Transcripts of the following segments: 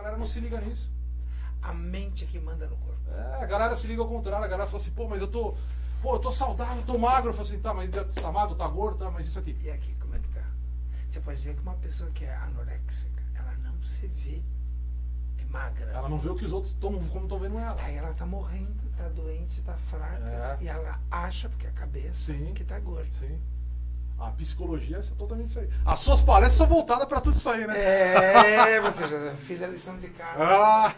galera não se liga nisso. A mente é que manda no corpo. É, a galera se liga ao contrário, a galera fala assim, pô, mas eu tô. Pô, eu tô saudável, tô magro. Eu falo assim, tá, mas você tá magro, tá gordo, tá, mas isso aqui. E aqui, como é que tá? Você pode ver que uma pessoa que é anoréxica, ela não se vê é magra. Ela não vê o que os outros tão, como estão vendo ela. Aí ela tá morrendo, tá doente, tá fraca. É. E ela acha, porque a cabeça, Sim. que tá gorda. Sim. A psicologia é totalmente isso aí. As suas palestras são voltadas pra tudo isso aí, né? É, você já fez a lição de casa. Ah!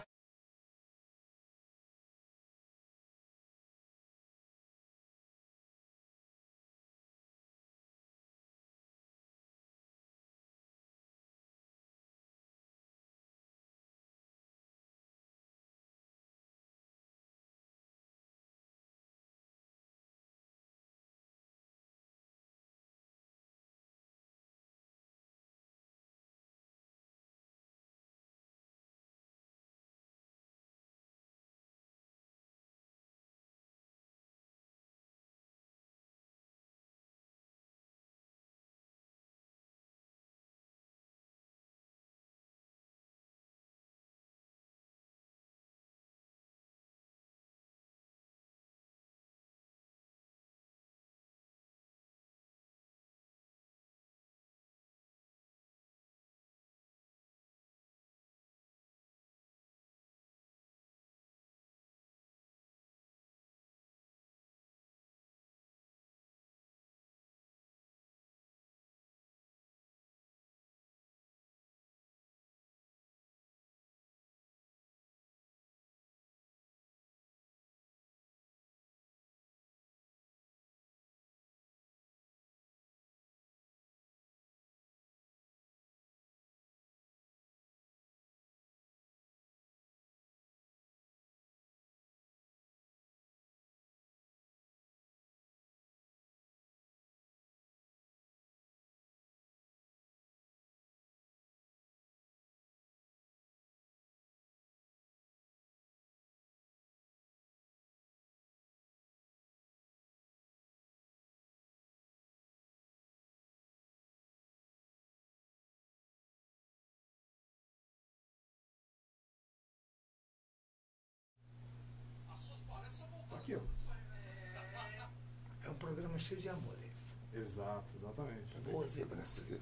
Cheio de amor esse. Exato, exatamente. Boas vibrações.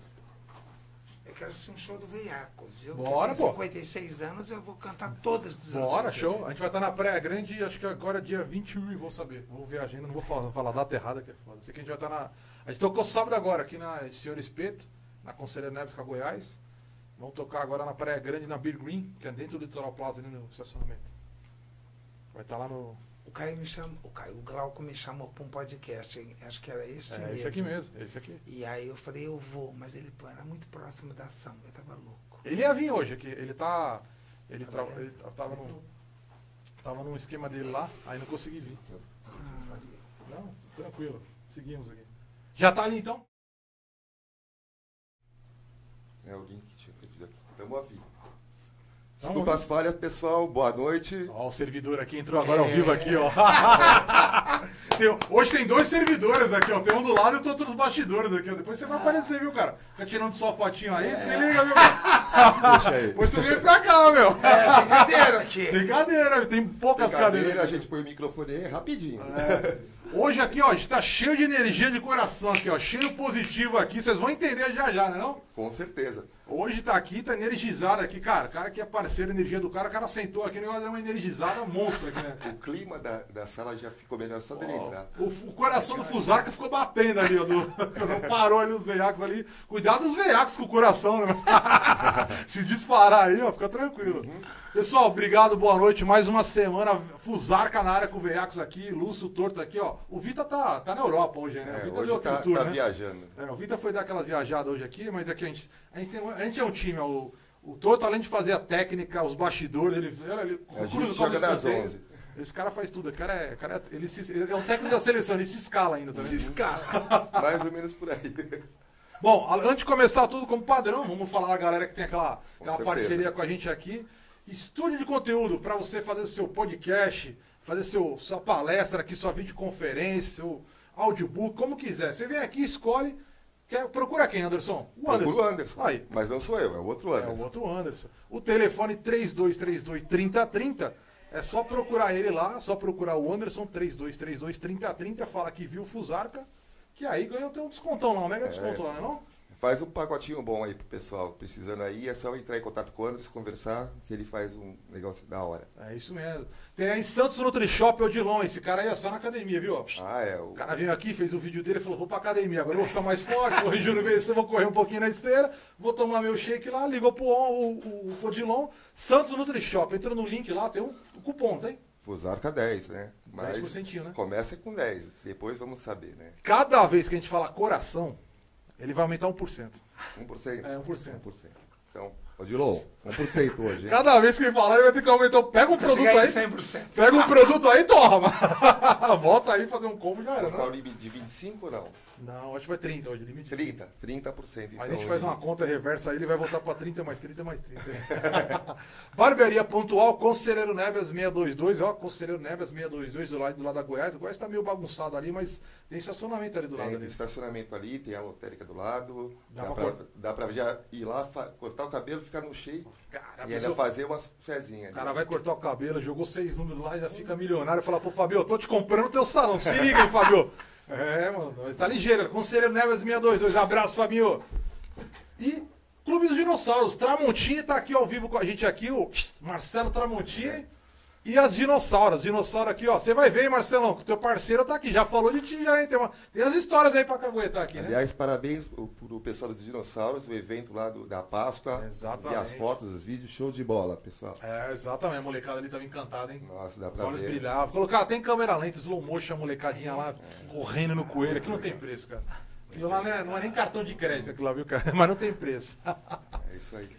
Eu quero assistir um show do Veiacos, viu? Bora, pô. tenho 56 anos, eu vou cantar todas dos Bora, anos. show. A gente vai estar na Praia Grande, acho que agora dia 21, vou saber. Vou ver a agenda, não vou falar, falar data errada, que é foda. Sei que a gente vai estar na. A gente tocou sábado agora aqui na Senhor Espeto, na Conselheiro Neves com a Goiás. Vamos tocar agora na Praia Grande, na Beer Green, que é dentro do Litoral Plaza, ali no estacionamento. Vai estar lá no. O Caio me chamou, o Caio, o Glauco me chamou para um podcast, hein? acho que era esse É, mesmo. esse aqui mesmo, esse aqui. E aí eu falei, eu vou, mas ele pô, era muito próximo da ação, eu tava louco. Ele ia vir hoje aqui, ele tá. Ele, tra... Ele tava num. Tava num esquema dele lá, aí não consegui vir. Ah, Não, tranquilo. Seguimos aqui. Já tá ali então? É o link, tinha perdido aqui. Tamo ao vivo. Tamo Desculpa ao as falhas, pessoal. Boa noite. Ó, o servidor aqui entrou agora ao É. vivo aqui, ó. Tem- hoje tem dois servidores aqui, ó. Tem um do lado e o outro nos bastidores aqui, ó. Depois você vai aparecer, viu, cara? Fica tirando sua fotinho aí, se liga, viu, cara? Deixa aí. Depois tu vem pra cá, meu. É, brincadeira aqui. Tem cadeira, tem poucas Brincadeira, a cadeiras. gente põe o microfone aí rapidinho. É. Hoje aqui, ó, a gente tá cheio de energia de coração aqui, ó. Cheio positivo aqui. Vocês vão entender já já, né não? Com certeza. Hoje tá aqui, tá energizado aqui, cara. O cara que é parceiro, energia do cara, o cara sentou aqui, o negócio deu uma energizada monstro aqui, né? O clima da, da sala já ficou melhor só dele entrar. o, o coração do Fusarca ficou batendo ali, ó. do- não parou ali os veiacos ali. Cuidado dos veiacos com o coração, né? Se disparar aí, ó, fica tranquilo. Pessoal, obrigado, boa noite. Mais uma semana. Fusarca na área com o veiacos aqui. Lúcio Torto aqui, ó. O Vita tá, tá na Europa hoje, né? É, o Vita hoje deu tá, tá né? viajando. É, o Vita foi dar aquela viajada hoje aqui, mas aqui a gente, a gente, tem, a gente é um time, o, o Torto, além de fazer a técnica, os bastidores, ele, ele, ele A cruza como escanteio. 11. Esse cara faz tudo, cara é, cara é- ele, se- ele é um técnico da seleção, ele se escala ainda também. Se escala. Mais ou menos por aí. Bom, a- antes de começar tudo como padrão, vamos falar da galera que tem aquela, Com aquela certeza. parceria com a gente aqui. Estúdio de conteúdo para você fazer o seu podcast, fazer seu, sua palestra aqui, sua videoconferência, seu audiobook, como quiser. Você vem aqui, escolhe, Quer, procura quem, Anderson? O Procura o Anderson. Aí. Mas não sou eu, é o outro É Anderson. o outro Anderson. O telefone 3232-3030. É só procurar ele lá, só procurar o Anderson 3232-3030, fala que viu o Fusarca, que aí ganha um descontão lá, um mega desconto lá, não é não? Faz um pacotinho bom aí pro pessoal precisando aí. É só entrar em contato com o Anderson, conversar, que ele faz um negócio da hora. É isso mesmo. Tem aí Santos Nutrishop Odilon, esse cara aí é só na academia, viu? Ah, é. O... O cara veio aqui, fez o vídeo dele e falou: vou pra academia, agora eu vou ficar mais forte, vou rejuvenescer, vou correr um pouquinho na esteira, vou tomar meu shake lá, ligou pro o, o, o Odilon, Santos Nutrishop. Entra no link lá, tem um, cupom, tem? Fusarca 10, né? 10%, né? Começa com 10, depois vamos saber, né? Cada vez que a gente fala coração, ele vai aumentar 1%. 1%? É, 1%. 1%. Então, Odilon, 1% hoje, hein? Cada vez que ele falar, ele vai ter que aumentar. Pega um produto aí. em 100%. Pega um produto aí e toma. Bota aí fazer um combo já era, Qual é o né? limite de 25 ou não? Não, acho que vai 30 hoje, limite. 30, 30%. Então, Aí a gente faz uma conta reversa aí, ele vai voltar pra 30 mais 30 mais 30. Barbearia Pontual, Conselheiro Neves 622, ó, Conselheiro Neves 622 do lado, do lado da Goiás. O Goiás tá meio bagunçado ali, mas tem estacionamento ali do lado Tem ali. estacionamento ali, tem a lotérica do lado. Dá Dá, pra pra, já ir lá, fa- cortar o cabelo, ficar no shape Cara, e ainda pessoa- fazer umas fezinhas. O cara vai cortar o cabelo, jogou seis números lá e já fica milionário. Fala, pô, Fabio, eu tô te comprando teu salão. Se liga, hein, Fabio. É, mano, tá ligeiro. Conselheiro Neves 622. Abraço, Fabio. E Clube dos Dinossauros. Tramontini tá aqui ao vivo com a gente aqui, o Marcelo Tramontini. E as dinossauras. Dinossauro aqui, ó. Você vai ver, hein, Marcelão, que o teu parceiro tá aqui. Já falou de ti, já, hein? Tem, uma... Tem as histórias aí pra caguetar aqui, né? Aliás, parabéns pro, pro pessoal dos dinossauros, o evento lá do- da Páscoa. Exatamente. Vi as fotos, os vídeos, show de bola, pessoal. É, exatamente. A molecada ali tava encantada, hein? Nossa, dá Os pra olhos ver. brilhavam. Colocar até em câmera lenta, slow motion, a molecadinha lá, correndo no coelho. Aquilo não tem preço, cara. Aquilo lá não é, não é nem cartão de crédito, aquilo lá, viu, cara? Mas não tem preço. É isso aí.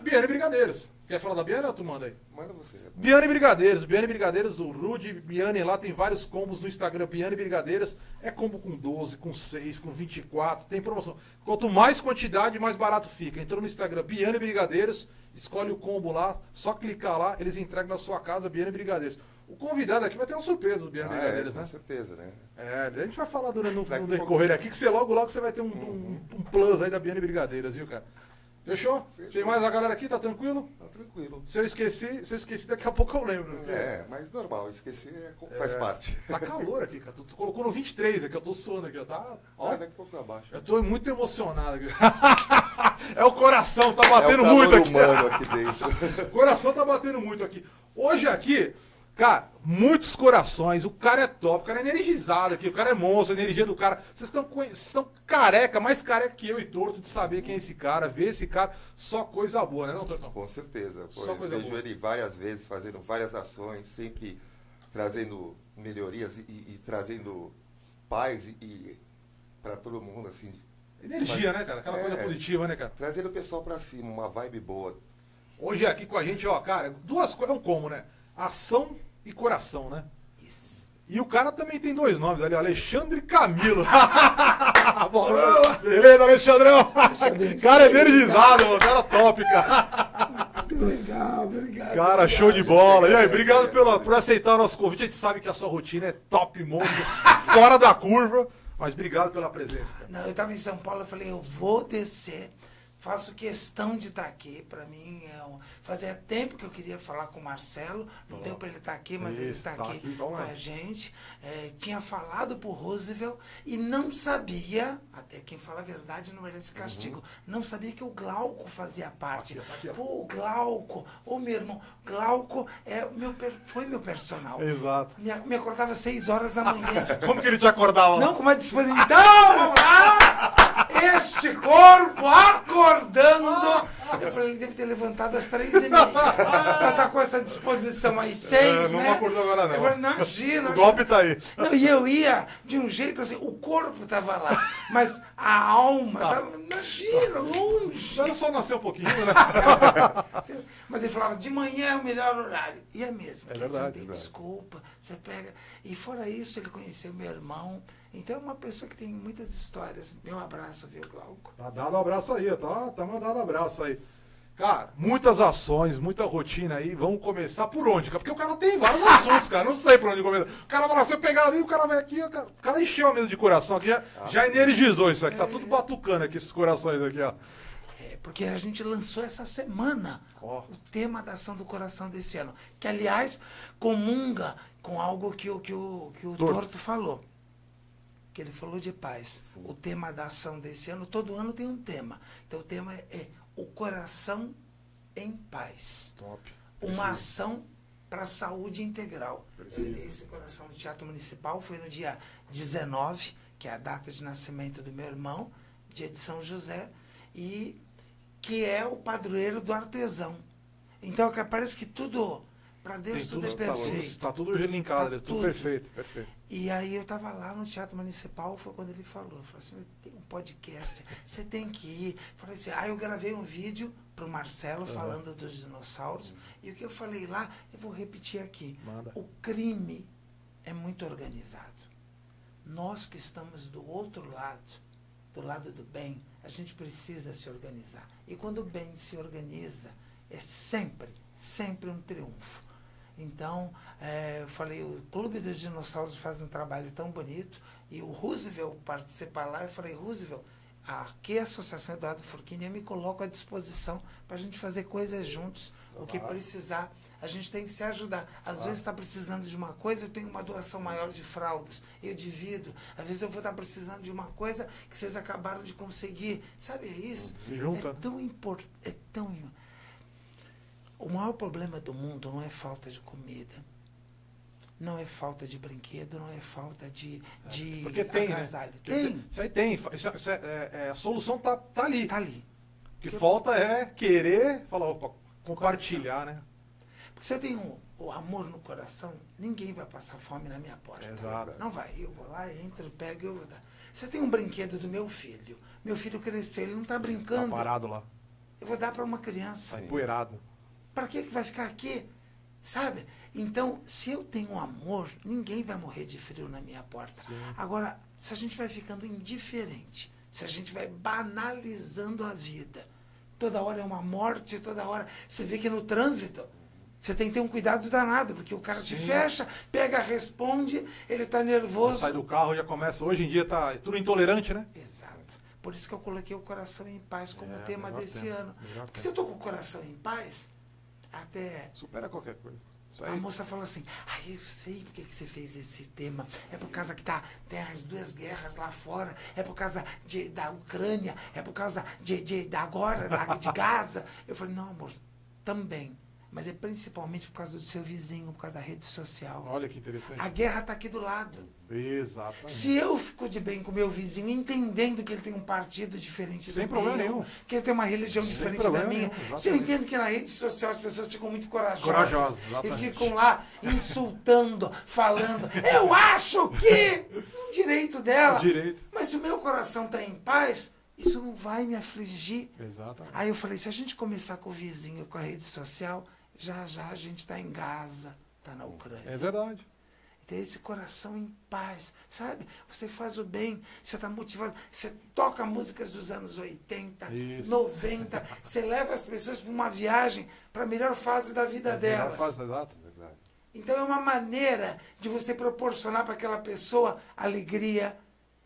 Biane Brigadeiros. Quer falar da Biane ou tu manda aí? Manda você. Biane Brigadeiros, Biane Brigadeiros, o Rude Biane lá tem vários combos no Instagram. Biane Brigadeiros é combo com 12, com 6, com 24, tem promoção. Quanto mais quantidade, mais barato fica. Entrou no Instagram Biane Brigadeiros, escolhe o combo lá, só clicar lá, eles entregam na sua casa Biane Brigadeiros. O convidado aqui vai ter uma surpresa do Biane Ah, é, Brigadeiros, com né? certeza, né? É, a gente vai falar durante no, no decorrer aqui, que você logo, logo você vai ter um, um, um plus aí da Biane Brigadeiras, viu, cara? Fechou? Fechou. Tem mais a galera aqui, tá tranquilo? Tá tranquilo. Se eu esqueci, se eu esqueci, daqui a pouco eu lembro. É, mas normal, esquecer é faz parte. Tá calor aqui, cara. Tu, tu colocou no 23 aqui, eu tô suando aqui. Tá, ó, Ah, daqui a pouco abaixo. eu tô muito emocionado aqui. é o coração, tá É o batendo muito aqui. humano aqui dentro. O coração tá batendo muito aqui. Hoje aqui, cara, muitos corações. O cara é top, o cara é energizado aqui, o cara é monstro, a energia do cara. Vocês estão estão careca, mais careca que eu e torto de saber quem é esse cara, ver esse cara. Só coisa boa, né, não, Tortão? Com certeza. Pô, Só eu coisa vejo boa. ele várias vezes fazendo várias ações, sempre trazendo melhorias e, e trazendo paz e, e para todo mundo, assim. Energia, né, cara? Aquela É. coisa positiva, né, cara? Trazendo o pessoal pra cima, uma vibe boa. Hoje aqui com a gente, ó, cara, duas coisas, é um como, né? Ação e coração, né? Isso. E o cara também tem dois nomes ali, ó, Alexandre Camilo. Beleza, Alexandrão? cara é energizado, mano. Cara top, cara. Muito legal, obrigado. Cara, show de bola. E aí, obrigado pelo, por aceitar o nosso convite. A gente sabe que a sua rotina é top, monstro, fora da curva. Mas obrigado pela presença, cara. Não, eu estava em São Paulo, eu falei, eu vou descer, faço questão de estar aqui. Para mim, é um... fazia tempo que eu queria falar com o Marcelo, não deu para ele estar aqui, mas ele Isso, está tá aqui, aqui, então com é. a gente. É, tinha falado para o Roosevelt e não sabia, até quem fala a verdade não merece castigo, não sabia que o Glauco fazia parte. Uhum. Aqui, aqui. Pô, o Glauco, ô meu irmão, Glauco é o meu foi meu personal. Exato. Me, me acordava às seis horas da manhã. Como que ele te acordava? Não com uma disposição. Então, vamos lá! Este corpo acordando. Eu falei, ele deve ter levantado às três e meia. Pra estar com essa disposição às seis, É, não né? acordou agora, não. Eu falei, imagina. O golpe tá aí. Não, e eu ia de um jeito assim, o corpo tava lá, mas a alma tava, imagina, longe. Já só nasceu um pouquinho, né? Mas ele falava, de manhã é o melhor horário. E é mesmo, É você não verdade, tem verdade. desculpa, você pega. E fora isso, ele conheceu meu irmão. Então é uma pessoa que tem muitas histórias. Meu abraço, viu, Glauco? Tá dado um abraço aí, tá, tá mandado um abraço aí. Cara, muitas ações, muita rotina aí. Vamos começar por onde? Porque o cara tem vários assuntos, cara. Não sei por onde começar. O cara vai lá, você pegar ali, o cara vem aqui, o cara, o cara encheu a mesa de coração aqui, já, já energizou isso aqui. Tá tudo batucando aqui, esses corações aqui, ó. É, porque a gente lançou essa semana Ó. o tema da ação do coração desse ano. Que, aliás, comunga com algo que o, que o, que o Torto. Torto. falou. Que ele falou de paz. O tema da ação desse ano, todo ano tem um tema. Então, o tema é, é o coração em paz. Top. Uma ação para a saúde integral. Levei esse coração no Teatro Municipal, foi no dia 19, que é a data de nascimento do meu irmão, dia de São José, e que é o padroeiro do artesão. Então, que parece que tudo, para Deus, Tem tudo, é tá, tudo, perfeito. tá tudo relincado, Tá ali, tudo tudo. perfeito, perfeito. E aí eu estava lá no Teatro Municipal, foi quando ele falou, falou assim, tem um podcast, você tem que ir. Falei assim, aí eu gravei um vídeo para o Marcelo falando dos dinossauros, e o que eu falei lá, eu vou repetir aqui. Manda. O crime é muito organizado. Nós que estamos do outro lado, do lado do bem, a gente precisa se organizar. E quando o bem se organiza, é sempre, sempre um triunfo. Então, eh, eu falei, o Clube dos Dinossauros faz um trabalho tão bonito, e o Roosevelt participa lá, eu falei, Roosevelt, aqui a Associação Eduardo Furquini, eu me coloco à disposição para a gente fazer coisas juntos, o que precisar. A gente tem que se ajudar. Às vezes está precisando de uma coisa, eu tenho uma doação maior de fraldas, eu divido. Às vezes eu vou estar precisando de uma coisa que vocês acabaram de conseguir. Sabe, é isso? Se junta. É tão importante. É tão. O maior problema do mundo não é falta de comida. Não é falta de brinquedo, não é falta de, de Porque tem, né? agasalho. Porque Tem. Isso aí tem. Isso, isso é- é- é- a solução tá, tá ali. Tá ali. O que falta é querer, falar, opa, compartilhar, né? Porque se eu tenho o amor no coração, ninguém vai passar fome na minha porta. Exato. Não vai. Eu vou lá, entro, pego, eu vou dar. Se eu tenho um brinquedo do meu filho, meu filho cresceu, ele não está Tá brincando. parado lá, eu vou dar para uma criança. tá empoeirado. Para que que vai ficar aqui? Sabe? Então, se eu tenho amor, ninguém vai morrer de frio na minha porta. Sim. Agora, se a gente vai ficando indiferente, se a gente vai banalizando a vida, toda hora é uma morte, toda hora. Você vê que no trânsito, você tem que ter um cuidado danado, porque o cara te Sim. fecha, pega, responde, ele está nervoso. Sai do carro já começa. Hoje em dia tá tudo intolerante, né? Exato. Por isso que eu coloquei o coração em paz como É, tema desse tema, ano. melhor Porque tema. se eu estou com o coração em paz, até Supera qualquer coisa. Isso A aí. moça falou assim, ai, eu sei por que que você fez esse tema. É por causa que tá, tem as duas guerras lá fora, é por causa de, da Ucrânia, é por causa de, de, da agora, da, de Gaza. Eu falei, não, amor, também. Mas é principalmente por causa do seu vizinho, por causa da rede social. Olha que interessante. A guerra está aqui do lado. Exatamente. Se eu fico de bem com o meu vizinho, entendendo que ele tem um partido diferente Sem do problema meu, nenhum. que ele tem uma religião Sem diferente da minha, nenhum, se eu entendo que na rede social as pessoas ficam muito corajosas, Corajosas, e exatamente. ficam lá insultando, falando, eu acho que um direito dela. Direito. Mas se o meu coração está em paz, isso não vai me afligir. Exatamente. Aí eu falei, se a gente começar com o vizinho, com a rede social, já já a gente está em Gaza, está na Ucrânia. É verdade. Ter esse coração em paz, sabe? Você faz o bem, você está motivado, você toca músicas dos anos 80, Isso. 90, você leva as pessoas para uma viagem, para a melhor fase da vida Melhor delas. fase, exato. Verdade. Então é uma maneira de você proporcionar para aquela pessoa alegria.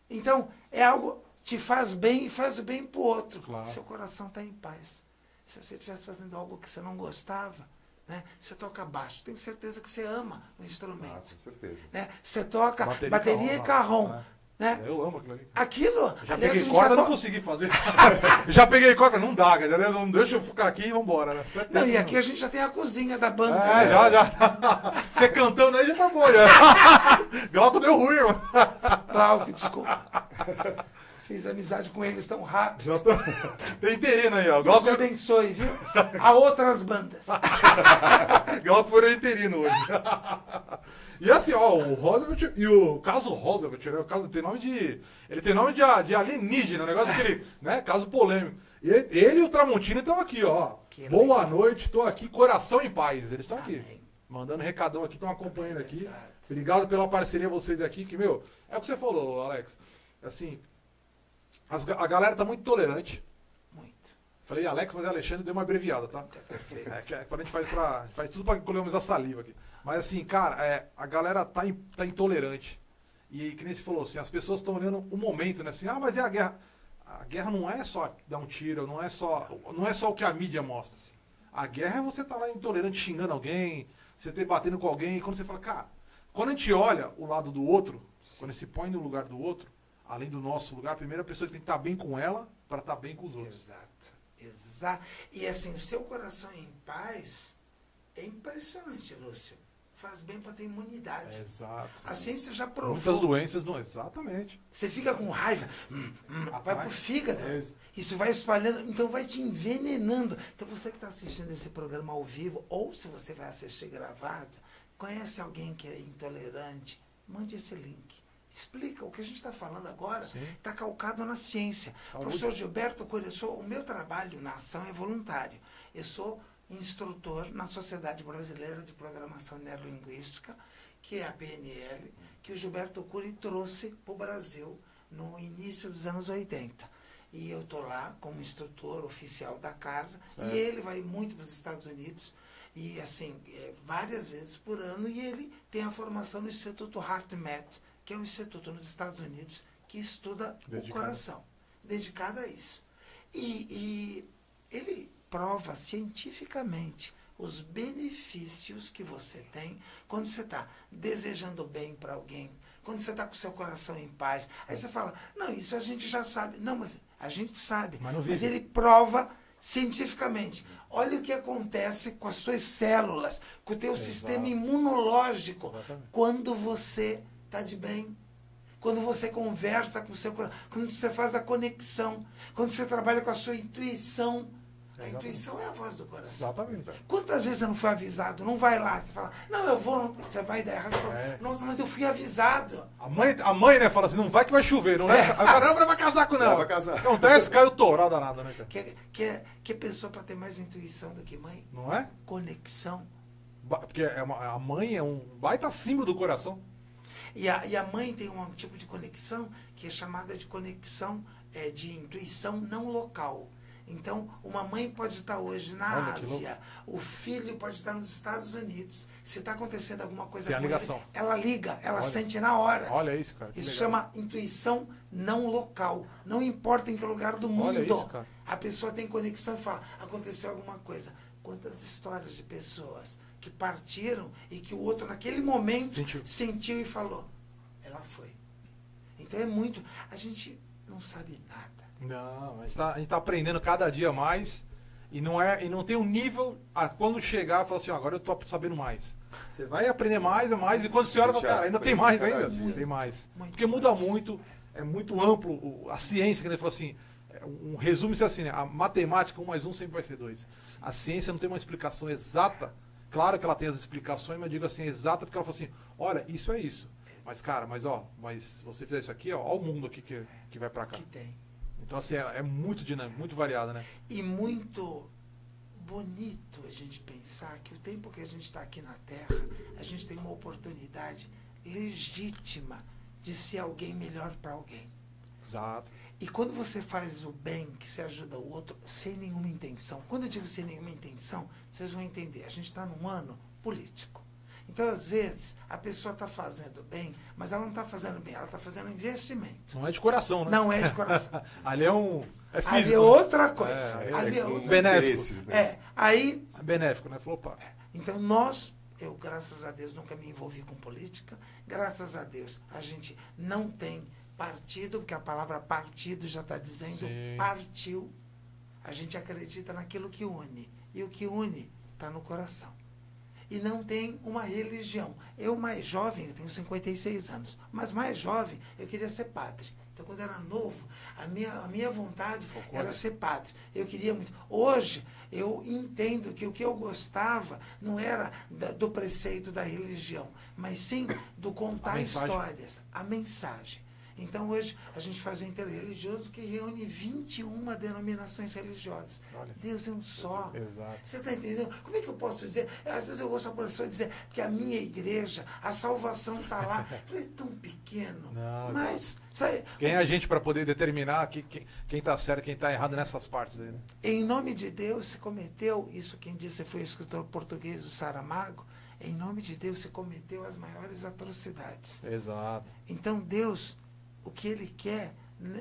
Então é algo que te faz bem e faz o bem para o outro. Claro. Seu coração está em paz. Se você estivesse fazendo algo que você não gostava, né? você toca baixo. Tenho certeza que você ama o Ah, instrumento. com certeza. né? Você toca Bateria bateria, e carrom, né? Né? Eu amo aquilo ali. Aquilo. Já aliás, peguei corda, tá não co- consegui fazer. já peguei corda, não dá, galera. Não deixa eu ficar aqui e vambora, né? Não, e aqui a gente já tem a cozinha da banda. É, né? já, já. Você cantando aí já tá bom, já. Glauco deu ruim, mano. Glauco, desculpa. Fiz amizade com eles tão rápido. Já tô... Tem interino aí, ó. Deus Glauco, te abençoe, viu? A outras bandas. Glauco foi interino hoje. E assim, ó, o Roosevelt e o caso Roosevelt, né? O caso tem nome de. Ele tem nome de, de alienígena, um negócio aquele, né? Caso polêmico. E ele, ele e o Tramontino estão aqui, ó. Que Boa legal. noite, tô aqui, coração em paz. Eles estão aqui. Amém. Mandando recadão aqui, estão acompanhando aqui. Obrigado. Obrigado pela parceria vocês aqui, que, meu, é o que você falou, Alex. Assim, as a galera tá muito tolerante. Muito. Falei Alex, mas é Alexandre, deu uma abreviada, tá? perfeito. É, que é, a gente faz pra. gente faz tudo pra economizar saliva aqui. Mas assim, cara, é, a galera tá, in- tá intolerante. E que nem você falou, assim, as pessoas estão olhando o momento, né? Assim, ah, mas é a guerra. A guerra não é só dar um tiro, não é só, não é só o que a mídia mostra. assim. A guerra é você tá lá intolerante, xingando alguém, você ter batendo com alguém, e quando você fala, cara, quando a gente olha o lado do outro, quando se põe no lugar do outro, além do nosso lugar, a primeira pessoa que tem que estar bem com ela para estar bem com os outros. Exato. Exato. E assim, o seu coração em paz é impressionante, Lúcio. Faz bem para ter imunidade. Exato. A ciência já provou. Muitas doenças não. Exatamente. Você fica com raiva, hum, hum, vai pro fígado. É isso. Isso vai espalhando, então vai te envenenando. Então você que está assistindo esse programa ao vivo, ou se você vai assistir gravado, conhece alguém que é intolerante, mande esse link. Explica o que a gente está falando agora. Está calcado na ciência. Saúde. Professor Gilberto sou, o meu trabalho na ação é voluntário. Eu sou instrutor na Sociedade Brasileira de Programação Neurolinguística, que é a PNL, que o Gilberto Cury trouxe para o Brasil no início dos anos 80. E eu estou lá como instrutor oficial da casa, Certo. e ele vai muito para os Estados Unidos, e assim, é, várias vezes por ano, e ele tem a formação no Instituto HeartMath, que é um instituto nos Estados Unidos que estuda o Dedicado. coração, dedicado a isso. E, e ele prova cientificamente os benefícios que você tem quando você está desejando bem para alguém, quando você está com o seu coração em paz. Aí você fala, não, isso a gente já sabe. Não, mas a gente sabe. Mas não mas ele prova cientificamente. Olha o que acontece com as suas células, com o teu Exato. sistema imunológico, Exatamente. quando você está de bem. Quando você conversa com o seu coração, quando você faz a conexão, quando você trabalha com a sua intuição. A Exatamente. intuição é a voz do coração. Exatamente. Quantas vezes você não foi avisado? Não vai lá. Você fala, não, eu vou. não. Você vai dar errado. É. Nossa, mas eu fui avisado. A mãe, a mãe, né, fala assim, não vai que vai chover, não é? O cara, não, vai casar com Não, ela. vai casar. Acontece, caiu toral danado, né, cara? Que, que, que pessoa para ter mais intuição do que mãe? Não é? Conexão. Porque é uma- a mãe é um baita símbolo do coração. E a, e a mãe tem um tipo de conexão que é chamada de conexão é, de intuição não local. Então, uma mãe pode estar hoje na Olha Ásia, o filho pode estar nos Estados Unidos. Se está acontecendo alguma coisa Tem com ele, ligação. ela liga, ela Olha. sente na hora. Olha isso, cara. Isso legal. chama intuição não local. Não importa em que lugar do mundo. Isso. A pessoa tem conexão e fala, aconteceu alguma coisa. Quantas histórias de pessoas que partiram e que o outro naquele momento Sentiu. sentiu e falou, ela foi. Então é muito. A gente não sabe nada. Não, a gente, tá, gente tá aprendendo cada dia mais e não, é, e não tem um nível a quando chegar, fala assim, agora eu tô sabendo mais. Você vai aprender mais e mais, e quando você olha, fala, cara, ainda tem mais ainda. Cada Tem mais. Porque muda muito, é muito amplo a ciência, que ele falou assim, é, um resumo isso assim, né? A matemática, um mais um sempre vai ser dois. A ciência não tem uma explicação exata. Claro que ela tem as explicações, mas eu digo assim, exata, porque ela fala assim, olha, isso é isso. Mas, cara, mas ó, mas se você fizer isso aqui, ó, ó o mundo aqui que, que vai pra cá. Que tem. Então, assim, é, é muito dinâmico, muito variado, né? E muito bonito a gente pensar que o tempo que a gente está aqui na Terra, a gente tem uma oportunidade legítima de ser alguém melhor para alguém. Exato. E quando você faz o bem, que você ajuda o outro, sem nenhuma intenção. Quando eu digo sem nenhuma intenção, vocês vão entender. A gente está num ano político. Então, às vezes, a pessoa está fazendo bem, mas ela não está fazendo bem, ela está fazendo investimento. Não é de coração, né? Não é de coração. Ali é um. É Ali físico. é outra coisa. É, Ali é com outra Benéfico. né? É, aí É benéfico, né? Falou, pá. Então nós, eu graças a Deus nunca me envolvi com política, graças a Deus a gente não tem partido, porque a palavra partido já está dizendo Sim. partiu. A gente acredita naquilo que une. E o que une está no coração. E não tem uma religião. Eu mais jovem, eu tenho 56 anos, mas mais jovem, eu queria ser padre. Então, quando era novo, a minha, a minha vontade Focou, era ser padre. Eu queria muito. Hoje, eu entendo que o que eu gostava não era da- do preceito da religião, mas sim do contar A histórias, a mensagem. Então hoje a gente faz um interreligioso que reúne 21 denominações religiosas. Olha. Deus é um só. Exato. Você está entendendo? Como é que eu posso dizer? Às vezes eu ouço a pessoa dizer que a minha igreja, a salvação está lá. Eu falei, é tão pequeno. Não, mas, sabe, Quem é a gente para poder determinar que, quem, quem tá certo e quem tá errado nessas partes aí, né? em nome de Deus se cometeu, isso quem disse foi o escritor português, o Saramago, em nome de Deus se cometeu as maiores atrocidades. Exato. Então Deus, o que Ele quer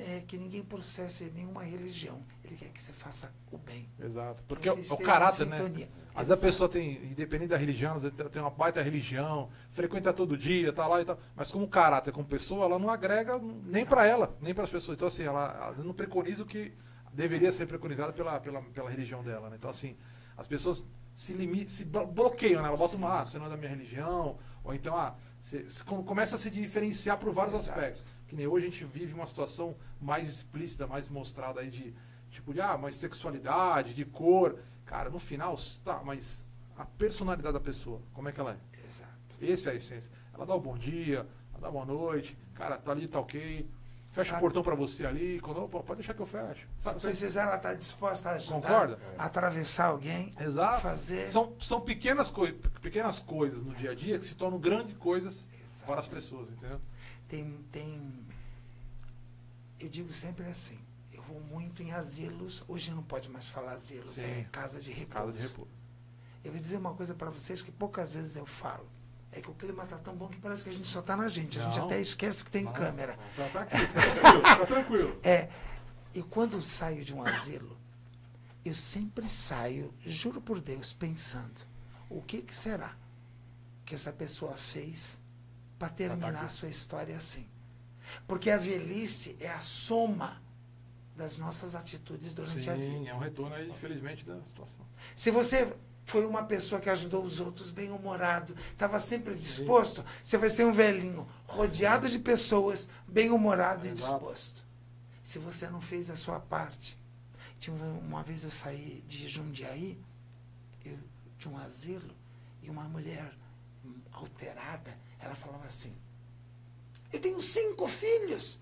é que ninguém processe nenhuma religião. Ele quer que você faça o bem. Exato. Que Porque você o caráter, né? Às vezes a pessoa tem, independente da religião, às vezes tem uma baita religião, frequenta todo dia, tá lá e tal. Mas como caráter, como pessoa, ela não agrega nem pra ela, nem para as pessoas. Então, assim, ela, ela não preconiza o que deveria ser preconizado pela, pela, pela religião dela, né? Então, assim, as pessoas se limitam, se blo- bloqueiam, né? Ela bota uma, ah, você não é da minha religião, ou então, ah, você, você com- começa a se diferenciar por vários Exato. aspectos. Que nem hoje a gente vive uma situação mais explícita, mais mostrada aí de, tipo, de, ah, mais sexualidade, de cor. Cara, no final, tá, mas a personalidade da pessoa, como é que ela é? Exato. Essa é a essência. Ela dá o bom dia, ela dá boa noite, cara, tá ali, tá ok. Fecha Ah. o portão pra você ali, quando, opa, pode deixar que eu fecho. Se Sabe, precisar, ela está disposta a ajudar, Concorda? atravessar alguém, Exato. fazer. São, são pequenas, coi pequenas coisas no dia a dia que se tornam grandes coisas Exato. para as pessoas, entendeu? Tem, tem. Eu digo sempre assim. Eu vou muito em asilos. Hoje não pode mais falar asilos, Sim. é casa de repouso. Casa de repouso. Eu vou dizer uma coisa para vocês que poucas vezes eu falo. É que o clima tá tão bom que parece que a gente só tá na gente. A gente Não. até esquece que tem Não, câmera. Tá, tá aqui, fica tranquilo, tranquilo. É. E quando eu saio de um asilo, eu sempre saio, juro por Deus, pensando: o que, que será que essa pessoa fez para terminar aqui. a sua história assim? Porque a velhice é a soma das nossas atitudes durante a vida. Sim, é um retorno aí, infelizmente, da situação. Se você foi uma pessoa que ajudou os outros, bem-humorado, estava sempre disposto, você vai ser um velhinho rodeado de pessoas, bem-humorado e Exato. disposto. Se você não fez a sua parte. Tinha uma, vez eu saí de Jundiaí, eu, de um asilo, e uma mulher alterada, ela falava assim: Eu tenho cinco filhos,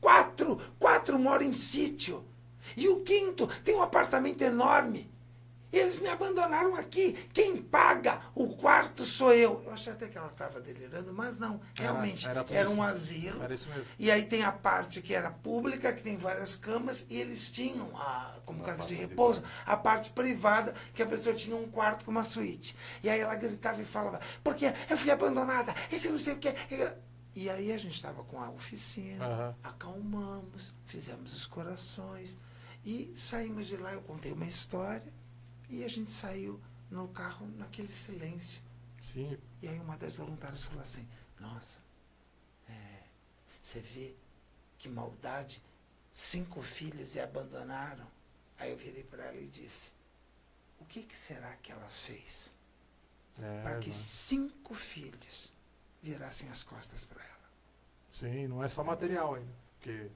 quatro, quatro moram em sítio, e o quinto tem um apartamento enorme. Eles me abandonaram aqui. Quem paga o quarto sou eu. Eu achei até que ela estava delirando, mas não. Era- Realmente, era era, tudo um asilo. Era isso mesmo. E aí tem a parte que era pública, que tem várias camas, e eles tinham, a, como Uma casa de repouso, a parte privada, que a pessoa tinha um quarto com uma suíte. E aí ela gritava e falava, porque eu fui abandonada, e que eu não sei o que- E aí a gente estava com a oficina, Aham. acalmamos, fizemos os corações, e saímos de lá, eu contei uma história, e a gente saiu no carro naquele silêncio. Sim, E aí uma das voluntárias falou assim, nossa, é, você vê que maldade, cinco filhos e abandonaram. Aí eu virei para ela e disse, o que, que será que ela fez é, para que cinco filhos virassem as costas para ela? Sim, não é só material ainda. Porque,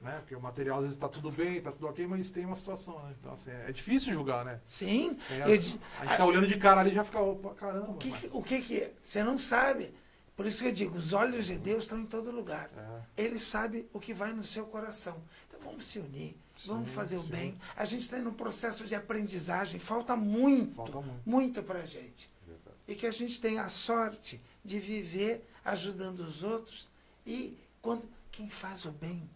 né? porque o material às vezes tá tudo bem, tá tudo ok, mas tem uma situação, né? Então, assim, é difícil julgar, né? Sim, Tem a, eu a gente tá olhando de cara ali e já fica, opa, caramba. o que, mas- o que que é? Você não sabe. Por isso que eu digo, os olhos de Deus estão em todo lugar. É, Ele sabe o que vai no seu coração. Então vamos se unir, vamos Sim, fazer o sim. bem. A gente está num processo de aprendizagem, falta muito, Falta muito. muito para a gente. Verdade. E que a gente tenha a sorte de viver ajudando os outros. E quando quem faz o bem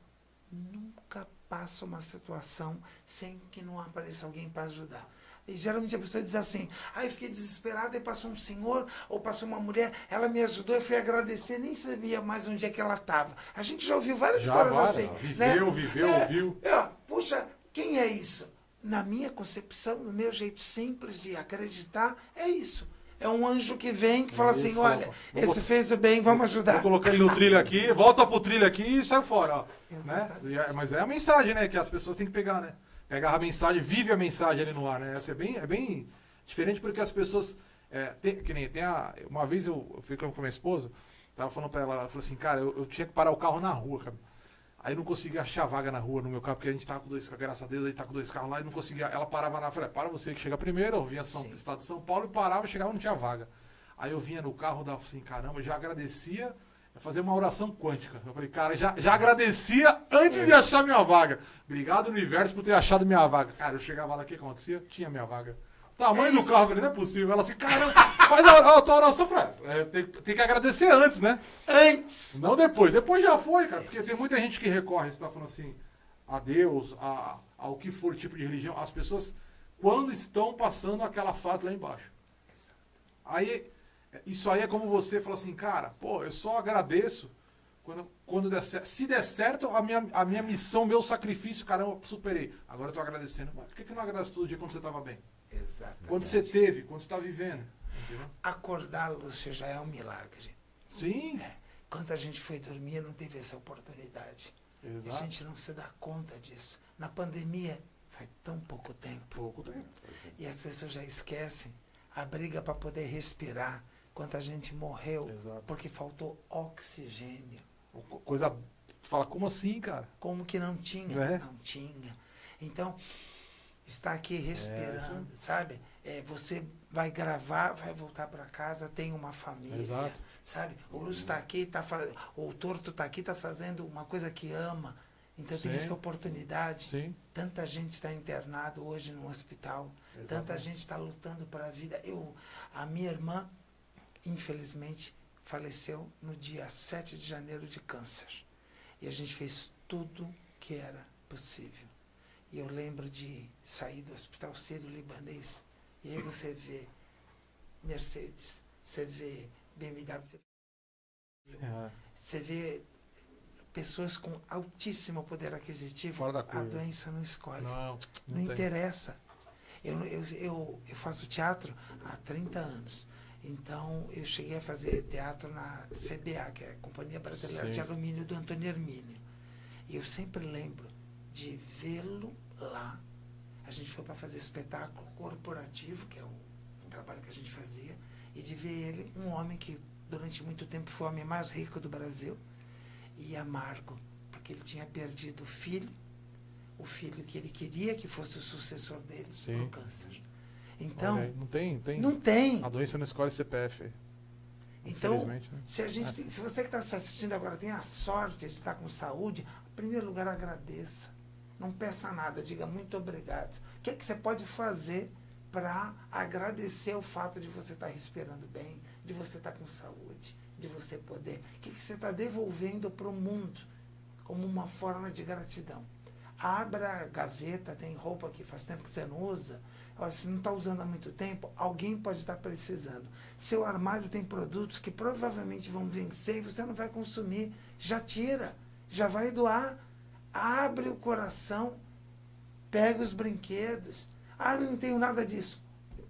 nunca passa uma situação sem que não apareça alguém para ajudar. E geralmente a pessoa diz assim, ah, eu fiquei desesperada e passou um senhor ou passou uma mulher, ela me ajudou, eu fui agradecer, nem sabia mais onde é que ela estava. A gente já ouviu várias Já histórias várias, assim. viveu, né? viveu, É, ouviu. é, puxa, quem é isso? Na minha concepção, no meu jeito simples de acreditar, é isso. É um anjo que vem que fala Isso, assim, olha, vou- esse fez o bem, vamos ajudar. Vou colocar ele no trilho aqui, volta pro trilho aqui e sai fora, ó. Né? Exatamente. É- Mas é a mensagem, né? Que as pessoas têm que pegar, né? Pegar a mensagem, vive a mensagem ali no ar, né? Essa é bem, é bem diferente porque as pessoas. É, tem, que nem tem a, uma vez eu, eu fui com a minha esposa, tava falando pra ela, ela falou assim, cara, eu, eu tinha que parar o carro na rua, cara. Aí eu não conseguia achar vaga na rua no meu carro, porque a gente tava com dois carros, graças a Deus, a gente tá com dois carros lá e não conseguia. Ela parava na. Eu falei, para você que chega primeiro, eu vinha São, Sim. estado de São Paulo e parava, chegava não tinha vaga. Aí eu vinha no carro, dava assim, caramba, já agradecia é fazer uma oração quântica. Eu falei, cara, já, já agradecia antes de achar minha vaga. Obrigado, universo, por ter achado minha vaga. Cara, eu chegava lá, o que acontecia? Tinha minha vaga. Tamanho É do carro, falei, não é possível. Ela assim, cara, faz a, a tua oração. Falei, é, tem, tem que agradecer antes, né? Antes. Não depois. Depois já foi, cara. Porque tem muita gente que recorre, você tá falando assim, a Deus, a, ao que for tipo de religião. As pessoas, quando estão passando aquela fase lá embaixo. Aí, isso aí é como você fala assim, cara, pô, eu só agradeço quando, quando der certo. Se der certo, a minha, a minha missão, meu sacrifício, caramba, superei. Agora eu tô agradecendo. Mas por que, que não agradece todo dia quando você tava bem? Exato. Quando você teve, quando você tá vivendo. Entendeu? Acordar, Lúcio, já é um milagre. Sim. Quando a gente foi dormir, não teve essa oportunidade. E a Exato. gente não se dá conta disso. Na pandemia, faz tão pouco tempo. Pouco tempo. E as pessoas já esquecem a briga para poder respirar. Quanta gente morreu Exato. porque faltou oxigênio. Co- Coisa. Fala, como assim, cara? Como que não tinha? É. Não tinha. Então, está aqui respirando, sabe? É, você vai gravar, vai voltar para casa, tem uma família. Exato. Sabe? O Lúcio está aqui, tá fa... o Torto está aqui, está fazendo uma coisa que ama. Então tem Sim. essa oportunidade. Sim. Tanta gente está internado hoje no hospital. Tanta gente está lutando para a vida. Eu, a minha irmã, infelizmente, faleceu no dia 7 de janeiro de câncer. E a gente fez tudo que era possível. E eu lembro de sair do hospital sírio-libanês. E aí você vê Mercedes, você vê BMW, você É. você vê pessoas com altíssimo poder aquisitivo. A doença não escolhe. Não, Não, não interessa. Eu, eu, eu, eu faço teatro há 30 anos. Então, eu cheguei a fazer teatro na CBA, que é a Companhia Brasileira Sim. de Alumínio do Antônio Hermínio. E eu sempre lembro de vê-lo lá. A gente foi para fazer espetáculo corporativo, que é o trabalho que a gente fazia, e de ver ele, um homem que durante muito tempo foi o homem mais rico do Brasil, e amargo, porque ele tinha perdido o filho, o filho que ele queria que fosse o sucessor dele, Sim. por câncer. Então, Olha não tem, tem. não tem. A doença não escolhe CPF. Então, né? se, a gente É. tem- se você que está assistindo agora tem a sorte de estar com saúde, em primeiro lugar agradeça. Não peça nada, diga muito obrigado. O que, é que você pode fazer para agradecer o fato de você estar respirando bem, de você estar com saúde, de você poder. O que, que você está devolvendo para o mundo como uma forma de gratidão? Abra a gaveta, tem roupa que faz tempo que você não usa. Olha, se não está usando há muito tempo, alguém pode estar precisando. Seu armário tem produtos que provavelmente vão vencer e você não vai consumir. Já tira, já vai doar. Abre o coração, pega os brinquedos. Ah, eu não tenho nada disso.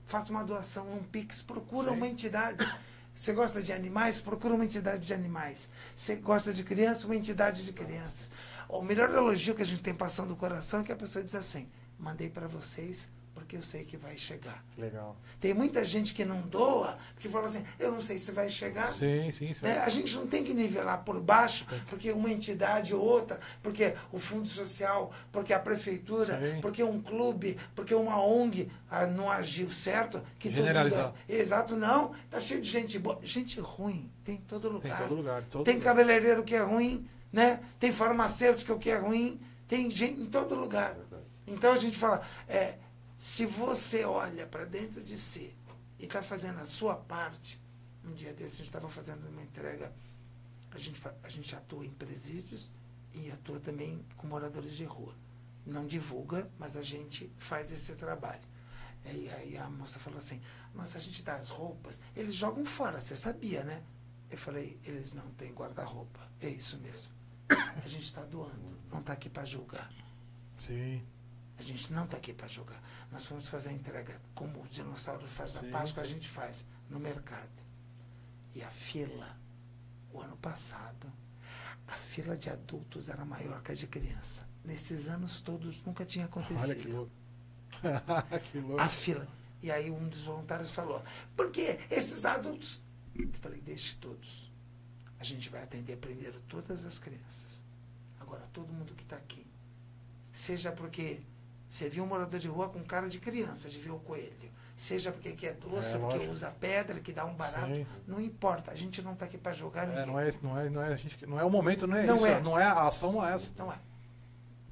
Faça uma doação, um Pix, procura Sim. uma entidade. Você gosta de animais? Procura uma entidade de animais. Você gosta de crianças? Uma entidade de crianças. O melhor elogio que a gente tem passando do coração é que a pessoa diz assim: mandei para vocês porque eu sei que vai chegar. Legal. Tem muita gente que não doa, porque fala assim: eu não sei se vai chegar. Sim, sim, sim. Né? A gente não tem que nivelar por baixo, porque uma entidade ou outra, porque o Fundo Social, porque a Prefeitura, Sim. porque um clube, porque uma ONG não agiu certo. Que Generalizar. mundo é- Exato, não. Está cheio de gente boa. Gente ruim, tem em todo Tem lugar. em todo lugar. Todo Tem cabeleireiro que é ruim, né? Tem farmacêutico que é ruim, tem gente em todo lugar. Então a gente fala, é, se você olha para dentro de si e está fazendo a sua parte, um dia desse a gente estava fazendo uma entrega, a gente, a gente atua em presídios e atua também com moradores de rua. Não divulga, mas a gente faz esse trabalho. E aí a moça falou assim, nossa, a gente dá as roupas, eles jogam fora, você sabia, né? Eu falei, eles não têm guarda-roupa. É isso mesmo. A gente está doando, não está aqui para julgar. Sim. A gente não está aqui para julgar. Nós vamos fazer a entrega como o dinossauro faz Sim, na Páscoa, a sim. gente faz no mercado. E a fila, o ano passado, a fila de adultos era maior que a de criança. Nesses anos todos nunca tinha acontecido. Olha que louco. que louco. A fila. E aí um dos voluntários falou, por que esses adultos? Eu falei, deixe todos. A gente vai atender primeiro todas as crianças. Agora, todo mundo que está aqui. Seja porque você viu um morador de rua com cara de criança, de ver o coelho. seja porque que é doce, É, porque lógico. usa pedra, que dá um barato. Sim. Não importa, a gente não está aqui para julgar É, ninguém. não, é, não, é, não, é, a gente, não é o momento, não é Não isso. é. Não é a ação, não é essa. Não é.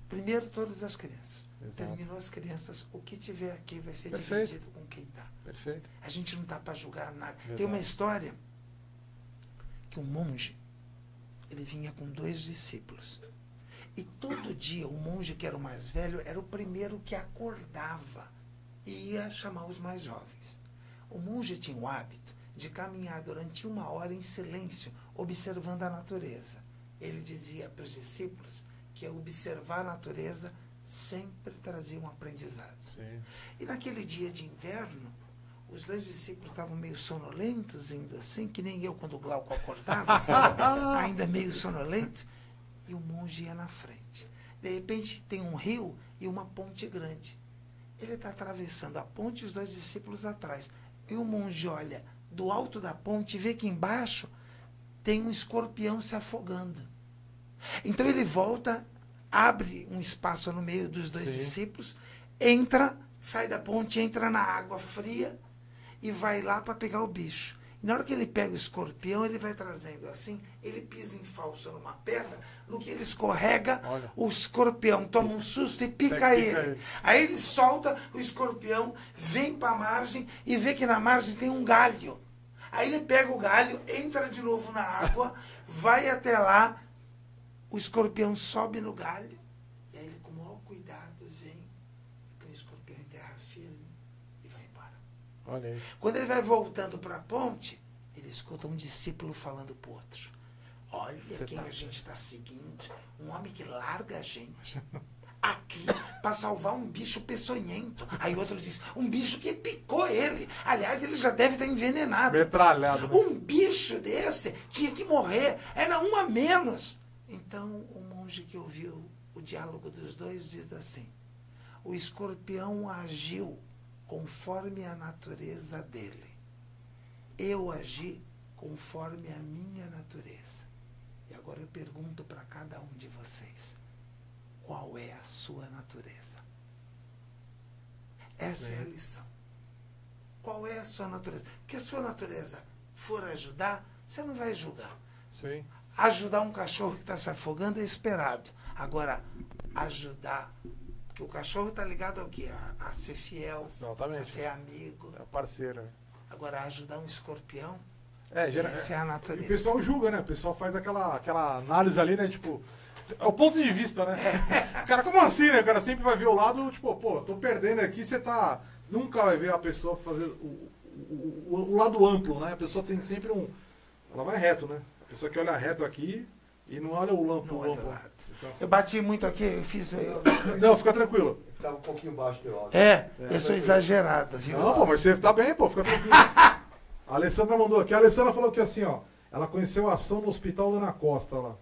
Primeiro, todas as crianças. Exato. Terminou as crianças, o que tiver aqui vai ser Perfeito. dividido com quem está. Perfeito. A gente não está para julgar nada. Tem Exato. uma história que um monge, ele vinha com dois discípulos. E todo dia o monge que era o mais velho era o primeiro que acordava e ia chamar os mais jovens. O monge tinha o hábito de caminhar durante uma hora em silêncio, observando a natureza. Ele dizia para os discípulos que observar a natureza sempre trazia um aprendizado. Sim. E naquele dia de inverno, os dois discípulos estavam meio sonolentos, indo assim, que nem eu quando o Glauco acordava, sabe? ainda meio sonolento, e o monge ia na frente. De repente tem um rio e uma ponte grande. Ele está atravessando a ponte e os dois discípulos atrás. E o monge olha do alto da ponte e vê que embaixo tem um escorpião se afogando. Então ele volta, abre um espaço no meio dos dois Sim. discípulos, entra, sai da ponte, entra na água fria e vai lá para pegar o bicho. Na hora que ele pega o escorpião, ele vai trazendo assim, ele pisa em falso numa pedra, no que ele escorrega, Olha. o escorpião toma um susto e pica, Pica ele. ele. Aí ele solta o escorpião, vem para a margem e vê que na margem tem um galho. Aí ele pega o galho, entra de novo na água, vai até lá, o escorpião sobe no galho, e aí ele com o maior cuidado vem e põe o escorpião em terra firme e vai embora. Olha aí. Quando ele vai voltando para a ponte, ele escuta um discípulo falando para outro. Olha Você quem tá- a gente está seguindo. Um homem que larga a gente. Aqui, para salvar um bicho peçonhento. Aí outro diz, um bicho que picou ele. Aliás, ele já deve estar envenenado. Metralhado, né? Um bicho desse tinha que morrer. Era um a menos. Então, o monge que ouviu o diálogo dos dois diz assim: O escorpião agiu conforme a natureza dele. Eu agi conforme a minha natureza. E agora eu pergunto para cada um de vocês: qual é a sua natureza? Essa é a Sim. lição. Qual é a sua natureza? Que a sua natureza for ajudar, você não vai julgar. Sim. Ajudar um cachorro que está se afogando é esperado. Agora, ajudar. Porque o cachorro está ligado ao quê? A, a ser fiel, a Exatamente. ser amigo. É parceiro. Agora, ajudar um escorpião, É, gera- essa é a E o natureza. pessoal julga, né? O pessoal faz aquela, aquela análise ali, né? Tipo, é o ponto de vista, né? O cara, como assim, né? O cara sempre vai ver o lado, tipo, pô, tô perdendo aqui, você tá. Nunca vai ver a pessoa fazer o, o, o- o lado amplo, né? A pessoa tem sempre um. Ela vai reto, né? A pessoa que olha reto aqui e não olha o lampo. Não o olha do lado. Eu bati muito aqui, eu fiz. Eu, Não, fica tranquilo. Estava um pouquinho baixo teu áudio. é, eu sou exagerada, viu? Não, pô, mas você tá bem, pô, fica tranquilo. A Alessandra mandou aqui. A Alessandra falou que assim, ó. Ela conheceu a ação no hospital Dona Costa lá.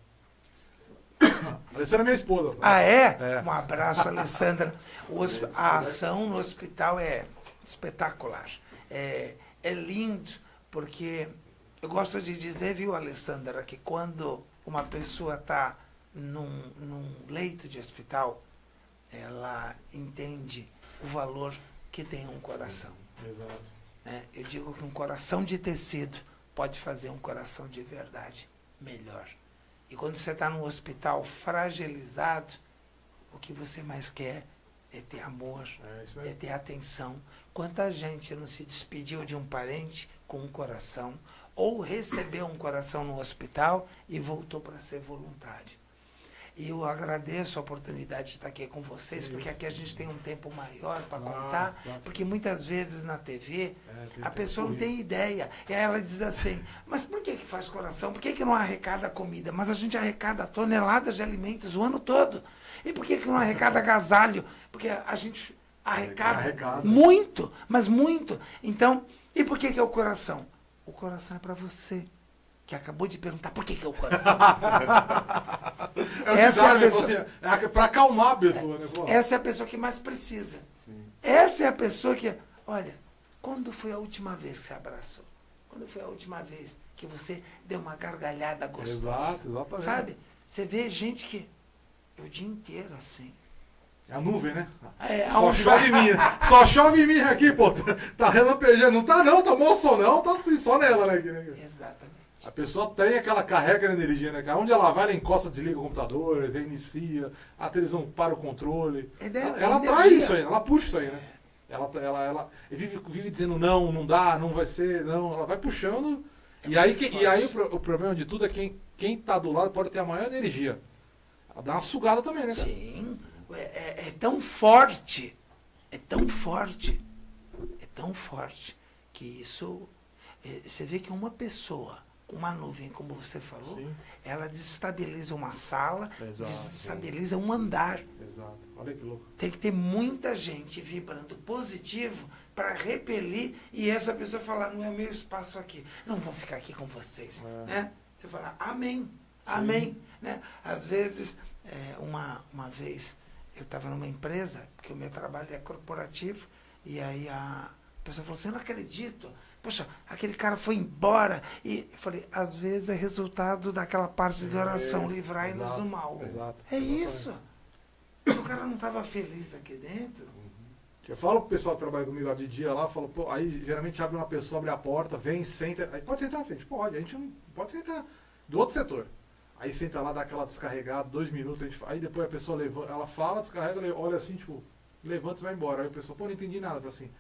A Alessandra é minha esposa. sabe? Ah, é? É. Um abraço, Alessandra. O a ação no hospital é espetacular. É, é lindo, porque eu gosto de dizer, viu, Alessandra, que quando uma pessoa está num, num leito de hospital, ela entende o valor que tem um coração. Exato. né? Eu digo que um coração de tecido pode fazer um coração de verdade melhor. E quando você está num hospital fragilizado, o que você mais quer é ter amor, É é ter atenção. Quanta gente não se despediu de um parente com um coração, ou recebeu um coração no hospital e voltou para ser voluntário. E eu agradeço a oportunidade de estar aqui com vocês, porque Isso. aqui a gente tem um tempo maior para Ah, contar, tá. porque muitas vezes na TV É, a pessoa não tem ideia. E aí ela diz assim, mas por que, que faz coração? Por que, que não arrecada comida? Mas a gente arrecada toneladas de alimentos o ano todo. E por que, que não arrecada agasalho? Porque a gente arrecada, Arrecada. muito, mas muito. Então, e por que, que é o coração? O coração é para você. Que acabou de perguntar por que, que é o coração. É Essa é a pessoa- assim, é pra acalmar a pessoa, né? Pô, Essa é a pessoa que mais precisa. Sim. Essa é a pessoa que. Olha, quando foi a última vez que você abraçou? Quando foi a última vez que você deu uma gargalhada gostosa? Exato, exatamente. Sabe? Você vê gente que. é O dia inteiro assim. É a nuvem, né? É, Só um- chove em mim. Só chove em mim aqui, pô. Tá relampejando. Não tá não, tomou sol não, tá assim, só nela, né? né? Exatamente. A pessoa tem aquela carrega de energia, né? cara? Onde ela vai, ela encosta, desliga o computador, reinicia, a televisão para o controle. É ela é ela traz isso aí, ela puxa isso aí, né? Ela, ela, ela vive, vive dizendo não, não dá, não vai ser, não. Ela vai puxando. É e aí, que- e aí o, o problema de tudo é quem, quem tá do lado pode ter a maior energia. Ela dá uma sugada também, né? cara? Sim, é, é- é tão forte, é tão forte, é tão forte que isso. é, você vê que uma pessoa com uma nuvem, como você falou, Sim. ela desestabiliza uma sala, Exato, desestabiliza um andar. Exato. Olha que louco. Tem que ter muita gente vibrando positivo para repelir e essa pessoa falar, não é meu espaço aqui, não vou ficar aqui com vocês. É. Né? Você fala, amém, amém. Né? Às vezes, é, uma, uma vez, eu estava numa empresa, porque o meu trabalho é corporativo, e aí a pessoa falou assim, eu não acredito. Poxa, aquele cara foi embora. E eu falei, às vezes é resultado daquela parte de oração, Isso, livrai-nos do mal. exato. É isso. Se o cara não estava feliz aqui dentro, Eu falo pro pessoal que trabalha comigo lá de dia lá, falo, pô, aí geralmente abre uma pessoa, abre a porta, vem, senta. Aí pode sentar na frente? Pode, a gente não pode sentar do outro setor. Aí senta lá, dá aquela descarregada, dois minutos, a gente, aí depois a pessoa levanta, ela fala, descarrega, olha assim, tipo, levanta e vai embora. Aí a pessoa, pô, não entendi nada. Eu falei assim,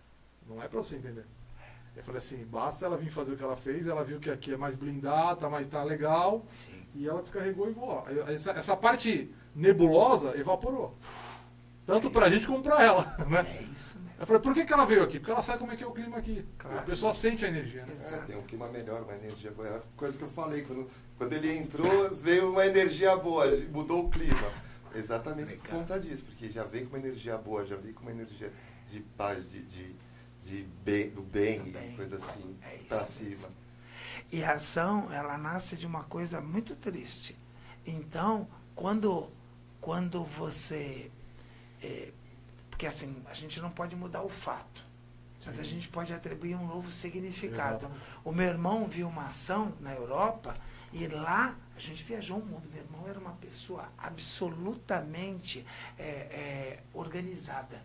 não é pra você entender. Eu falei assim, basta ela vir fazer o que ela fez, ela viu que aqui é mais blindado, tá, mais, tá legal, sim. e ela descarregou e voou. Essa, essa parte nebulosa evaporou. Tanto pra gente como pra ela, né? É isso mesmo. Eu falei, por que, que ela veio aqui? Porque ela sabe como é que é o clima aqui. Claro. A pessoa sente a energia. Né? É, tem um clima melhor, uma energia boa. É a coisa que eu falei. Quando, quando ele entrou, veio uma energia boa, mudou o clima. Exatamente por Legal. conta disso, porque já vem com uma energia boa, já vem com uma energia de paz, de, de, de bem, do bem, Do bem. coisa assim, É isso pra cima. E a ação, ela nasce de uma coisa muito triste. Então, quando, quando você. É, porque assim, a gente não pode mudar o fato, mas a gente pode atribuir um novo significado. Exatamente. O meu irmão viu uma ação na Europa e lá a gente viajou o mundo. Meu irmão era uma pessoa absolutamente é, é, organizada.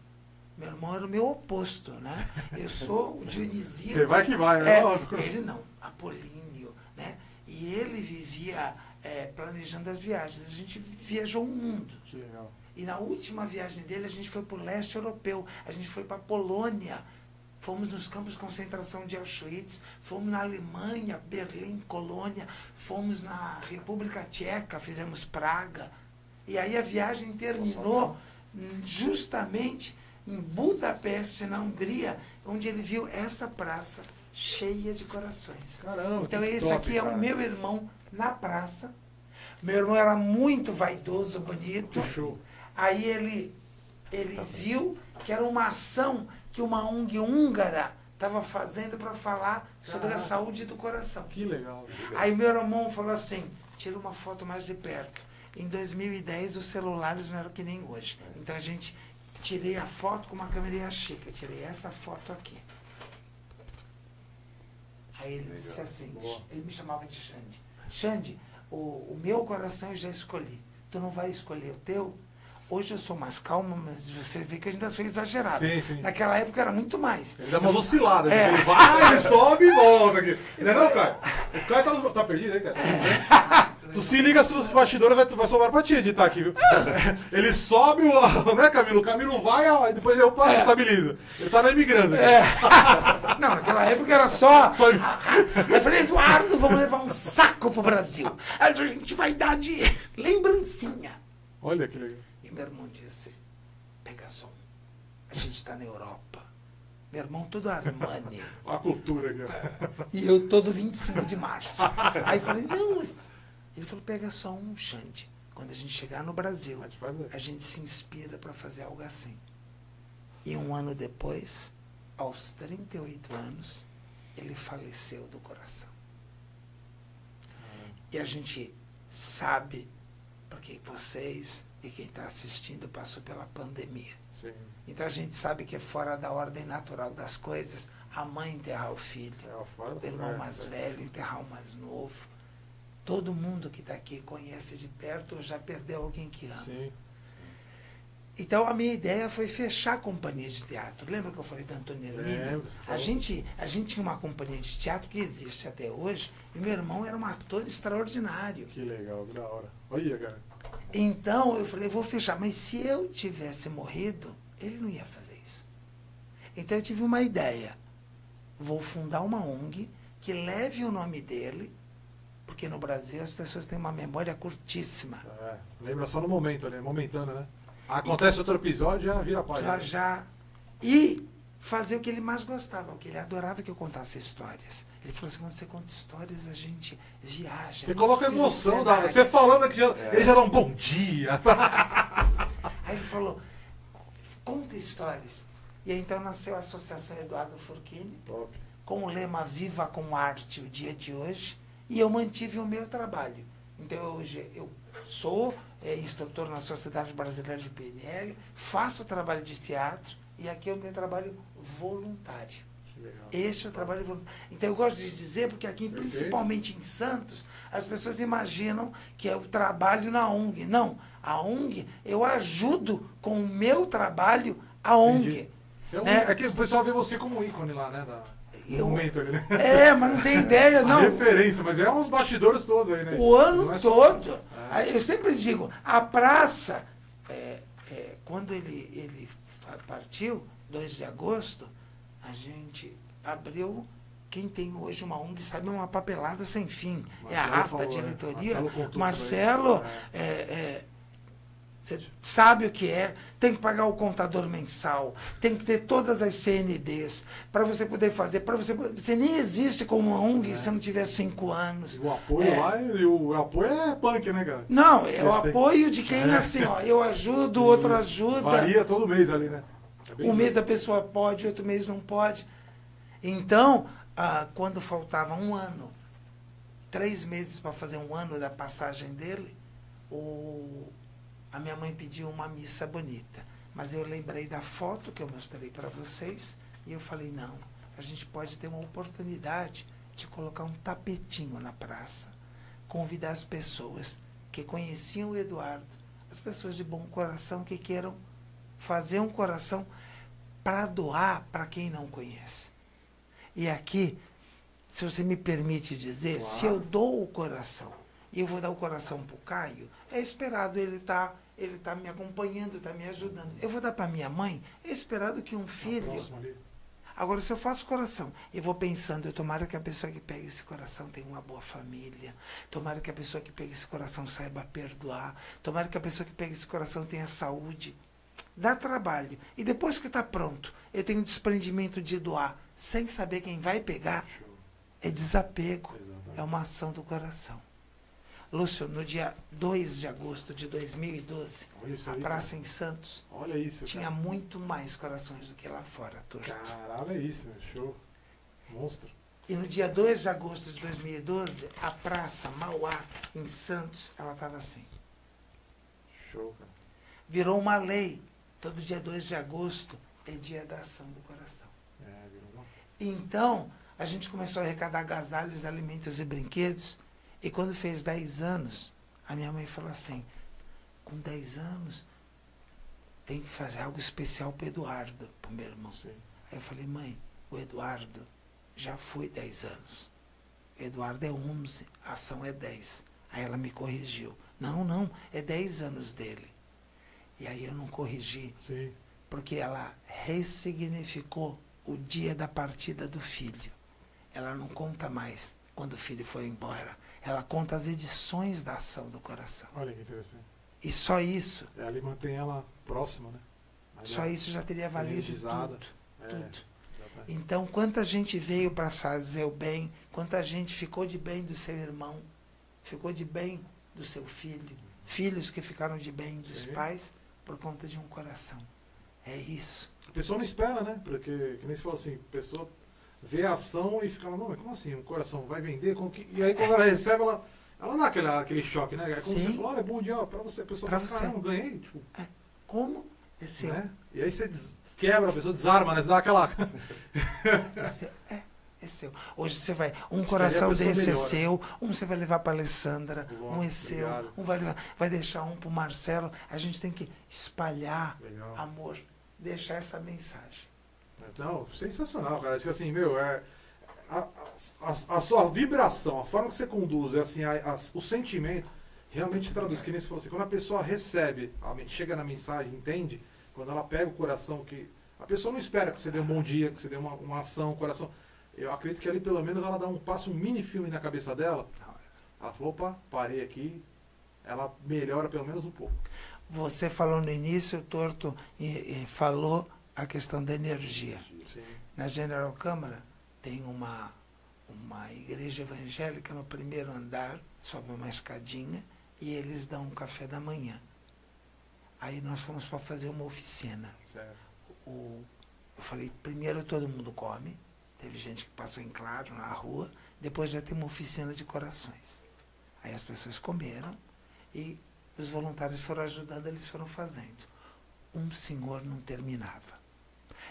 Meu irmão era o meu oposto, né? Eu sou o Dionisio. Você vai que vai, né? É, Lógico. ele não, apolíneo, né? E ele vivia é, planejando as viagens. A gente viajou o mundo. Que legal. E na última viagem dele, a gente foi para o leste europeu. A gente foi para a Polônia. Fomos nos campos de concentração de Auschwitz. Fomos na Alemanha, Berlim, Colônia. Fomos na República Tcheca, fizemos Praga. E aí a viagem terminou justamente em Budapeste, na Hungria, onde ele viu essa praça cheia de corações. Caramba, Então esse top, aqui é cara. o meu irmão na praça. Meu irmão era muito vaidoso, bonito. Show. Aí ele, ele viu que era uma ação que uma ONG húngara estava fazendo para falar sobre a Caraca. saúde do coração. Que legal. Aí meu irmão falou assim, tira uma foto mais de perto. Em 2010 os celulares não eram que nem hoje. Então a gente tirei a foto com uma câmera. Eu tirei essa foto aqui. Aí ele Legal. disse assim, Boa. ele me chamava de Xande. Xande, o, o meu coração eu já escolhi. Tu não vai escolher o teu? Hoje eu sou mais calmo, mas você vê que a gente ainda foi exagerado. Sim, sim. Naquela época era muito mais. Ele dá umas osciladas. É. Ele vai, ele sobe e volta aqui. Não é não, Caio? O Caio tá, nos... tá perdido aí, cara? Tu se liga nos bastidores, vai, vai sobrar pra ti editar aqui, viu? Ele sobe, o, né, Camilo? O Camilo vai, ó, e depois ele opa, estabiliza. Ele tá na imigrância. É. Não, naquela época era só. Só- Eu falei, Eduardo, vamos levar um saco pro Brasil. A gente vai dar de lembrancinha. Olha que legal. E meu irmão disse, pega som. A gente tá na Europa. Meu irmão todo Armani. A cultura ó. E eu todo 25 de março. Aí falei, não, mas. Ele falou, pega só um Xande. Quando a gente chegar no Brasil, a gente se inspira para fazer algo assim. E um ano depois, aos 38 anos, ele faleceu do coração. E a gente sabe, porque vocês e quem está assistindo passou pela pandemia. Sim. Então a gente sabe que é fora da ordem natural das coisas a mãe enterrar o filho, É, o irmão mais é. velho enterrar o mais novo. Todo mundo que está aqui conhece de perto ou já perdeu alguém que ama. Sim. Então a minha ideia foi fechar a companhia de teatro. Lembra que eu falei da Lembro, você A gente, a gente tinha uma companhia de teatro que existe até hoje, e meu irmão era um ator extraordinário. Que legal, que da hora. Olha, cara. Então eu falei, vou fechar. Mas se eu tivesse morrido, ele não ia fazer isso. Então eu tive uma ideia. Vou fundar uma ONG que leve o nome dele, porque no Brasil as pessoas têm uma memória curtíssima. É, lembra só no momento ali, momentâneo, né? Acontece outro episódio, já vira página. Já, já. E fazer o que ele mais gostava, o que ele adorava que eu contasse histórias. Ele falou assim, quando você conta histórias, a gente viaja. Você coloca emoção, da, você falando aqui, já, ele já dá um bom dia. Aí ele falou, conta histórias. E aí, então nasceu a Associação Eduardo Furquini, com o lema Viva com Arte o dia de hoje, e eu mantive o meu trabalho. Então hoje eu sou é, instrutor na Sociedade Brasileira de PNL, faço trabalho de teatro e aqui é o meu trabalho voluntário. Legal. Este é o trabalho. Então eu gosto de dizer, porque aqui, Perfeito. principalmente em Santos, as pessoas imaginam que é o trabalho na ONG. Não, a ONG, eu ajudo com o meu trabalho a ONG. É, um, né? é que o pessoal vê você como um ícone lá, né? Da, Eu- momento ali, né? É, mas não tem ideia, A não. referência, mas é uns bastidores todos aí, né? O ano é só- todo. É. Aí Eu sempre digo, a praça, é, é, quando ele, ele partiu, 2 de agosto, a gente abriu. Quem tem hoje uma ONG sabe é uma papelada sem fim. é a Marcelo ata falou, né? diretoria. Marcelo Marcelo, é, é, você sabe o que é, tem que pagar o contador mensal, tem que ter todas as CNDs para você poder fazer. para você, você nem existe como uma ONG se não tiver cinco anos. O apoio É. lá, o, o apoio é punk, né, cara? Não, é o têm- apoio de quem, assim, ó, eu ajudo, o outro ajuda. Varia todo mês ali, né? É Um mês a pessoa pode, outro mês não pode. Então, ah, quando faltava um ano, três meses para fazer um ano da passagem dele, o, a minha mãe pediu uma missa bonita. Mas eu lembrei da foto que eu mostrei para vocês e eu falei, não, a gente pode ter uma oportunidade de colocar um tapetinho na praça, convidar as pessoas que conheciam o Eduardo, as pessoas de bom coração que queiram fazer um coração para doar para quem não conhece. E aqui, se você me permite dizer, Claro. se eu dou o coração e eu vou dar o coração para o Caio, é esperado ele tá, ele tá me acompanhando, está me ajudando. Eu vou dar para minha mãe, é esperado que um filho. Agora, se eu faço coração e vou pensando, eu tomara que a pessoa que pega esse coração tenha uma boa família, tomara que a pessoa que pega esse coração saiba perdoar, tomara que a pessoa que pega esse coração tenha saúde. Dá trabalho. E depois que está pronto, eu tenho desprendimento de doar, sem saber quem vai pegar, é desapego. É uma ação do coração. Lúcio, no dia 2 de agosto de 2012, Olha isso a aí. praça cara. em Santos isso. tinha cara. muito mais corações do que lá fora, torto. Caralho, é isso. Show. Monstro. E no dia 2 de agosto de 2012, a praça Mauá, em Santos, ela estava assim. Show, cara. Virou uma lei. Todo dia 2 de agosto é dia da ação do coração. É. Então, a gente começou a arrecadar agasalhos, alimentos e brinquedos. E quando fez 10 anos, a minha mãe falou assim: com 10 anos, tem que fazer algo especial para Eduardo, para o meu irmão. Sim. Aí eu falei, mãe, o Eduardo já foi 10 anos. O Eduardo é 11, a ação é 10. Aí ela me corrigiu. Não, não, é 10 anos dele. E aí eu não corrigi, Sim. porque ela ressignificou o dia da partida do filho. Ela não conta mais quando o filho foi embora. Ela conta as edições da ação do coração. Olha que interessante. E só isso, É, ali mantém ela próxima, né? Ali só é- isso já teria valido tudo. É, Tudo. Então, quanta gente veio para fazer o bem, quanta gente ficou de bem do seu irmão, ficou de bem do seu filho, filhos que ficaram de bem dos Sim. pais por conta de um coração. É isso. A pessoa não espera, né? Porque, que nem se falou assim, a pessoa vê a ação e fica, não, mas como assim? Um coração vai vender? Que... E aí quando ela recebe, ela, ela dá aquele, aquele choque, né? É como Sim. você falou, olha, bom dia, ó, pra você. A pessoa Pra fala, você. caramba, ganhei. Tipo, Como é seu? né? E aí você quebra a pessoa, desarma, né? Você dá aquela... É. É, é seu. Hoje você vai, um coração desse melhora. é seu, um você vai levar para Alessandra, Bom, um é seu, obrigado. um vai, levar- vai deixar um para o Marcelo. A gente tem que espalhar Legal. amor, deixar essa mensagem. Não, sensacional, cara. Tipo assim, meu, é. A, a- a sua vibração, a forma que você conduz, é assim, a- a- o sentimento, realmente traduz. Que nem você falou assim, quando a pessoa recebe, chega na mensagem, entende, quando ela pega o coração, que a pessoa não espera que você dê um bom dia, que você dê uma, uma ação, um coração. Eu acredito que ali pelo menos ela dá um passo, um mini filme na cabeça dela. Ela falou, opa, parei aqui. Ela melhora pelo menos um pouco. Você falou no início, o Torto e, e falou a questão da energia. Sim. Na General Câmara tem uma, uma igreja evangélica no primeiro andar, sobe uma escadinha, e eles dão um café da manhã. Aí nós fomos para fazer uma oficina. Certo. O, eu falei, primeiro todo mundo come, teve gente que passou em claro na rua, depois já tem uma oficina de corações. Aí as pessoas comeram e os voluntários foram ajudando, eles foram fazendo. Um senhor não terminava.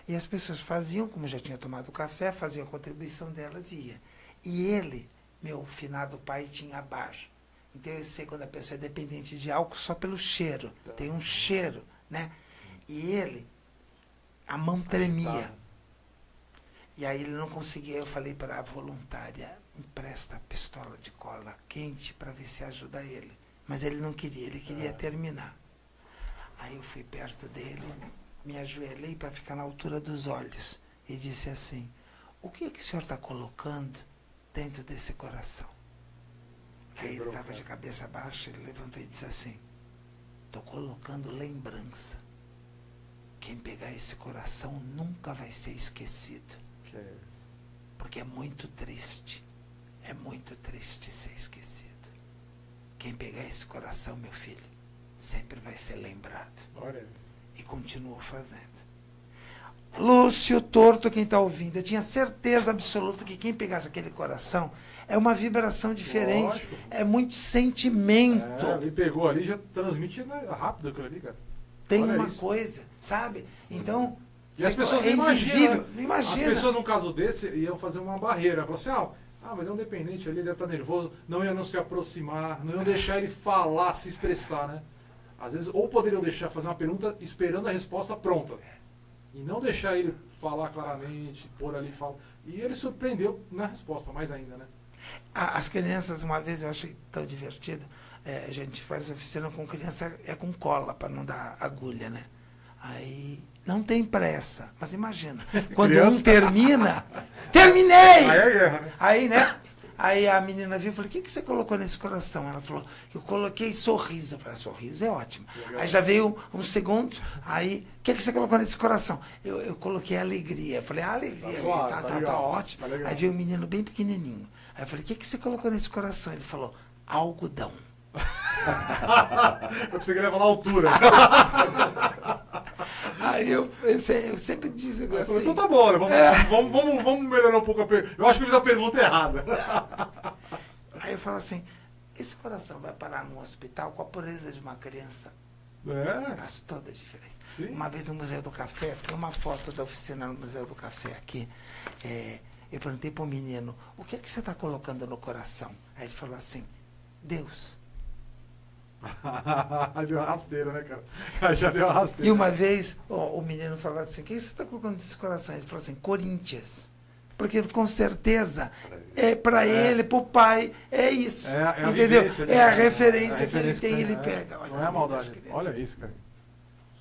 E as pessoas faziam, como já tinha tomado café, faziam a contribuição delas e ia. E ele, meu finado pai, tinha bar. Então eu sei quando a pessoa é dependente de álcool só pelo cheiro. Tem um cheiro, né? E ele, a mão tremia. E aí ele não conseguia. Eu falei para a voluntária, empresta a pistola de cola quente para ver se ajuda ele. Mas ele não queria, ele queria terminar. Aí eu fui perto dele, me ajoelhei para ficar na altura dos olhos e disse assim: O que, é que o senhor está colocando dentro desse coração? Aí ele estava de cabeça baixa, ele levantou e disse assim: Estou colocando lembrança. Quem pegar esse coração nunca vai ser esquecido. Porque é muito triste. É muito triste ser esquecido. Quem pegar esse coração, meu filho, sempre vai ser lembrado. E continuou fazendo. Lúcio Torto, quem está ouvindo, eu tinha certeza absoluta que quem pegasse aquele coração é uma vibração diferente. Lógico. É muito sentimento. É, ele pegou ali já transmite né, rápido aquilo ali, cara. Tem olha uma isso. coisa, sabe? Então. E as pessoas é não imaginam. invisível. Não imagina. As pessoas, num caso desse, iam fazer uma barreira. Falaram assim, ah, ah, mas é um dependente ali, deve estar nervoso. Não iam não se aproximar, não iam deixar ele falar, se expressar, né? Às vezes, ou poderiam deixar fazer uma pergunta esperando a resposta pronta. E não deixar ele falar claramente, pôr ali e falar. E ele surpreendeu na resposta, mais ainda, né? As crianças, uma vez eu achei tão divertido, é, a gente faz oficina com criança, é com cola, para não dar agulha, né? Aí não tem pressa. Mas imagina, quando Criança. um termina, terminei! Aí é guerra, né? Aí, né? Aí a menina viu e falou, o que, que você colocou nesse coração? Ela falou, eu coloquei sorriso. Eu falei, sorriso é ótimo. Legal. Aí já veio um segundo, aí, o que, que você colocou nesse coração? Eu, eu coloquei alegria. Eu falei, ah, alegria, Tá suave, tá, tá tá, tá ótimo. tá aí veio um menino bem pequenininho. Aí eu falei, o que, que você colocou nesse coração? Ele falou, algodão. Eu pensei que ele ia falar altura. Aí eu, eu, se- eu sempre digo Eu assim, então tá bom, né? vamos, vamos, vamos, vamos melhorar um pouco a pergunta. Eu acho que eu fiz a pergunta errada. aí eu falo assim, esse coração vai parar num hospital com a pureza de uma criança É, Faz toda a diferença. Sim. Uma vez no Museu do Café, tem uma foto da oficina no Museu do Café aqui. é, eu perguntei para o menino, o que, é que você está colocando no coração? Aí ele falou assim, Deus. deu uma rasteira, né, cara? Aí já deu uma rasteira. E uma vez o, o menino falou assim, o que você está colocando nesse coração? Ele falou assim, Corinthians. Porque com certeza, é para ele, para o pai, é isso. É, é a entendeu? vivência, é a né? referência, É a que ele referência tem, que ele é. pega. Não é a maldade. Olha isso, cara.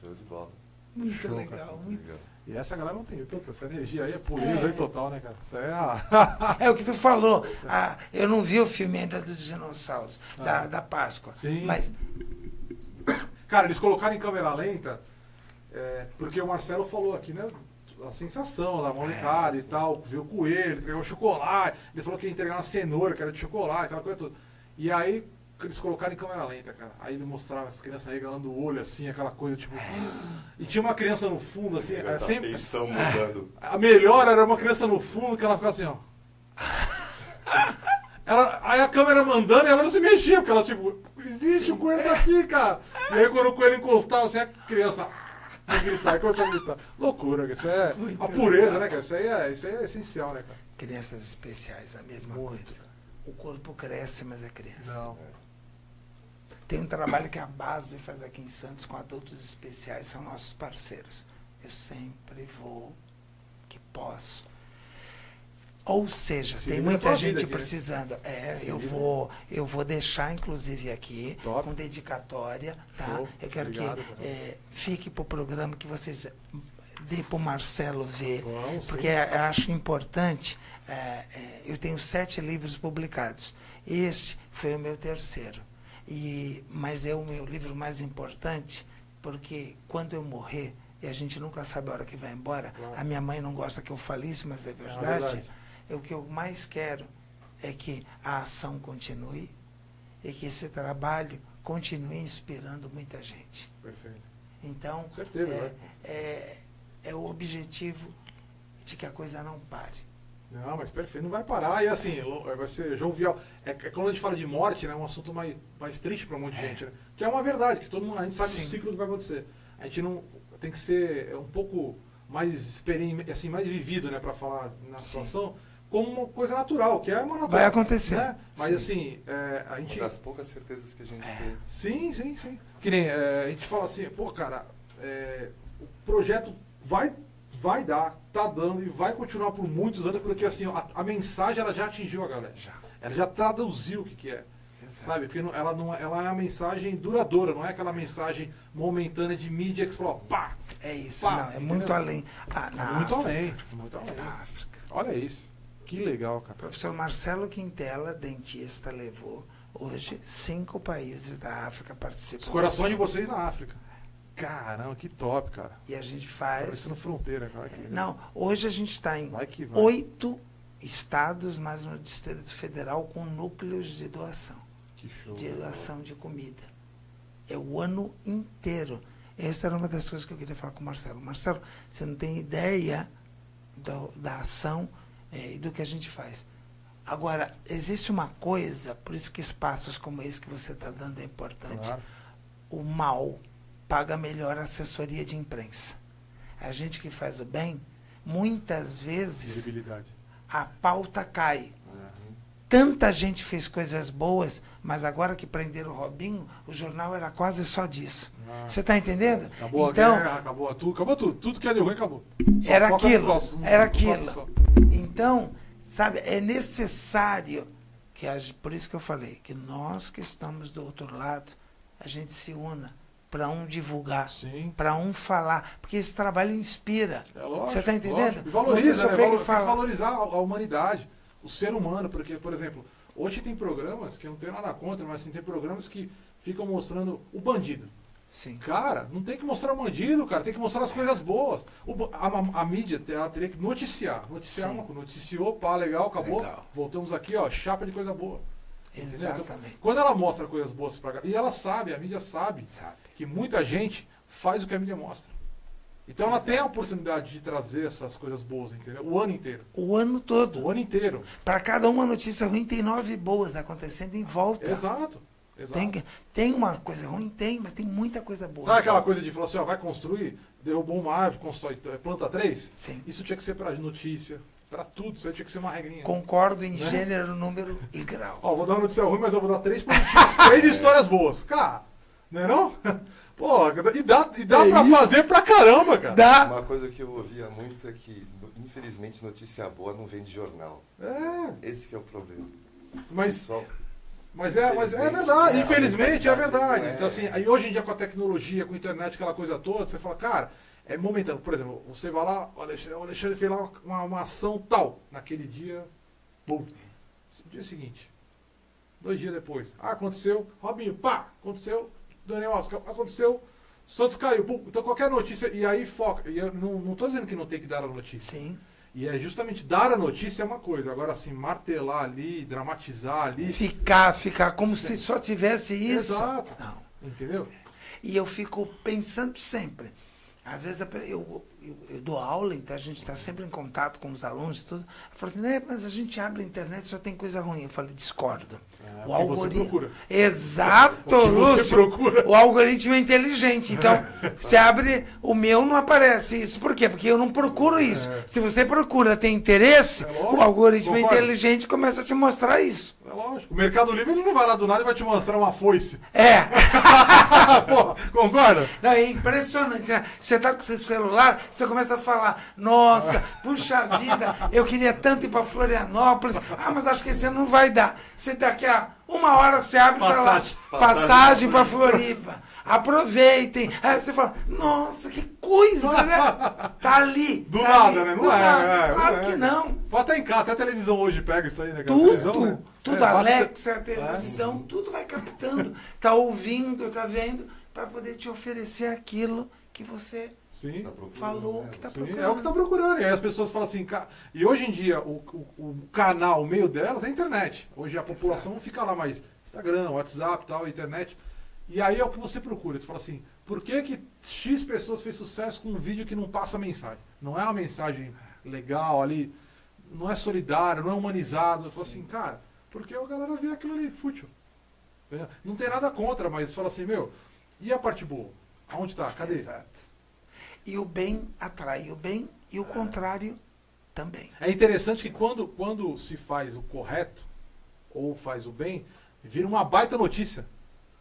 Show de bola. Muito Show, legal, cara. muito Legal. E essa galera não tem. Puta, essa energia aí é pureza aí total, né, cara? Isso é a. É o que tu falou. Ah, eu não vi o filme ainda dos dinossauros, da, da Páscoa. Ah. Sim. Mas Cara, eles colocaram em câmera lenta, é, porque o Marcelo falou aqui, né? A sensação da molecada É, e tal, viu o coelho, entregou chocolate, ele falou que ia entregar uma cenoura, que era de chocolate, aquela coisa toda. E aí eles colocaram em câmera lenta, cara. Aí ele mostrava as crianças regalando o olho, assim, aquela coisa, tipo. E tinha uma criança no fundo, assim, é, Tá sempre. feição mudando. A melhor era uma criança no fundo que ela ficava assim, ó. Ela, aí a câmera mandando e ela não se mexia, porque ela, tipo, existe o coelho daqui, cara. E aí quando o coelho encostava, assim, a criança ia gritar, começou a gritar. Loucura. Isso é Muito a pureza, legal. né, cara? Isso aí é, isso aí é essencial, né, cara? Crianças especiais, a mesma Muito, coisa. O corpo cresce, mas é criança. Não. Tem um trabalho que a base faz aqui em Santos com adultos especiais, são nossos parceiros. Eu sempre vou que posso. Ou seja, Se tem muita gente aqui, né? precisando. É, Se eu vive. vou, eu vou deixar inclusive aqui Top. com dedicatória, tá? Show. Eu quero Obrigado, que é, fique pro programa que vocês dê pro Marcelo ver, porque sim. eu acho importante. é, é, eu tenho sete livros publicados. Este foi o meu terceiro. E, mas é o meu livro mais importante, porque quando eu morrer, e a gente nunca sabe a hora que vai embora, Claro. a minha mãe não gosta que eu fale isso, mas é verdade. verdade. é o que eu mais quero é que a ação continue e que esse trabalho continue inspirando muita gente. Perfeito. Então, Certeza, é, vai. é, é o objetivo de que a coisa não pare. Não, mas perfeito, não vai parar. E assim, vai ser jovial. É, é quando a gente fala de morte, né? É um assunto mais, mais triste para um monte de gente, né? Que é uma verdade, que todo mundo, a gente sabe Sim. o ciclo que vai acontecer. A gente não tem que ser um pouco mais assim, mais vivido, né, para falar na Sim. situação, como uma coisa natural, que é uma natural. Vai acontecer. né? Mas Sim. assim, é, a Uma gente das poucas certezas que a gente É. tem. Sim, sim, sim. Que nem é, a gente fala assim, pô, cara, é, o projeto vai, vai dar, tá dando e vai continuar por muitos anos, porque assim, a, a mensagem ela já atingiu a galera. Já. Ela já traduziu o que, que é. Exato. Sabe? Porque não- ela, não, é- ela é uma mensagem duradoura, não é aquela mensagem momentânea de mídia que falou, pá, É isso, Pá, não, é entendeu? muito além. Ah, na muito África, além, muito além. Na África. Olha isso. Que legal, O cara. professor Marcelo Quintela, dentista, levou hoje cinco países da África participam. Os corações de vocês na África. Caramba, que top, cara. E a gente faz. Parecendo fronteira, cara. que- Não, hoje a gente está em Vai que vai. oito estados, mas no Distrito Federal, com núcleos de doação. Que show. De doação de comida. É o ano inteiro. Essa era uma das coisas que eu queria falar com o Marcelo. Marcelo, você não tem ideia do- da ação eh, e do que a gente faz. Agora, existe uma coisa, por isso que espaços como esse que você está dando é importante. Claro. O mal paga melhor assessoria de imprensa. A gente que faz o bem, muitas vezes a pauta cai. Tanta gente fez coisas boas, mas agora que prenderam o Robinho, o jornal era quase só disso. Ah. Você está entendendo? Acabou então, a guerra, acabou tudo, acabou tudo. Tudo que é de ruim acabou. Só era aquilo, no era aquilo. só. Então, sabe, é necessário que a, por isso que eu falei que nós que estamos do outro lado, a gente se una para um divulgar, para um falar, porque esse trabalho inspira. É lógico. Você está entendendo? lógico. E valoriza, né? Valor- falo. valorizar a, a humanidade, o ser humano, porque, por exemplo, hoje tem programas que eu não tenho nada contra, mas assim, tem programas que ficam mostrando o bandido. Sim. Cara, não tem que mostrar o bandido, cara, tem que mostrar as coisas boas. O a, a- mídia ela teria que noticiar. Noticiar Sim. uma. Noticiou, pá, legal, acabou. Legal. Voltamos aqui, ó, chapa de coisa boa. Então, Exatamente. quando ela mostra coisas boas pra e ela sabe, a mídia sabe, Sabe? Que muita gente faz o que a mídia mostra. Então ela tem a oportunidade de trazer essas coisas boas, entendeu? O ano inteiro. O ano todo. O ano inteiro. Para cada uma notícia ruim, tem nove boas acontecendo em volta. Exato. Exato. Tem, tem uma coisa ruim? Tem, mas tem muita coisa boa. Sabe aquela coisa de falar assim, ó, vai construir, derrubou uma árvore, constrói, eh, planta três? Sim. Isso tinha que ser pra notícia, pra tudo, isso aí tinha que ser uma regrinha. Concordo em Né? gênero, número e grau. Ó, vou dar uma notícia ruim, mas eu vou dar três pontinhos, três histórias boas. Cara, não é não? Pô, e dá, e dá É pra isso. fazer pra caramba, cara. Dá. Uma coisa que eu ouvia muito é que, no- infelizmente, notícia boa não vem de jornal. É, Esse que é o problema. mas Pessoal, Mas é, mas é verdade, é, infelizmente é verdade. mentalidade Então, assim, é- aí hoje em dia com a tecnologia, com a internet, aquela coisa toda, você fala, cara, é momentâneo. Por exemplo, você vai lá, o Alexandre, o Alexandre fez lá uma, uma ação tal, naquele dia, bom. Dia seguinte, dois dias depois, ah, aconteceu, Robinho, pá, aconteceu, Daniel Oscar, aconteceu, Santos caiu, pum. Então qualquer notícia, e aí foca. E eu não, não tô dizendo que não tem que dar a notícia. Sim. E é justamente dar a notícia é uma coisa, agora assim, martelar ali, dramatizar ali, Ficar, ficar como Sim. se só tivesse isso. Exato. Não. entendeu? E eu fico pensando sempre, Às vezes eu, eu, eu dou aula, então a gente está sempre em contato com os alunos e tudo. Eu falo assim, né, mas a gente abre a internet só tem coisa ruim. Eu falei, discordo. É, o algoritmo. procura. Exato, Lúcio. procura. O algoritmo é inteligente. Então, você abre, o meu não aparece isso. Por quê? Porque eu não procuro isso. Se você procura, tem interesse, É o algoritmo concordo. inteligente começa a te mostrar isso. É lógico. O Mercado Livre ele não vai lá do nada e vai te mostrar uma foice. É. Pô, concorda? Não, é impressionante, né? Você tá com seu celular, você começa a falar, nossa, puxa vida, eu queria tanto ir para Florianópolis, ah, mas acho que esse ano não vai dar. Você daqui a uma hora você abre para lá, Passagem. para Floripa. Aproveitem. Aí você fala, nossa, que coisa, né? Tá ali. Do tá nada, ali, né? Não do é, nada. é, Claro é. que não. Pode até em casa, até a televisão hoje pega isso aí, né? Tudo, Televisão, né? Tudo, É, basta- Alexa, televisão, tudo vai captando, tá ouvindo, tá vendo, para poder te oferecer aquilo que você Sim. Tá falou né? que tá Sim, procurando. é o que tá procurando. E aí as pessoas falam assim, ca- e hoje em dia o, o, o canal, o meio delas é a internet. Hoje a população não fica lá mais Instagram, WhatsApp, tal, internet. E aí é o que você procura. Você fala assim, por que que X pessoas fez sucesso com um vídeo que não passa mensagem? Não é uma mensagem legal ali, não é solidário, não é humanizado. Você fala assim, cara, porque a galera vê aquilo ali fútil. Entendeu? Não tem nada contra, mas fala assim, meu, e a parte boa? Aonde tá? Cadê? Exato. E o bem atrai o bem e o contrário também. É interessante que quando, quando se faz o correto, ou faz o bem, vira uma baita notícia.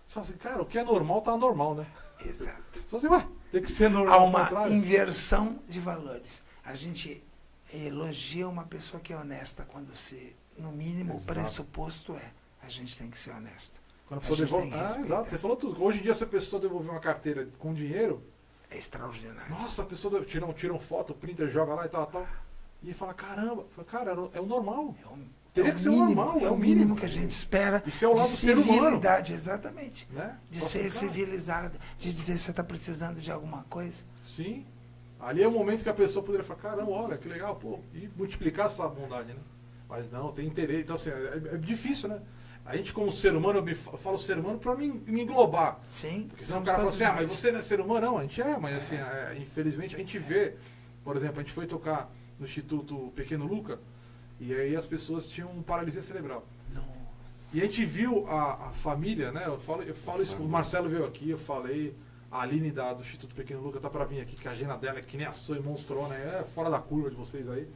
Você fala assim, cara, o que é normal tá normal, né? Exato. Você fala assim, ué, tem que ser normal. Há uma contrário." inversão de valores. A gente elogia uma pessoa que é honesta quando se, no mínimo, Exato. o pressuposto é a gente tem que ser honesto. Quando a pessoa devolve. que Ah, exato, você falou tudo. Hoje em dia, se a pessoa devolver uma carteira com dinheiro, É extraordinário. nossa, a pessoa tira, um- foto, printa, joga lá e tal, tal. E fala, caramba, Fala, cara, é o- é normal. É o, Teria é que ser o mínimo, normal, é o mínimo que a gente espera Isso é o lado de civilidade, exatamente. Né? De Fala ser cara, civilizado, de dizer você está precisando de alguma coisa. Sim. Ali é o momento que a pessoa poderia falar, caramba, olha, que legal, pô, e multiplicar essa bondade, né? Mas não, tem interesse. Então, assim, é, é difícil, né? A gente, como ser humano, eu me eu falo ser humano pra me, me englobar. Sim. Porque senão o cara fala assim, ah, mas você não é ser humano? Não, a gente é, mas assim, é, infelizmente a gente vê. Por exemplo, a gente foi tocar no Instituto Pequeno Luca e aí as pessoas tinham paralisia cerebral. Nossa. E a gente viu a, a família, né? Eu falo, eu falo isso, o Marcelo veio aqui, eu falei, a Aline da, do Instituto Pequeno Luca tá pra vir aqui, que a agenda dela é que nem a sua, é monstrona, é fora da curva de vocês aí.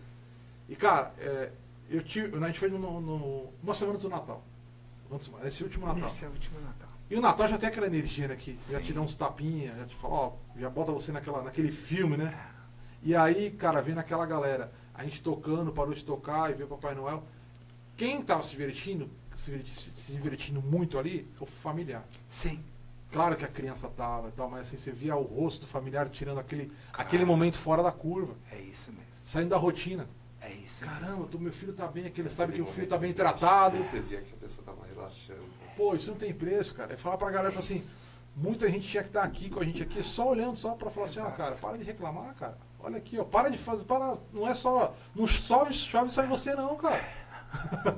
E cara, é, eu tive, a gente foi no, no, uma semana antes do Natal. Esse último Natal. Nesse é o último Natal. E o Natal já tem aquela energia, né? Que já Sim. te dá uns tapinhas, já te fala, ó, já bota você naquela, naquele filme, né? E aí, cara, vendo aquela galera, a gente tocando, parou de tocar e veio o Papai Noel. Quem tava se divertindo, se diverti- se se divertindo muito ali, é o familiar. Sim. Claro que a criança tava e tal, mas assim, você via o rosto do familiar tirando aquele, aquele momento fora da curva, É isso mesmo. saindo da rotina. É isso Caramba, tô- meu filho tá bem aqui, ele sabe que Aquele o filho tá bem tratado. Você via que a pessoa tava relaxando. Pô, isso não tem preço, cara. É falar pra galera, falar assim, muita gente tinha que estar aqui com a gente aqui, só olhando só pra falar assim, ó, Exato. cara, para de reclamar, cara. Olha aqui, ó, para de fazer, para, não é só, não chove, chove só em você não, cara.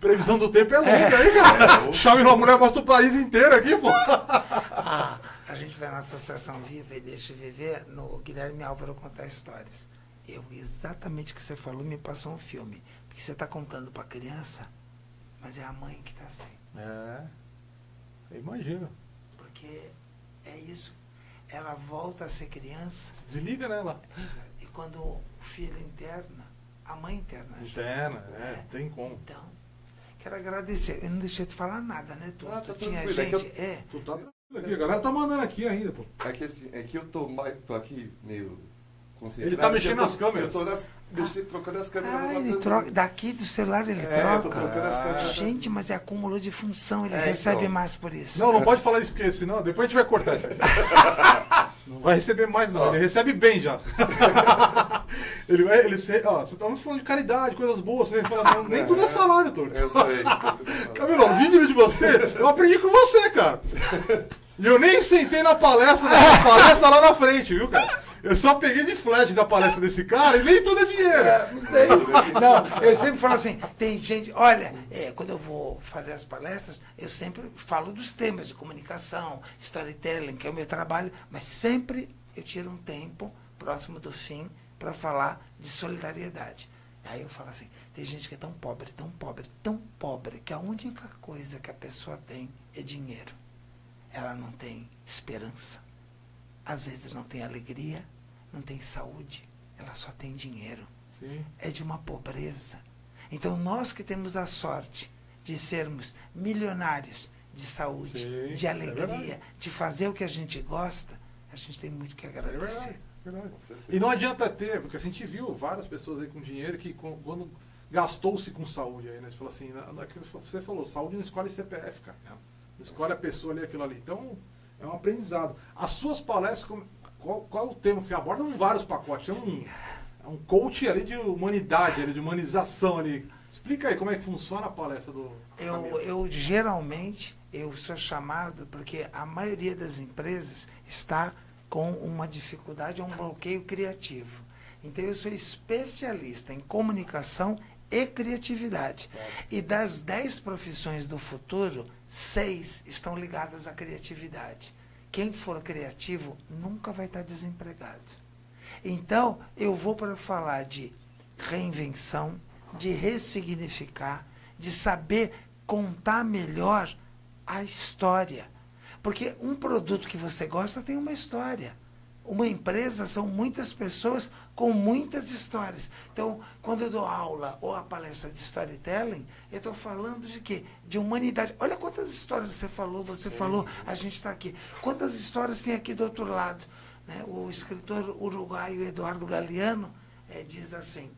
Previsão do tempo é longa aí, cara. Chove uma mulher mostra o país inteiro aqui, pô. Ah, a gente vai na Associação Viva e Deixa Viver, no Guilherme Álvaro contar histórias. Eu, exatamente o que você falou, me passou um filme. Porque você está contando para a criança, mas é a mãe que está sem. É, eu imagino. Porque é isso. Ela volta a ser criança. Se desliga, né, lá. E quando o filho interna, a mãe interna. Interna, é, tem como. Então, quero agradecer. Eu não deixei de falar nada, né, tu? Ah, tu tá tinha tranquilo, é gente. É. Tu tá tranquilo aqui, a galera tá mandando aqui ainda, pô. É que, assim, é que eu tô, mais, tô aqui meio concentrado. Ele tá mexendo nas câmeras. Eu tô nas, mexendo, trocando as câmeras. Ah, ele troca. Daqui do celular ele É, eu tô troca. câmeras. Gente, mas é acúmulo de função, ele É, recebe então. mais por isso. Não, não pode falar isso, porque senão depois a gente vai cortar isso. Não vai receber mais, não. Ele recebe bem já. ele vai, ele, ó, você tá muito falando de caridade, coisas boas, você fala, não, nem tudo é salário, Torto. Eu sei. Camilo, vídeo de você, eu aprendi com você, cara. E eu nem sentei na palestra, na palestra lá na frente, viu, cara? Eu só peguei de flash da palestra desse cara e nem tudo é dinheiro. É, não Não, eu sempre falo assim, tem gente, olha, é, quando eu vou fazer as palestras, eu sempre falo dos temas de comunicação, storytelling, que é o meu trabalho, mas sempre eu tiro um tempo próximo do fim para falar de solidariedade. Aí eu falo assim, tem gente que é tão pobre, tão pobre, tão pobre, que a única coisa que a pessoa tem é dinheiro. Ela não tem esperança. Às vezes não tem alegria, não tem saúde, ela só tem dinheiro. Sim. É de uma pobreza. Então nós que temos a sorte de sermos milionários de saúde, Sim, de é alegria, verdade. de fazer o que a gente gosta, a gente tem muito que É agradecer. verdade, verdade. Com certeza. E não adianta ter, porque a gente viu várias pessoas aí com dinheiro que com- quando gastou-se com saúde aí, né? A gente falou assim, na, na, você falou, saúde não escolhe CPF, cara. Não. Escolhe a pessoa ali, aquilo ali. Então, é um aprendizado. As suas palestras, qual, qual é o tema que você aborda? Vários pacotes. É um, é um coach ali de humanidade, ali, de humanização ali. Explica aí como é que funciona a palestra do Eu, Camilo. eu geralmente eu sou chamado porque a maioria das empresas está com uma dificuldade ou um bloqueio criativo. Então eu sou especialista em comunicação e criatividade. E das dez profissões do futuro, seis estão ligadas à criatividade. Quem for criativo nunca vai estar desempregado. Então, eu vou para falar de reinvenção, de ressignificar, de saber contar melhor a história. Porque um produto que você gosta tem uma história. Uma empresa são muitas pessoas com muitas histórias. Então, quando eu dou aula ou a palestra de storytelling, eu estou falando de quê? De humanidade. Olha quantas histórias você falou, você falou, a gente está aqui. Quantas histórias tem aqui do outro lado? né? O escritor uruguaio Eduardo Galeano eh, diz assim: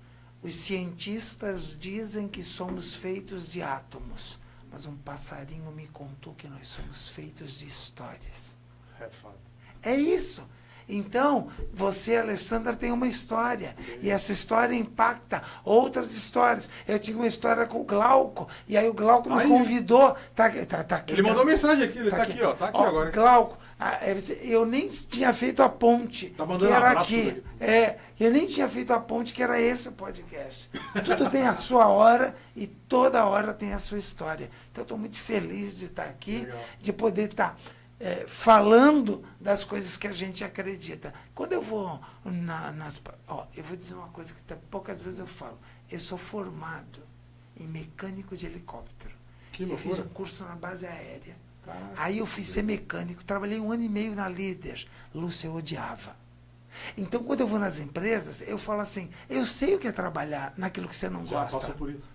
os cientistas dizem que somos feitos de átomos, mas um passarinho me contou que nós somos feitos de histórias. É fato. É isso. Então, você, Alessandra, tem uma história. E essa história impacta outras histórias. Eu tinha uma história com o Glauco. E aí o Glauco me Aí. convidou. Tá, aqui- tá, tá aqui, Ele tá- mandou mensagem aqui, ele tá, aqui, ó. Tá aqui agora. Glauco, ah, é, eu nem tinha feito a ponte, Tá que era abraço aqui. É, eu nem tinha feito a ponte, que era esse o podcast. Tudo tem a sua hora e toda hora tem a sua história. Então, eu estou muito feliz de estar aqui, Legal. de poder estar é, falando das coisas que a gente acredita. Quando eu vou na- nas. Ó, eu vou dizer uma coisa que poucas vezes eu falo. Eu sou formado em mecânico de helicóptero. Que eu fiz um curso na base aérea. Caraca. Aí eu fui ser mecânico, trabalhei um ano e meio na Líder. Lúcia eu odiava. Então, quando eu vou nas empresas, eu falo assim: eu sei o que é trabalhar naquilo que você não Já gosta. passou por isso.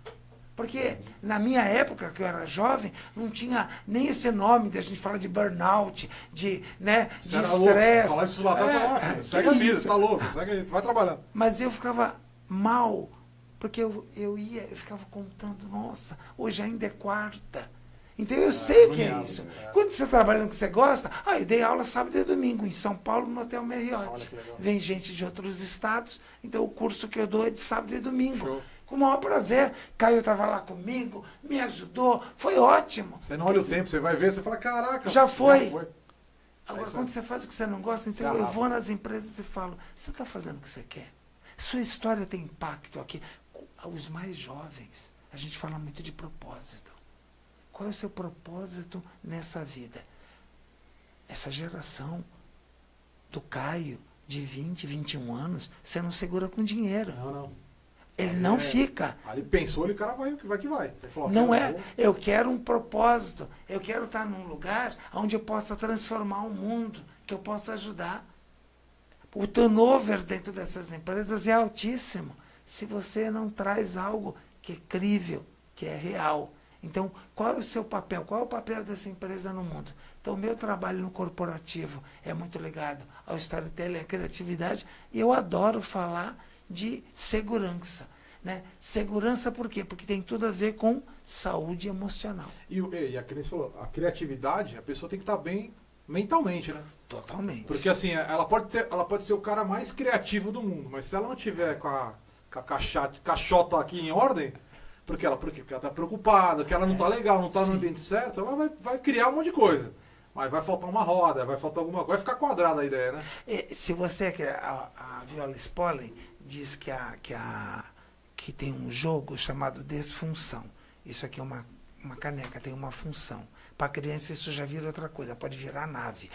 Porque na minha época, que eu era jovem, não tinha nem esse nome de a gente fala de burnout, de né, de Você estresse. Falar isso lá, tá, É, tá, que segue a vida, tá louco, segue aí, vai trabalhando. Mas eu ficava mal, porque eu, eu ia, eu ficava contando, nossa, hoje ainda é quarta. Então eu sei o que é isso. é. Quando você trabalha no que você gosta, ah, eu dei aula sábado e domingo em São Paulo, no Hotel Marriott. Vem gente de outros estados, então o curso que eu dou é de sábado e domingo. Show. O maior prazer. Caio estava lá comigo, me ajudou, foi ótimo. Você não olha o tempo, você vai ver, você fala, caraca. Já foi. Já foi. Agora, isso quando você faz o que você não gosta, então eu vou nas empresas e falo, você está fazendo o que você quer? Sua história tem impacto aqui. Os mais jovens, a gente fala muito de propósito. Qual é o seu propósito nessa vida? Essa geração do Caio, de 20, 21 anos, você não segura com dinheiro. Não, não. Ele não É. fica. Ele pensou, ele, cara, vai, vai que vai. Falou, Não "Quero, é, vou." eu quero um propósito, eu quero estar num lugar onde eu possa transformar o mundo, que eu possa ajudar. O turnover dentro dessas empresas é altíssimo. Se você não traz algo que é crível, que é real. Então, qual é o seu papel? Qual é o papel dessa empresa no mundo? Então, o meu trabalho no corporativo é muito ligado ao storytelling, à criatividade, e eu adoro falar de segurança. Né? Segurança por quê? Porque tem tudo a ver com saúde emocional. E, e a Cris falou, a criatividade, a pessoa tem que estar bem mentalmente, né? Totalmente. Porque assim, ela pode, ter, ela pode ser o cara mais criativo do mundo, mas se ela não tiver com a, com a caixa- caixota aqui em ordem, porque ela, por quê? Porque ela tá preocupada, que ela não tá legal, não tá no Sim. ambiente certo, ela vai, vai criar um monte de coisa. Mas vai faltar uma roda, vai faltar alguma coisa, vai ficar quadrada a ideia, né? E, se você quer, a, a Viola Spolin diz que, a, que, a, que tem um jogo chamado desfunção. Isso aqui é uma, uma caneca, tem uma função. Para criança isso já vira outra coisa, pode virar nave.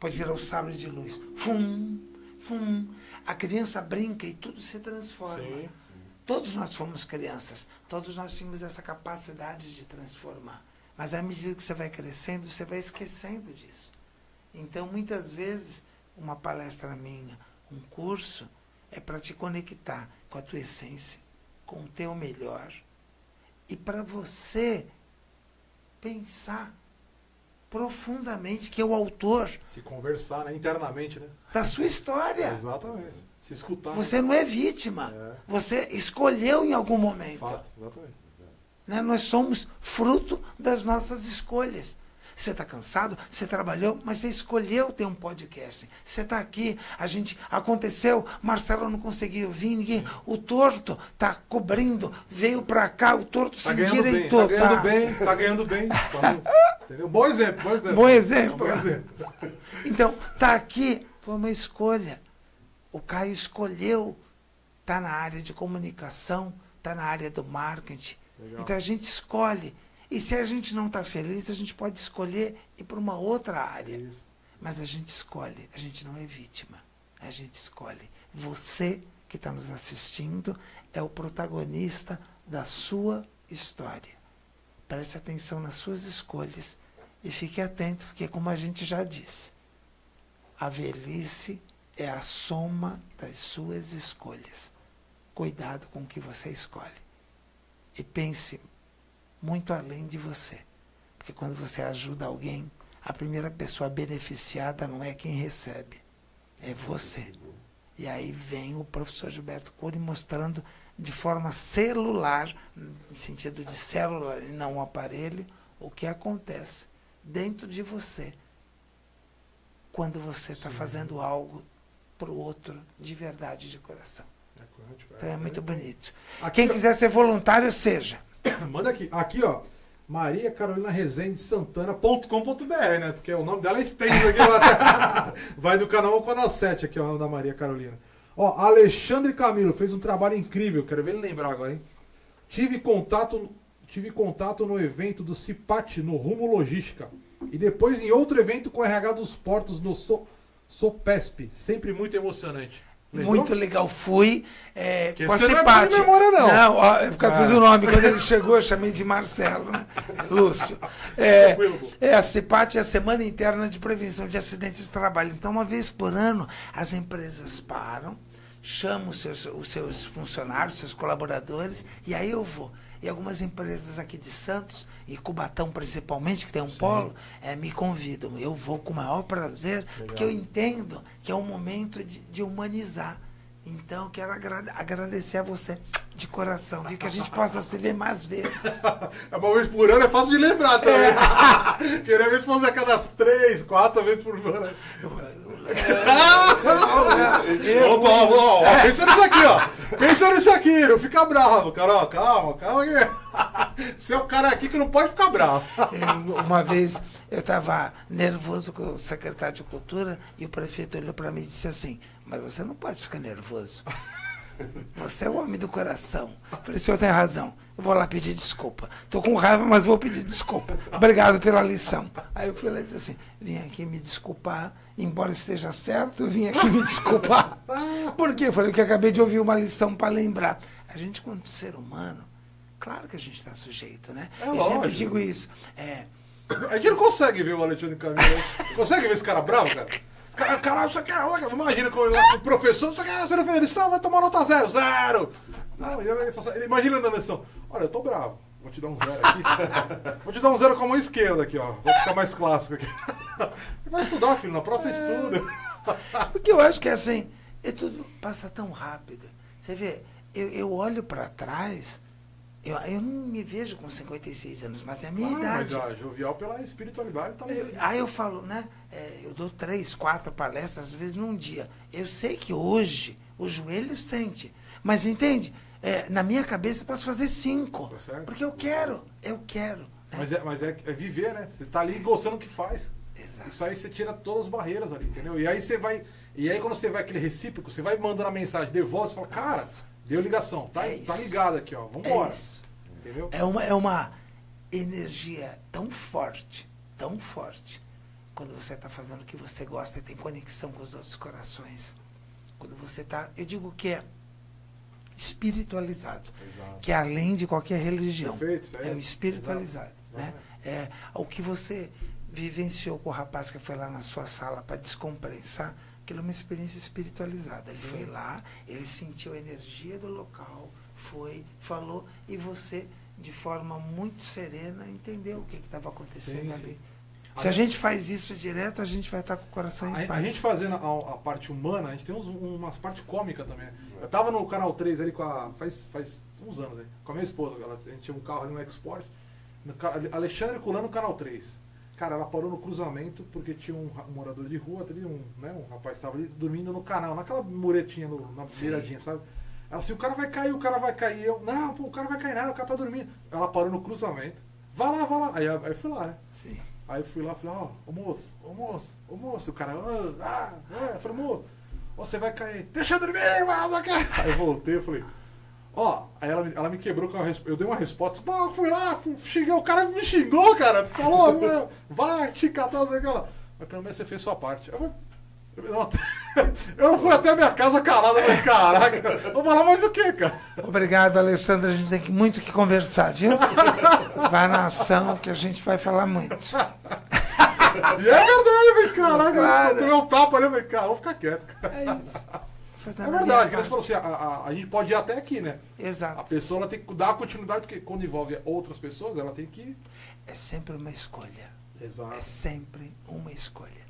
Pode virar o sabre de luz. Fum, fum. A criança brinca e tudo se transforma. Sim. Todos nós fomos crianças, todos nós tínhamos essa capacidade de transformar. Mas à medida que você vai crescendo, você vai esquecendo disso. Então, muitas vezes, uma palestra minha, um curso, é para te conectar com a tua essência, com o teu melhor. E para você pensar profundamente que é o autor Se conversar, né? Internamente, né? da sua história. Exatamente. Se escutar. Você não é vítima. É. Você escolheu em algum momento. Fato, exatamente. né? Nós somos fruto das nossas escolhas. Você está cansado, você trabalhou, mas você escolheu ter um podcast. Você está aqui, a gente aconteceu, Marcelo não conseguiu vir, ninguém, o torto está cobrindo, veio para cá, o torto Tá se endireitou. tá ganhando tá? bem, tá ganhando bem. Entendeu? Bom exemplo, bom exemplo. Bom exemplo. Bom exemplo. Então, tá aqui foi uma escolha. O Caio escolheu tá na área de comunicação, tá na área do marketing. Legal. Então a gente escolhe. E se a gente não está feliz, a gente pode escolher ir para uma outra área. Isso. Mas a gente escolhe, a gente não é vítima. A gente escolhe. Você que está nos assistindo é o protagonista da sua história. Preste atenção nas suas escolhas e fique atento, porque, como a gente já disse, a velhice é a soma das suas escolhas. Cuidado com o que você escolhe. E pense muito além de você. Porque quando você ajuda alguém, a primeira pessoa beneficiada não é quem recebe, é você. E aí vem o professor Gilberto Cury mostrando de forma celular, no sentido de célula e não um aparelho, o que acontece dentro de você quando você está fazendo algo para o outro de verdade, de coração. É Então é muito bonito. Quem quiser ser voluntário, seja. Manda aqui. Aqui, ó. Maria Carolina Rezende Santana.com.br, né? Porque o nome dela é extenso aqui. vai- do canal 1 ao canal 7 aqui, ó, o nome da Maria Carolina. Ó, Alexandre Camilo fez um trabalho incrível. Quero ver ele lembrar agora, hein? Tive contato, tive contato no evento do Cipat no Rumo Logística. E depois em outro evento com o RH dos Portos no so, Sopesp. Sempre muito emocionante. Lembrou? Muito legal. Fui. É, Que com a você não é memória, não. Não, ó, é por causa Ah. do nome. Quando ele chegou, eu chamei de Marcelo, né? Lúcio. É, é, a CIPAT é a Semana Interna de Prevenção de Acidentes de Trabalho. Então, uma vez por ano, as empresas param, chamam os seus, os seus funcionários, seus colaboradores, e aí eu vou. E algumas empresas aqui de Santos, e Cubatão principalmente, que tem um polo, é, me convidam. Eu vou com o maior prazer, porque eu entendo que é um momento de, de humanizar. Então, quero agrade- agradecer a você de coração, viu? Que a gente possa se ver mais vezes. É uma vez por ano, é fácil de lembrar também. Queria ver se fosse a cada três, quatro vezes por ano. Eu- Opa, ó, ó, ó, pensa nisso aqui, ó. Pensa nisso aqui, não fica bravo, cara. ó, Calma, calma aqui. Você é o cara aqui que não pode ficar bravo. É, Uma vez eu estava nervoso com o secretário de Cultura e o prefeito olhou para mim e disse assim: Mas você não pode ficar nervoso. Você é o homem do coração. Eu falei: O senhor tem razão. Eu vou lá pedir desculpa. Estou com raiva, mas vou pedir desculpa. Obrigado pela lição. Aí eu fui lá e disse assim: Vim aqui me desculpar. Embora esteja certo, eu vim aqui me desculpar. Por quê? Eu falei que acabei de ouvir uma lição para lembrar. A gente, quanto ser humano, claro que a gente está sujeito, né? É eu sempre digo isso. É, A gente não consegue ver o Alexandre Camilo. Consegue ver esse cara bravo, cara? Cara, caralho, isso aqui é. Imagina como ele lá, o professor, isso aqui é, você não fez lição, vai tomar nota zero, zero. Não, ele, ele fala assim, ele imagina na lição. Olha, eu tô bravo. Vou te dar um zero aqui. Vou te dar um zero com a mão esquerda aqui, ó. Vou ficar mais clássico aqui. Vai estudar, filho. Na próxima estuda. Porque eu acho que assim, é tudo passa tão rápido. Você vê, eu, eu olho para trás, eu, eu não me vejo com 56 anos, mas é a minha Ah, mas idade. a jovial pela espiritualidade tá Eu- aí. aí eu falo, né? é, eu dou três, quatro palestras, às vezes num dia. Eu sei que hoje o joelho sente, mas entende? É, na minha cabeça eu posso fazer cinco. Tá. Porque eu quero, eu quero. né? Mas, é, mas é, é viver, né? Você tá ali gostando do que faz. Exato. Isso aí você tira todas as barreiras ali, entendeu? E aí você vai. E aí quando você vai aquele recíproco, você vai mandando a mensagem, devolve, você fala, cara, Nossa. deu ligação, tá, É tá ligado aqui, ó. Vambora. É isso. Entendeu? É uma, é uma energia tão forte, tão forte, quando você está fazendo o que você gosta e tem conexão com os outros corações. Quando você está, eu digo que é espiritualizado, Exato. que é além de qualquer religião. Perfeito, é É o espiritualizado. Né? É o que você vivenciou com o rapaz que foi lá na sua sala para descompensar, aquilo é uma experiência espiritualizada. Ele foi lá, ele sentiu a energia do local, foi, falou, e você, de forma muito serena, entendeu o que estava acontecendo Sim, ali. Se a gente faz isso direto, a gente vai estar com o coração em A, a paz. gente fazendo a, a parte humana, a gente tem uns, umas partes cômicas também. Eu tava no canal 3 ali com a. Faz, faz uns anos, né? Com a minha esposa. Ela, a gente tinha um carro ali no Export. No, Alexandre Culano, canal 3. Cara, ela parou no cruzamento porque tinha um, um morador de rua ali, um, né, um rapaz estava ali dormindo no canal, naquela muretinha, no, na Sim. beiradinha, sabe? Ela assim, o cara vai cair, o cara vai cair. Eu, não, pô, o cara vai cair nada, o cara tá dormindo. Ela parou no cruzamento. Vai lá, vai lá. Aí, aí eu fui lá, né? Sim. Aí eu fui lá e falei, ó, ô moço, ô moço, ô moço. O cara, ah, ah, ah. Eu falei, moço, você vai cair. Deixa eu dormir, mano. vai cair." Aí eu voltei, eu falei, ó, aí ela, ela me quebrou com a. Eu dei uma resposta, pô, fui lá, fui, o cara me xingou, cara. Falou, vai te catar, sei lá. Mas pelo menos você fez sua parte. Eu, falei, eu, não, fui até a minha casa calado, eu falei, caraca, vou falar mais o que, cara? Obrigado, Alessandra. A gente tem muito que conversar, viu? Vai na ação que a gente vai falar muito. E é verdade, falei, caraca, Claro. eu tomei um tapa ali, falei, cara, vou ficar quieto, cara. É isso. É verdade, que você falou assim, a, a- a gente pode ir até aqui, né? A Exato. pessoa ela tem que dar continuidade, porque quando envolve outras pessoas, ela tem que. É sempre uma escolha. Exato. É sempre uma escolha.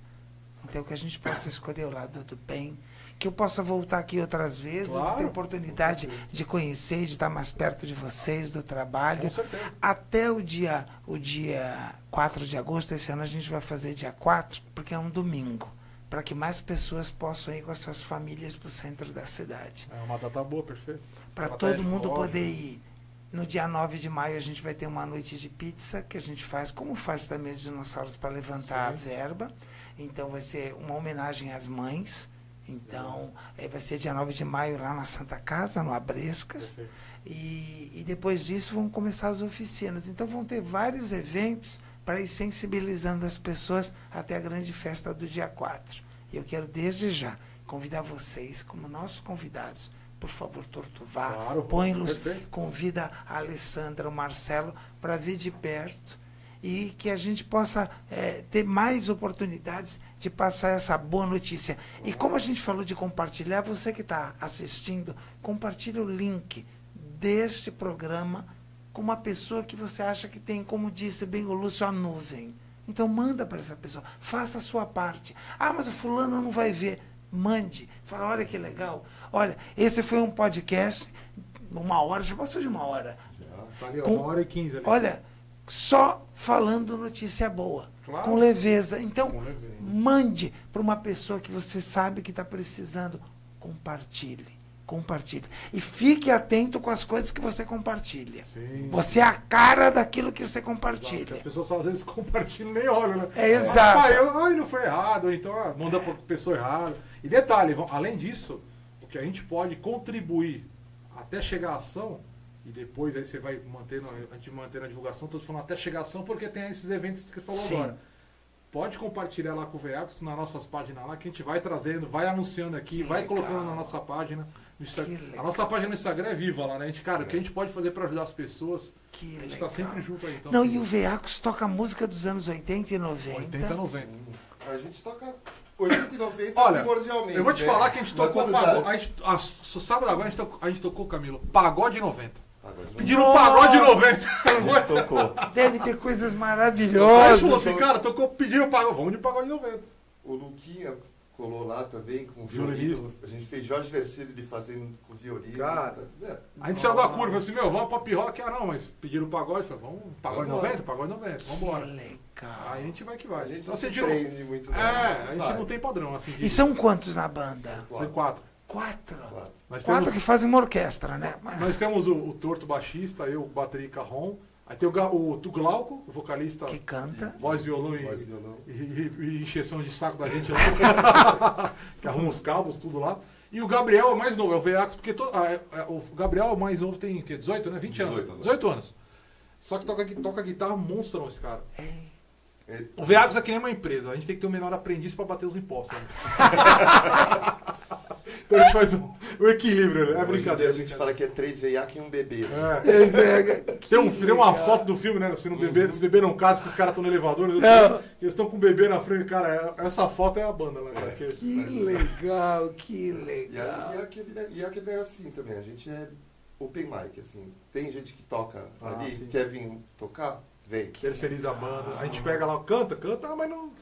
Então que a gente possa escolher o lado do bem, que eu possa voltar aqui outras vezes, Claro, ter oportunidade de conhecer, de estar mais perto de vocês, do trabalho. Com certeza. Até o dia, o dia 4 de agosto, esse ano a gente vai fazer dia 4, porque é um domingo, para que mais pessoas possam ir com as suas famílias para o centro da cidade. É uma data boa, perfeito. Para todo mundo lógico. poder ir. No dia 9 de maio a gente vai ter uma noite de pizza que a gente faz, como faz também os dinossauros para levantar Sim. a verba. Então vai ser uma homenagem às mães. Então eh, vai ser dia 9 de maio lá na Santa Casa, no Abrescas. E, e depois disso vão começar as oficinas. Então vão ter vários eventos para ir sensibilizando as pessoas até a grande festa do dia 4. E eu quero desde já convidar vocês, como nossos convidados, por favor, Tortuvar, Claro, põe-los, convida a Alessandra, o Marcelo, para vir de perto e que a gente possa eh, ter mais oportunidades de passar essa boa notícia. E como a gente falou de compartilhar, você que está assistindo, compartilhe o link deste programa com uma pessoa que você acha que tem, como disse bem o Lúcio, a nuvem. Então manda para essa pessoa, faça a sua parte. Ah, mas o fulano não vai ver. Mande. Fala, olha que legal. Olha, esse foi um podcast, uma hora, já passou de uma hora. Tá ali, Com- uma hora e quinze. Olha, só falando notícia boa, Claro. com leveza. Então, Com leveza. mande para uma pessoa que você sabe que está precisando. Compartilhe, compartilhe. E fique atento com as coisas que você compartilha. Sim. Você é a cara daquilo que você Exato, compartilha. As pessoas às vezes compartilham e nem olham, né? É exato. Ah, eu, ai, não foi errado, ou então ah, manda pra pessoa errada. E detalhe, além disso, o que a gente pode contribuir até chegar à ação, e depois aí você vai mantendo, a gente mantendo a divulgação, tô falando até ação, porque tem esses eventos que você falou Sim. agora. Pode compartilhar lá com o Veacos, nas nossas páginas lá, que a gente vai trazendo, vai anunciando aqui, Que vai legal. colocando na nossa página. A nossa página no Instagram é viva lá, né? A gente, cara, o que a gente pode fazer para ajudar as pessoas, Que a gente legal. tá sempre junto aí. Então, Não, assim, e o Veacos toca música dos anos 80 e 90. 80, 90. A gente toca 80 e 90 Olha, primordialmente. eu vou te né? falar que a gente tocou pagode. A gente, a, sábado agora a gente, tocou, a gente tocou, Camilo, pagode 90. Não. Pediram um pagode Nossa! 90. A gente tocou. Deve ter coisas maravilhosas. falou assim, cara, tocou, pediram pagode, vamos de pagode 90. O Luquinha colou lá também com o Violinista. violino. A gente fez Jorge Versilo ele fazendo com violino. Cara, É. A gente saiu da curva assim, meu, vamos pra P-Rock. Ah, não, mas pediram pagode. Falei, vamos, pagode Vambora. 90, pagode 90, Que vambora. legal. Aí a gente vai que vai. A gente Então, não se de novo- prende muito. não. É, a gente Vai. não tem padrão, assim. de- E são quantos na banda? São quatro. Quatro. Quatro. Nós Quatro temos, que fazem uma orquestra, né? Mas- nós temos o, o Torto baixista, eu, bateria e carrom. Aí tem o, o, o Glauco, o vocalista, Que canta. voz, violão e, Voz e violão. e, e- e encheção de saco da gente lá. que arruma os cabos, tudo lá. E o Gabriel é o mais novo, é o Veax, porque to- é- é- o Gabriel é o mais novo, tem o quê? 18, né? 20 anos. 18 agora. 18 anos. Só que toca, toca guitarra monstro esse cara. É. É, O Veagos é que nem uma empresa, a gente tem que ter o menor aprendiz pra bater os impostos. né? então a gente faz um, um equilíbrio, né? É brincadeira. A gente fala que é três veiaco e um bebê. né? É. Esse é- Tem, um, tem uma foto do filme, né? Se não bebê, se bebê não casa, que os caras estão no elevador, eles estão com o bebê na frente, cara. é- Essa foto é a banda, né? cara? Que- Que legal, que legal. e aquele, e aquele negócio assim também, a gente é open mic, assim. Tem gente que toca Ah, ali, sim. quer vir tocar? Vem. terceiriza a banda. A gente pega lá, canta, canta, ah, mas não.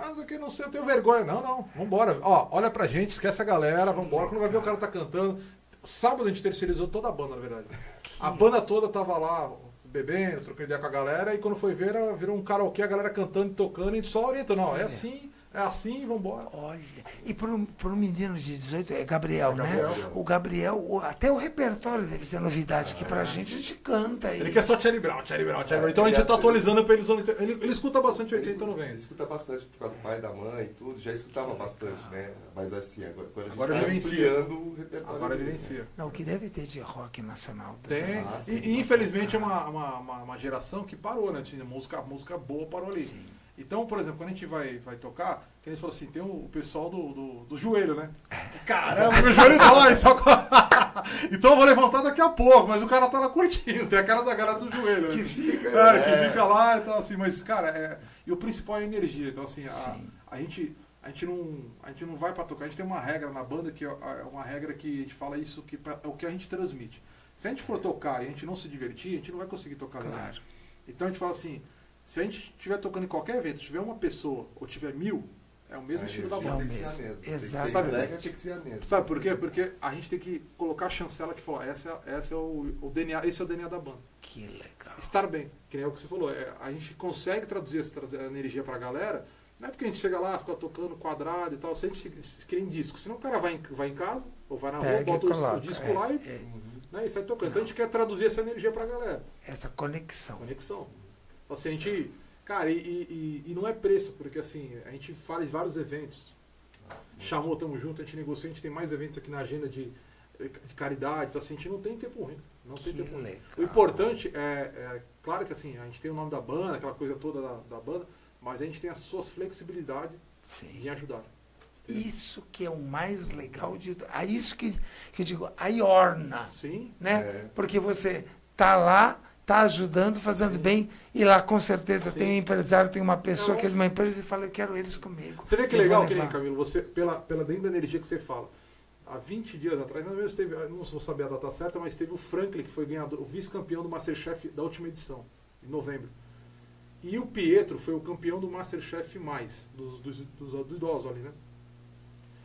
Ah, não sei o que, não sei, eu tenho vergonha. Não, não, vambora. Ó, olha pra gente, esquece a galera, vambora. Quando vai ver o cara tá cantando. Sábado a gente terceirizou toda a banda, na verdade. A banda toda tava lá bebendo, trocando ideia com a galera, e quando foi ver, era- virou um karaokê, a galera cantando e tocando, e a gente só orientando, não, é assim, é assim, vambora. Olha, e para um menino de 18, é Gabriel, É né? Gabriel. O Gabriel, o- até o repertório deve ser novidade, que pra gente a gente canta. Ele E... quer só Charlie Brown, Charlie Brown, Charlie Brown. Então a gente ele tá é- atualizando pra eles. Ele, ele escuta bastante 80 e Ele 90. escuta bastante por causa do pai, da mãe e tudo, já escutava bastante, né? Mas assim, agora, agora a gente Agora tá ampliando o repertório. Agora dele, evidencia. Não, o que deve ter de rock nacional Tem. Ah, sim. E, infelizmente é uma, uma, uma, uma geração que parou, né? Tinha música, música boa parou ali. Sim. Então, por exemplo, quando a gente vai, vai tocar, que eles falam assim, tem o, pessoal do, do, do joelho, né? Que, Caramba, meu joelho dói. Só... com- então eu vou levantar daqui a pouco, mas o cara tá lá curtindo, tem a cara da galera do joelho. né? Que fica- É, que É. fica lá e tal, assim, mas, cara, é... e o principal é a energia. Então, assim, a, a gente. A gente, não, a gente não vai pra tocar, a gente tem uma regra na banda que é é uma regra que a gente fala isso, que é o que a gente transmite. Se a gente for tocar e a gente não se divertir, a gente não vai conseguir tocar. Claro. Então a gente fala assim, se a gente estiver tocando em qualquer evento, tiver uma pessoa ou tiver mil, é o mesmo A estilo da banda. É o a mesmo. ser a mesma. Sabe por quê? Porque a gente tem que colocar a chancela que falou, essa, é- essa é o, o DNA, esse é o DNA da banda. Que legal. Estar bem, que nem é o que você falou, é, a gente consegue traduzir essa a energia pra galera, não é porque a gente chega lá, fica tocando quadrado e tal, se a gente se- se cria em disco, senão o cara vai em, vai em casa, ou vai na rua, Pega bota o- o, coloca, disco é, lá e, é. Uhum. né, e sai tocando. Então a gente quer traduzir essa energia pra galera. Essa conexão. Conexão. Assim, a gente. Cara, e, e- e- não é preço, porque assim, a gente faz vários eventos. Chamou, tamo junto, a gente negocia, a gente tem mais eventos aqui na agenda de, de caridade, assim, a gente não tem tempo ruim. Não tem Que tempo ruim. legal. O importante é, é, claro que assim, a gente tem o nome da banda, aquela coisa toda da, da banda, mas a gente tem as suas flexibilidades Sim. em ajudar. Isso que é o mais legal de. É isso que, que eu digo, a orna. Sim, né? É. Porque você tá lá, tá ajudando, fazendo Sim. bem, e lá com certeza Sim. tem um empresário, tem uma pessoa que é de uma empresa e fala, eu quero eles comigo. Você vê que Eu legal, que nem. Camilo, você, pela, pela dentro da energia que você fala. Há 20 dias atrás, ou menos teve, não vou saber a data certa, mas teve o Franklin, que foi ganhador, o vice-campeão do Masterchef da última edição, em novembro. E o Pietro foi o campeão do Masterchef mais, dos, dos, dos, dos idosos ali, né?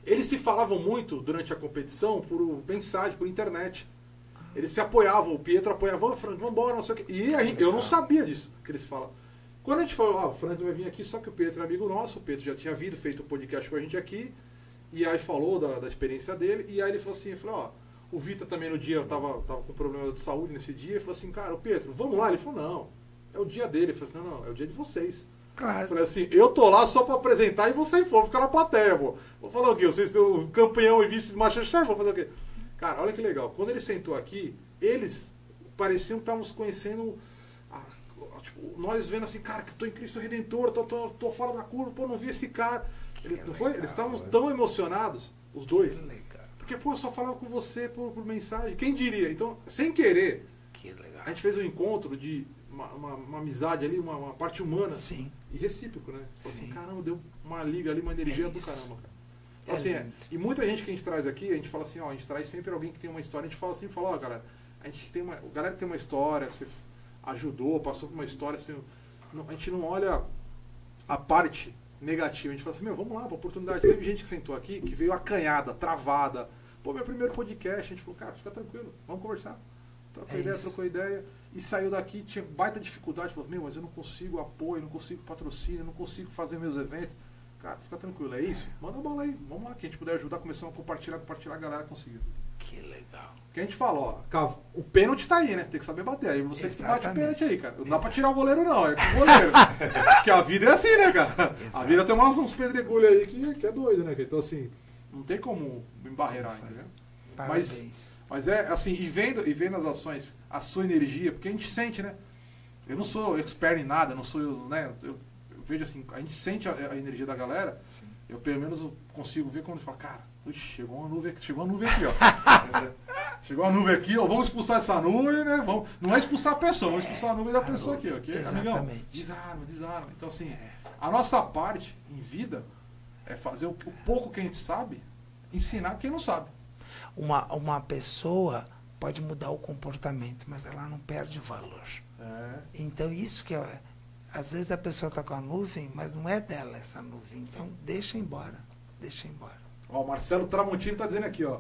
Eles se falavam muito durante a competição por mensagem, por internet. Eles se apoiavam, o Pietro apoiava, ô Frank, vambora, não sei o quê. E gente- eu não sabia disso, que eles falam. Quando a gente falou, ó, o Frank vai vir aqui, só que o Pietro é amigo nosso, o Pietro já tinha vindo, feito um podcast com a gente aqui, e aí falou da, da experiência dele, e aí ele falou assim, ele falou, ó, o Vitor também no dia, eu tava, tava com problema de saúde nesse dia, ele falou assim, cara, o Pietro, vamos lá? Ele falou, não, é o dia dele. Ele falou assim, não, não, é o dia de vocês. Eu Claro. falei assim, eu tô lá só pra apresentar e vocês for ficar na plateia, pô. Vou falar o quê? Vocês têm o campeão e vice de Masterchef, vou fazer o quê? Cara, olha que legal. Quando ele sentou aqui, eles pareciam que estavam se conhecendo. ah, tipo, nós vendo assim, cara, que tô em Cristo Redentor, tô, tô, tô fora da curva, pô, não vi esse cara. Ele- não foi? legal, Eles estavam né? tão emocionados, os dois. Que legal. Porque, pô, eu só falava com você por, por mensagem. Quem diria? Então, sem querer, Que legal. a gente fez um encontro de uma, uma- uma amizade ali, uma, uma parte humana Sim. e recíproco, né? Fala assim, Sim. caramba, deu uma liga ali, uma energia É do caramba, cara. Então, assim, é, e muita gente que a gente traz aqui, a gente fala assim, ó, a gente traz sempre alguém que tem uma história, a gente fala assim, fala, ó, galera, a gente tem uma, a galera que tem uma história, você ajudou, passou por uma história, assim, não- a gente não olha a parte negativa, a gente fala assim, meu, vamos lá, pra oportunidade. Teve gente que sentou aqui, que veio acanhada, travada. Pô, meu primeiro podcast, a gente falou, cara, fica tranquilo, vamos conversar. Trocou É ideia, isso. trocou ideia. E saiu daqui, tinha baita dificuldade. Falou, meu, mas eu não consigo apoio, não consigo patrocínio, não consigo fazer meus eventos. Cara, fica tranquilo, é isso? Manda a bola aí, vamos lá, que a gente puder ajudar, começamos a compartilhar, compartilhar, a galera conseguiu. Que legal. Que a gente fala, ó, o pênalti tá aí, né? Tem que saber bater. Aí você que bate o pênalti aí, cara. Não dá pra tirar o goleiro, não, é com o goleiro. Porque a vida é assim, né, cara? A Exato. vida tem umas, uns pedregulhos aí que, que é doido, né? Então, assim, não tem como embarreirar, entendeu? Parabéns. Mas é assim, e vendo, e vendo as ações, a sua energia, porque a gente sente, né? Eu não sou expert em nada, não sou, eu, né? Eu vejo assim, a gente sente a, a energia da galera, Sim. eu pelo menos consigo ver quando fala, cara, ixi, chegou uma nuvem aqui, chegou uma nuvem aqui, ó. chegou uma nuvem aqui, ó, vamos expulsar essa nuvem, né? Vamos, não é expulsar a pessoa, vamos expulsar a nuvem da a pessoa aqui, amigão, exatamente. desarma, desarma. Então assim, a nossa parte em vida é fazer o, o pouco que a gente sabe, ensinar quem não sabe. Uma, uma pessoa pode mudar o comportamento, mas ela não perde o valor. É. Então, isso que é. Às vezes a pessoa está com a nuvem, mas não é dela essa nuvem. Então, deixa embora. Deixa embora. Ó, o Marcelo Tramontino tá dizendo aqui, ó.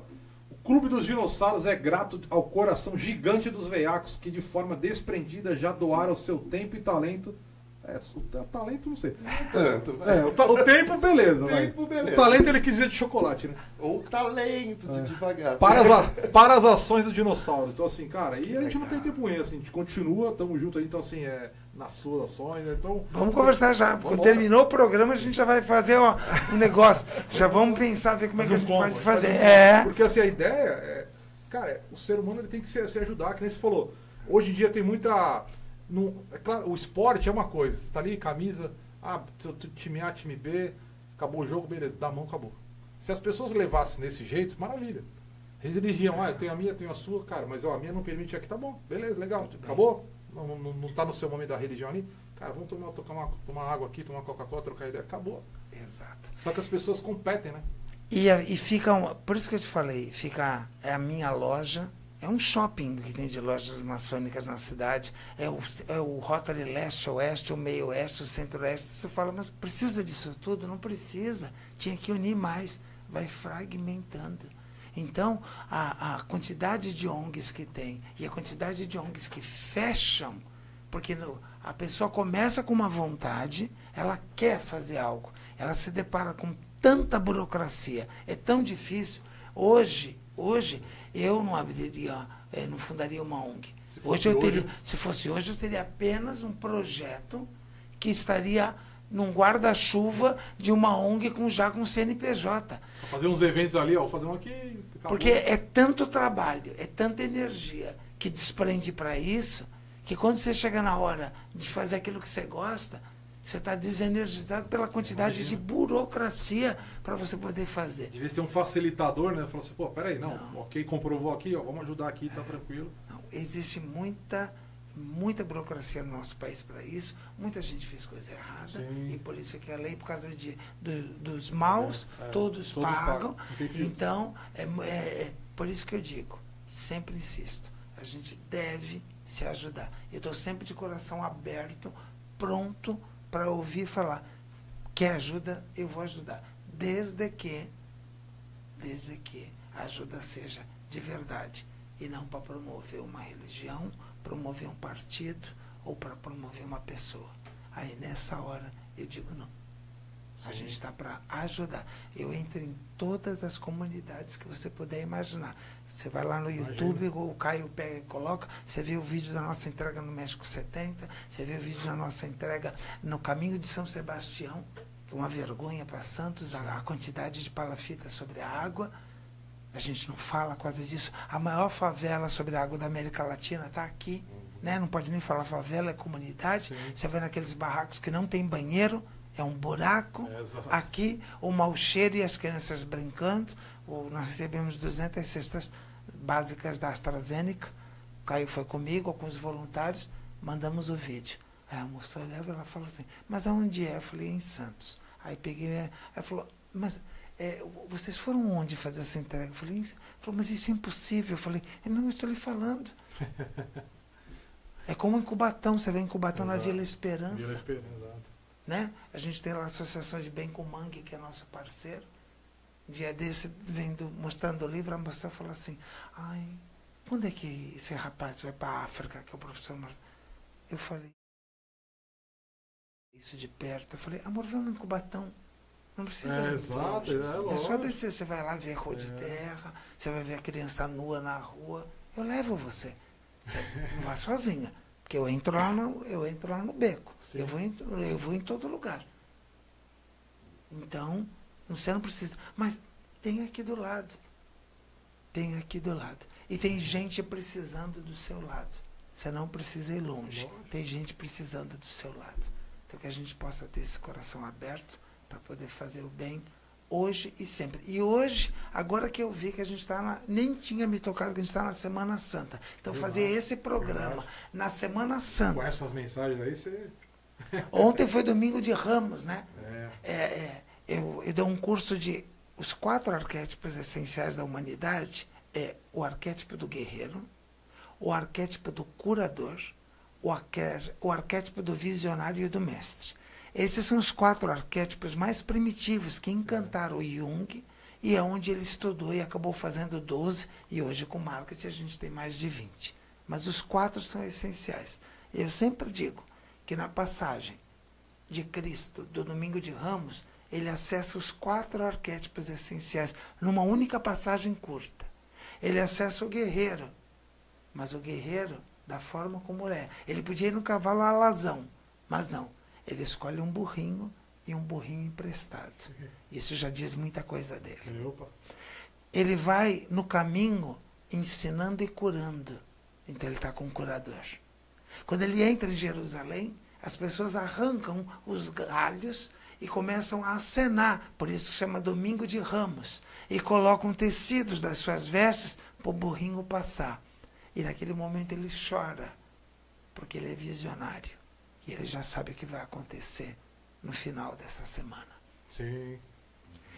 O Clube dos Dinossauros é grato ao coração gigante dos veiacos que de forma desprendida já doaram seu tempo e talento. É, o ta- talento não sei. Tanto, vai. É, o, ta- o tempo, beleza. vai. Tempo, beleza. O talento ele quis dizer de chocolate, né? Ou talento de devagar. Para as, a- para as ações do dinossauro. Então, assim, cara, e a gente não tem tempo ruim, assim, a gente continua, tamo junto aí, então, assim, é, nas suas ações, né? Então. Vamos conversar já. Quando Vambora. terminou o programa, a gente já vai fazer ó, um negócio. Já vamos pensar, ver como é que a gente pode faz fazer. É. Porque assim, a ideia é. Cara, o ser humano ele tem que se, se ajudar, que nem você falou. Hoje em dia tem muita. não- é claro, o esporte é uma coisa. Você tá ali, camisa, ah, seu time A, time B, acabou o jogo, beleza, dá a mão, acabou. Se as pessoas levassem desse jeito, maravilha. Religião, ah, eu tenho a minha, tenho a sua, cara, mas ó, a minha não permite aqui, tá bom, beleza, legal, acabou? Não, não, não tá no seu momento da religião ali? Cara, vamos tomar, tocar uma, tomar água aqui, tomar Coca-Cola, trocar ideia, acabou. Exato. Só que as pessoas competem, né? E, e fica, um- por isso que eu te falei, fica, é a minha loja, é um shopping que tem de lojas maçônicas na cidade, é o, é o Rotary Leste, Oeste, o Meio Oeste, o Centro-Oeste. Você fala, mas precisa disso tudo? Não precisa. Tinha que unir mais. Vai fragmentando. Então, a, a quantidade de ONGs que tem e a quantidade de ONGs que fecham, porque no- a pessoa começa com uma vontade, ela quer fazer algo, ela se depara com tanta burocracia, é tão difícil. Hoje, hoje eu não abriria, eh, não fundaria uma ONG. Hoje eu teria, hoje- se fosse hoje, eu teria apenas um projeto que estaria num guarda-chuva de uma ONG com já com CNPJ. Só fazer uns eventos ali, ó, fazer um aqui. acabou. Porque é tanto trabalho, é tanta energia que desprende para isso, que quando você chega na hora de fazer aquilo que você gosta, você está desenergizado pela quantidade Imagina. de burocracia para você poder fazer. De vez ter um facilitador, né? Fala assim, pô, peraí, não, ok, comprovou aqui, ó, vamos ajudar aqui, tá tranquilo. Não, existe muita, muita burocracia no nosso país para isso. Muita gente fez coisa errada. Sim. E por isso que a lei, por causa de, do- dos maus, É, é. todos, Todos pagam. pagam. Então, é, é- é por isso que eu digo, sempre insisto, a gente deve se ajudar. Eu estou sempre de coração aberto, pronto para ouvir falar. Quer ajuda? Eu vou ajudar. Desde que desde que a ajuda seja de verdade e não para promover uma religião, promover um partido ou para promover uma pessoa. Aí nessa hora eu digo não. A Sim. gente está para ajudar. Eu entro em todas as comunidades que você puder imaginar. Você vai lá no Imagina. YouTube, o Caio pega e coloca, você vê o vídeo da nossa entrega no México 70, você vê o vídeo da nossa entrega no Caminho de São Sebastião, que é uma vergonha para Santos, a, a quantidade de palafita sobre a água. A gente não fala quase disso. A maior favela sobre a água da América Latina está aqui. Né? Não pode nem falar favela, é comunidade. Sim. Você vai naqueles barracos que não tem banheiro, é um buraco. É. Aqui, o mau cheiro e as crianças brincando. O- nós recebemos 200 cestas básicas da AstraZeneca. O Caio foi comigo, alguns voluntários, mandamos o vídeo. Aí a moça olhava e ela falou assim, mas aonde é? Eu falei, em Santos. Aí peguei, é, ela falou, mas é, vocês foram onde fazer essa entrega? Eu falei, falou, mas isso é impossível. Eu falei, não, eu estou lhe falando. é como em Cubatão, você vê em Cubatão na Exato. Vila Esperança Vila Esperança, exato. né? A gente tem lá a Associação de Bem com Mangue, que é nosso parceiro. Um dia desse, vendo, mostrando o livro, a moça falou assim, ai, quando é que esse rapaz vai para a África, que é o professor Marcelo? Eu falei, isso de perto. Eu falei, amor, vamos em Cubatão. Não precisa É, ir exato, longe. é É só descer, você vai lá ver rua de É. terra, você vai ver a criança nua na rua. Eu levo você. Você não vá sozinha. Porque eu entro lá no, eu entro lá no beco. Sim. Eu vou, em, eu vou em todo lugar. Então, você não precisa. Mas tem aqui do lado. Tem aqui do lado. E tem gente precisando do seu lado. Você não precisa ir longe. Tem gente precisando do seu lado. Então que a gente possa ter esse coração aberto para poder fazer o bem hoje e sempre. E hoje, agora que eu vi que a gente está nem tinha me tocado que a gente está na Semana Santa. Então Verdade, fazer esse programa verdade. na Semana Com Santa. essas mensagens aí, você. Ontem foi domingo de Ramos, né? É. É, é, eu, eu dou um curso de os quatro arquétipos essenciais da humanidade é o arquétipo do guerreiro, o arquétipo do curador, o, arqué- o arquétipo do visionário e do mestre. Esses são os quatro arquétipos mais primitivos que encantaram Jung e é onde ele estudou e acabou fazendo 12 e hoje com marketing a gente tem mais de 20. Mas os quatro são essenciais. Eu sempre digo que na passagem de Cristo do Domingo de Ramos, ele acessa os quatro arquétipos essenciais numa única passagem curta. Ele acessa o guerreiro, mas o guerreiro da forma como é. Ele podia ir no cavalo alazão, mas não. Ele escolhe um burrinho e um burrinho emprestado. Isso já diz muita coisa dele. Ele vai no caminho ensinando e curando. Então ele está com um curador. Quando ele entra em Jerusalém, as pessoas arrancam os galhos e começam a acenar, por isso que chama Domingo de Ramos, e colocam tecidos das suas vestes para o burrinho passar. E naquele momento ele chora, porque ele é visionário e ele já sabe o que vai acontecer no final dessa semana. Sim.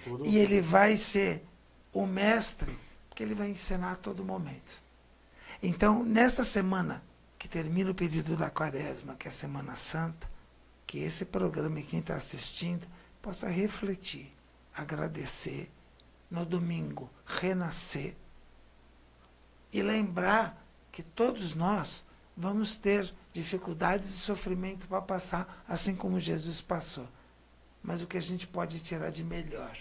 Tudo. E ele vai ser o mestre que ele vai ensinar a todo momento. Então, nessa semana que termina o período da quaresma, que é a Semana Santa, que esse programa e quem está assistindo possa refletir, agradecer, no domingo renascer e lembrar que todos nós vamos ter dificuldades e sofrimento para passar, assim como Jesus passou. Mas o que a gente pode tirar de melhor,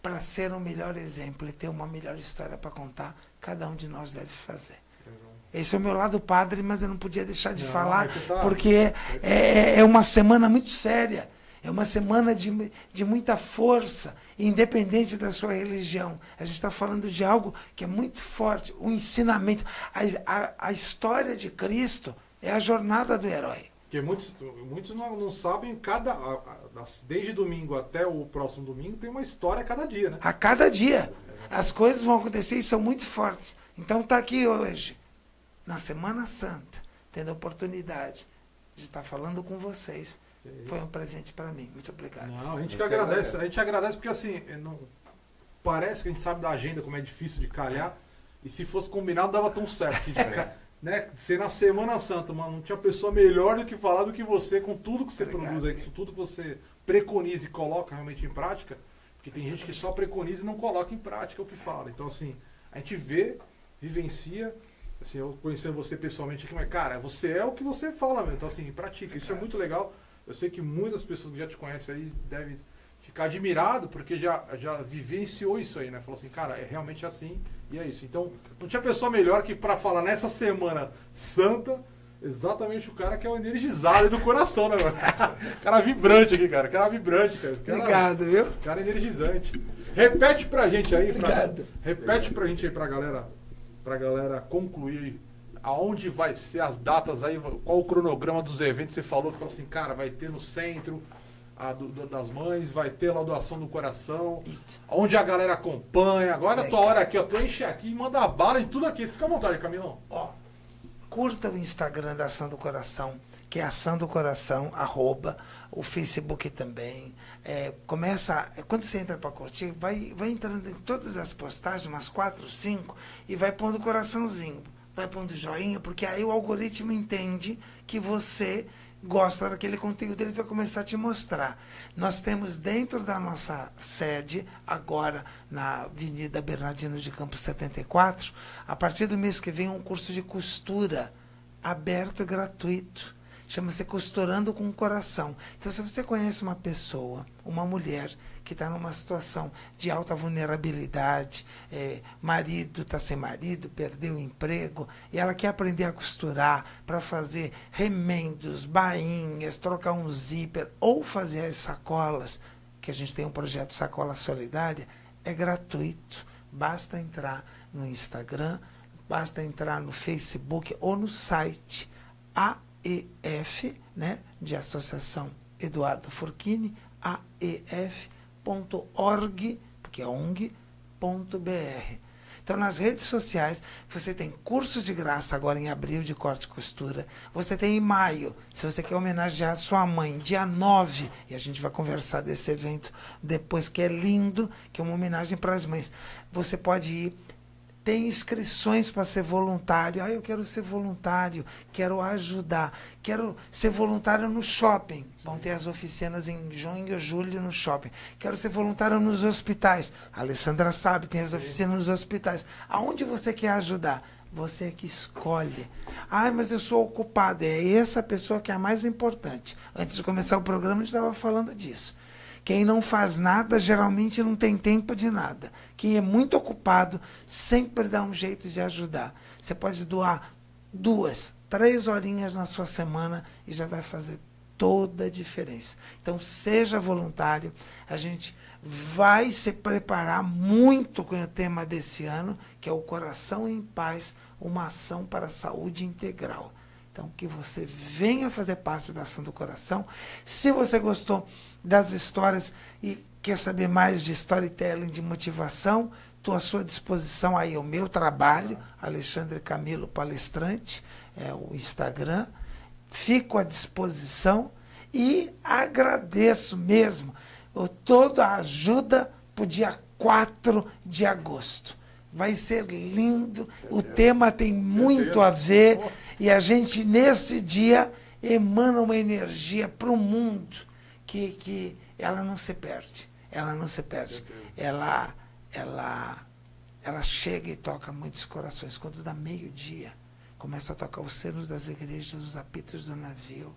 para ser um melhor exemplo e ter uma melhor história para contar, cada um de nós deve fazer. Esse é o meu lado padre, mas eu não podia deixar de Não, falar, tá- porque é, é, é uma semana muito séria. É uma semana de, de muita força, independente da sua religião. A gente está falando de algo que é muito forte, o ensinamento. A, a, a história de Cristo é a jornada do herói. Porque muitos, muitos não, não sabem, cada, a- a- das- desde domingo até o próximo domingo, tem uma história a cada dia, né? A cada dia. As coisas vão acontecer e são muito fortes. Então está aqui hoje, na Semana Santa, tendo a oportunidade de estar falando com vocês. Foi um presente para mim. Muito obrigado. Não, a gente que agradece, a gente agradece porque assim, é, não- parece que a gente sabe da agenda como é difícil de calhar. E se fosse combinado, dava tão certo. Né? Ser na Semana Santa, mano, não tinha pessoa melhor do que falar do que você, com tudo que você Obrigado. produz aí, com tudo que você preconiza e coloca realmente em prática. Porque tem gente que só preconiza e não coloca em prática o que fala. Então, assim, a gente vê, vivencia. Assim, eu conhecendo você pessoalmente aqui, mas, cara, você é o que você fala mesmo. Então, assim, pratica. Isso é muito legal. Eu sei que muitas pessoas que já te conhecem aí devem ficar admirado porque já, já vivenciou isso aí, né? Falou assim, cara, é realmente assim e é isso. Então, não tinha pessoa melhor que pra falar nessa semana santa, exatamente o cara que é o energizado do coração, né, mano? cara vibrante aqui, cara. Cara vibrante, cara. cara Obrigado, viu? Cara energizante. Repete pra gente aí. Pra, Obrigado. repete pra gente aí pra galera, pra galera concluir aí. Aonde vai ser as datas aí? Qual o cronograma dos eventos? Você falou que falou assim, cara, vai ter no centro a do- do- das mães, vai ter doação do coração. Isso. Onde a galera acompanha. Agora é a tua hora aqui, ó. Tu enche aqui e manda a bala de tudo aqui. Fica à vontade, Camilão. Ó, curta o Instagram da Ação do Coração, que é Ação do Coração, arroba, o Facebook também. É, começa, a- quando você entra para curtir, vai, vai entrando em todas as postagens, umas quatro, cinco, e vai pondo coraçãozinho, vai pondo joinha, porque aí o algoritmo entende que você gosta daquele conteúdo, ele vai começar a te mostrar. Nós temos dentro da nossa sede, agora na Avenida Bernardino de Campos 74, a partir do mês que vem, um curso de costura aberto e gratuito. Chama-se Costurando com o Coração. Então, se você conhece uma pessoa, uma mulher que está numa situação de alta vulnerabilidade, é, marido está sem marido, perdeu o emprego, e ela quer aprender a costurar para fazer remendos, bainhas, trocar um zíper ou fazer as sacolas, que a gente tem um projeto Sacola Solidária, é gratuito. Basta entrar no Instagram, basta entrar no Facebook ou no site AEF, né, de Associação Eduardo Forquini, aef.org, porque é ong.br. Então, nas redes sociais, você tem curso de graça agora em abril de corte e costura. Você tem em maio, se você quer homenagear sua mãe, dia 9, e a gente vai conversar desse evento depois, que é lindo, que é uma homenagem para as mães. Você pode ir tem inscrições para ser voluntário. Ah, eu quero ser voluntário, quero ajudar, quero ser voluntário no shopping. Vão ter as oficinas em junho, julho no shopping. Quero ser voluntário nos hospitais. A Alessandra sabe, tem as oficinas nos hospitais. Aonde você quer ajudar? Você é que escolhe. Ah, mas eu sou ocupado. É essa pessoa que é a mais importante. Antes de começar o programa, a gente estava falando disso. Quem não faz nada geralmente não tem tempo de nada. Quem é muito ocupado sempre dá um jeito de ajudar. Você pode doar duas, três horinhas na sua semana e já vai fazer toda a diferença. Então, seja voluntário. A gente vai se preparar muito com o tema desse ano, que é o Coração em Paz, uma ação para a saúde integral. Então, que você venha fazer parte da ação do coração. Se você gostou, das histórias e quer saber mais de storytelling, de motivação, estou à sua disposição aí o meu trabalho, Alexandre Camilo Palestrante, é o Instagram. Fico à disposição e agradeço mesmo toda a ajuda para o dia 4 de agosto. Vai ser lindo, o tema tem muito a ver e a gente, nesse dia, emana uma energia para o mundo que, que ela não se perde. Ela não se perde. Ela, ela, ela chega e toca muitos corações. Quando dá meio-dia, começa a tocar os senos das igrejas, os apitos do navio.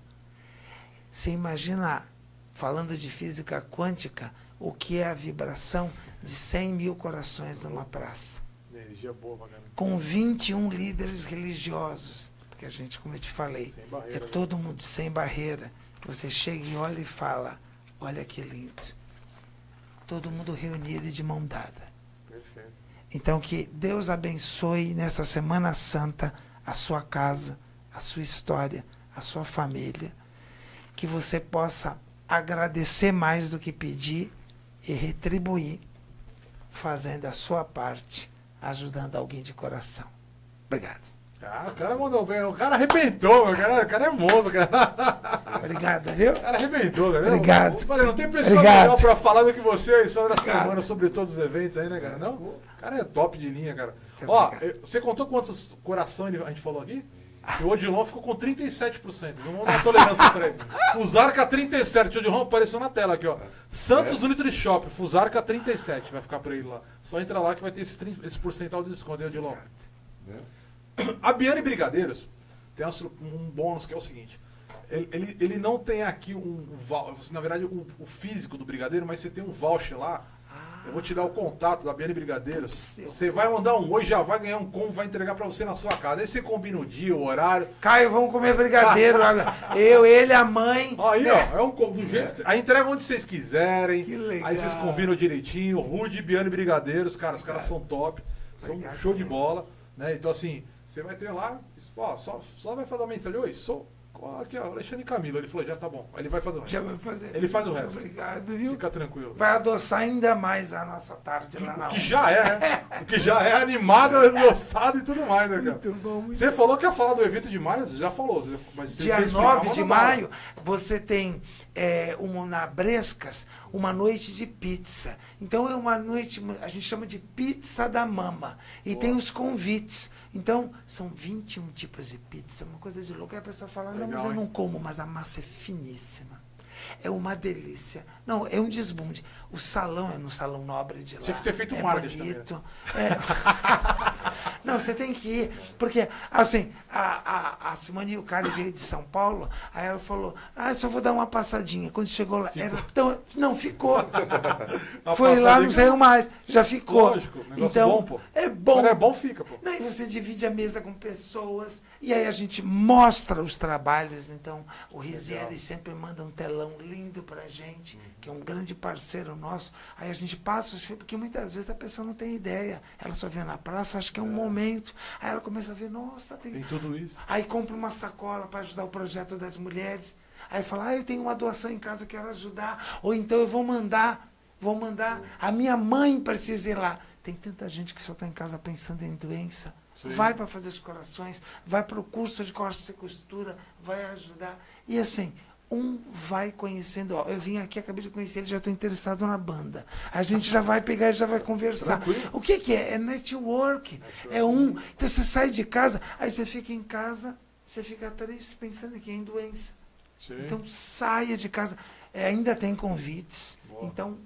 Você imagina, falando de física quântica, o que é a vibração de 100 mil corações numa praça. Energia boa, bacana. Com 21 líderes religiosos. Porque a gente, como eu te falei, é todo mundo sem barreira. Você chega e olha e fala: Olha que lindo. Todo mundo reunido e de mão dada. Perfeito. Então, que Deus abençoe nessa Semana Santa a sua casa, a sua história, a sua família. Que você possa agradecer mais do que pedir e retribuir, fazendo a sua parte, ajudando alguém de coração. Obrigado. Ah, o cara mandou bem. O cara arrebentou, meu. O cara, o cara é moço, cara. Obrigado, viu? O cara arrebentou, cara. Obrigado. Eu falei, não tem pessoa Obrigado. melhor pra falar do que você aí sobre a semana, sobre todos os eventos aí, né, cara? Não? O cara é top de linha, cara. Muito Ó, obrigado. você contou quantos coração a gente falou aqui? E o Odilon ficou com 37%. Vamos dar tolerância pra ele. Fusarca 37. O Odilon apareceu na tela aqui, ó. Santos é. Shop, Fusarca 37. Vai ficar pra ele lá. Só entra lá que vai ter esse, 30, esse porcentual de desconto, hein, Odilon? É. A Biane Brigadeiros tem um bônus que é o seguinte. Ele, ele, ele não tem aqui um, na verdade, o, o, físico do brigadeiro, mas você tem um voucher lá. Eu vou te dar o contato da Biane Brigadeiros. Você vai mandar um oi, já vai ganhar um combo, vai entregar para você na sua casa. Aí você combina o dia, o horário. Caio, vamos comer brigadeiro. eu, ele, a mãe. Aí, né? ó, é um combo do jeito. Aí entrega onde vocês quiserem. Que legal. Aí vocês combinam direitinho. Rude, Biane Brigadeiros, cara, os caras são top. São um show de bola. Né? Então, assim, você vai ter lá, ó, só, só vai fazer uma mensagem, oi, sou. Aqui, ó, Alexandre Camilo. Ele falou, já tá bom. Aí ele vai fazer o resto. Já vai fazer. Ele faz o resto. Obrigado, viu? Fica tranquilo. Vai adoçar ainda mais a nossa tarde lá na O que já é, né? O que já é animado, adoçado e tudo mais, né, cara? Muito bom, muito Você falou que ia falar do evento de maio, já falou. Mas Dia 9 de maio, você tem é, uma, na Brescas uma noite de pizza. Então é uma noite, a gente chama de pizza da mama. E Boa. tem os convites. Então, são 21 tipos de pizza, uma coisa de louco. Aí a pessoa fala, Legal, não, mas eu não como, mas a massa é finíssima. É uma delícia. Não, é um desbunde. O salão é no salão nobre de lá. Você tem que ter feito é marketing bonito. É. Não, você tem que ir. Porque, assim, a, a, a Simone e o cara veio de São Paulo, aí ela falou, ah, só vou dar uma passadinha. Quando chegou lá, ficou. era tão. Não, ficou. Foi lá, não saiu mais. Já ficou. Lógico, então, bom, pô. É bom. Quando é bom, fica, pô. Não, e você divide a mesa com pessoas, e aí a gente mostra os trabalhos. Então, o Rizieri sempre manda um telão lindo pra gente, hum. Que é um grande parceiro nosso. Aí a gente passa os filmes, porque muitas vezes a pessoa não tem ideia. Ela só vê na praça, acha que é um é. momento. Aí ela começa a ver, nossa, tem. Tem tudo isso. Aí compra uma sacola para ajudar o projeto das mulheres. Aí fala, ah, eu tenho uma doação em casa, eu quero ajudar. Ou então eu vou mandar, vou mandar, a minha mãe precisa ir lá. Tem tanta gente que só está em casa pensando em doença. Sim. Vai para fazer os corações, vai para o curso de corte e costura, vai ajudar. E assim, um vai conhecendo. Ó, eu vim aqui, acabei de conhecer ele, já estou interessado na banda. A gente já vai pegar, já vai conversar. Tranquilo. O que, que é? É network. É um. Então você sai de casa, aí você fica em casa, você fica triste pensando aqui em doença. Sim. Então saia de casa. É, ainda tem convites. Boa. Então,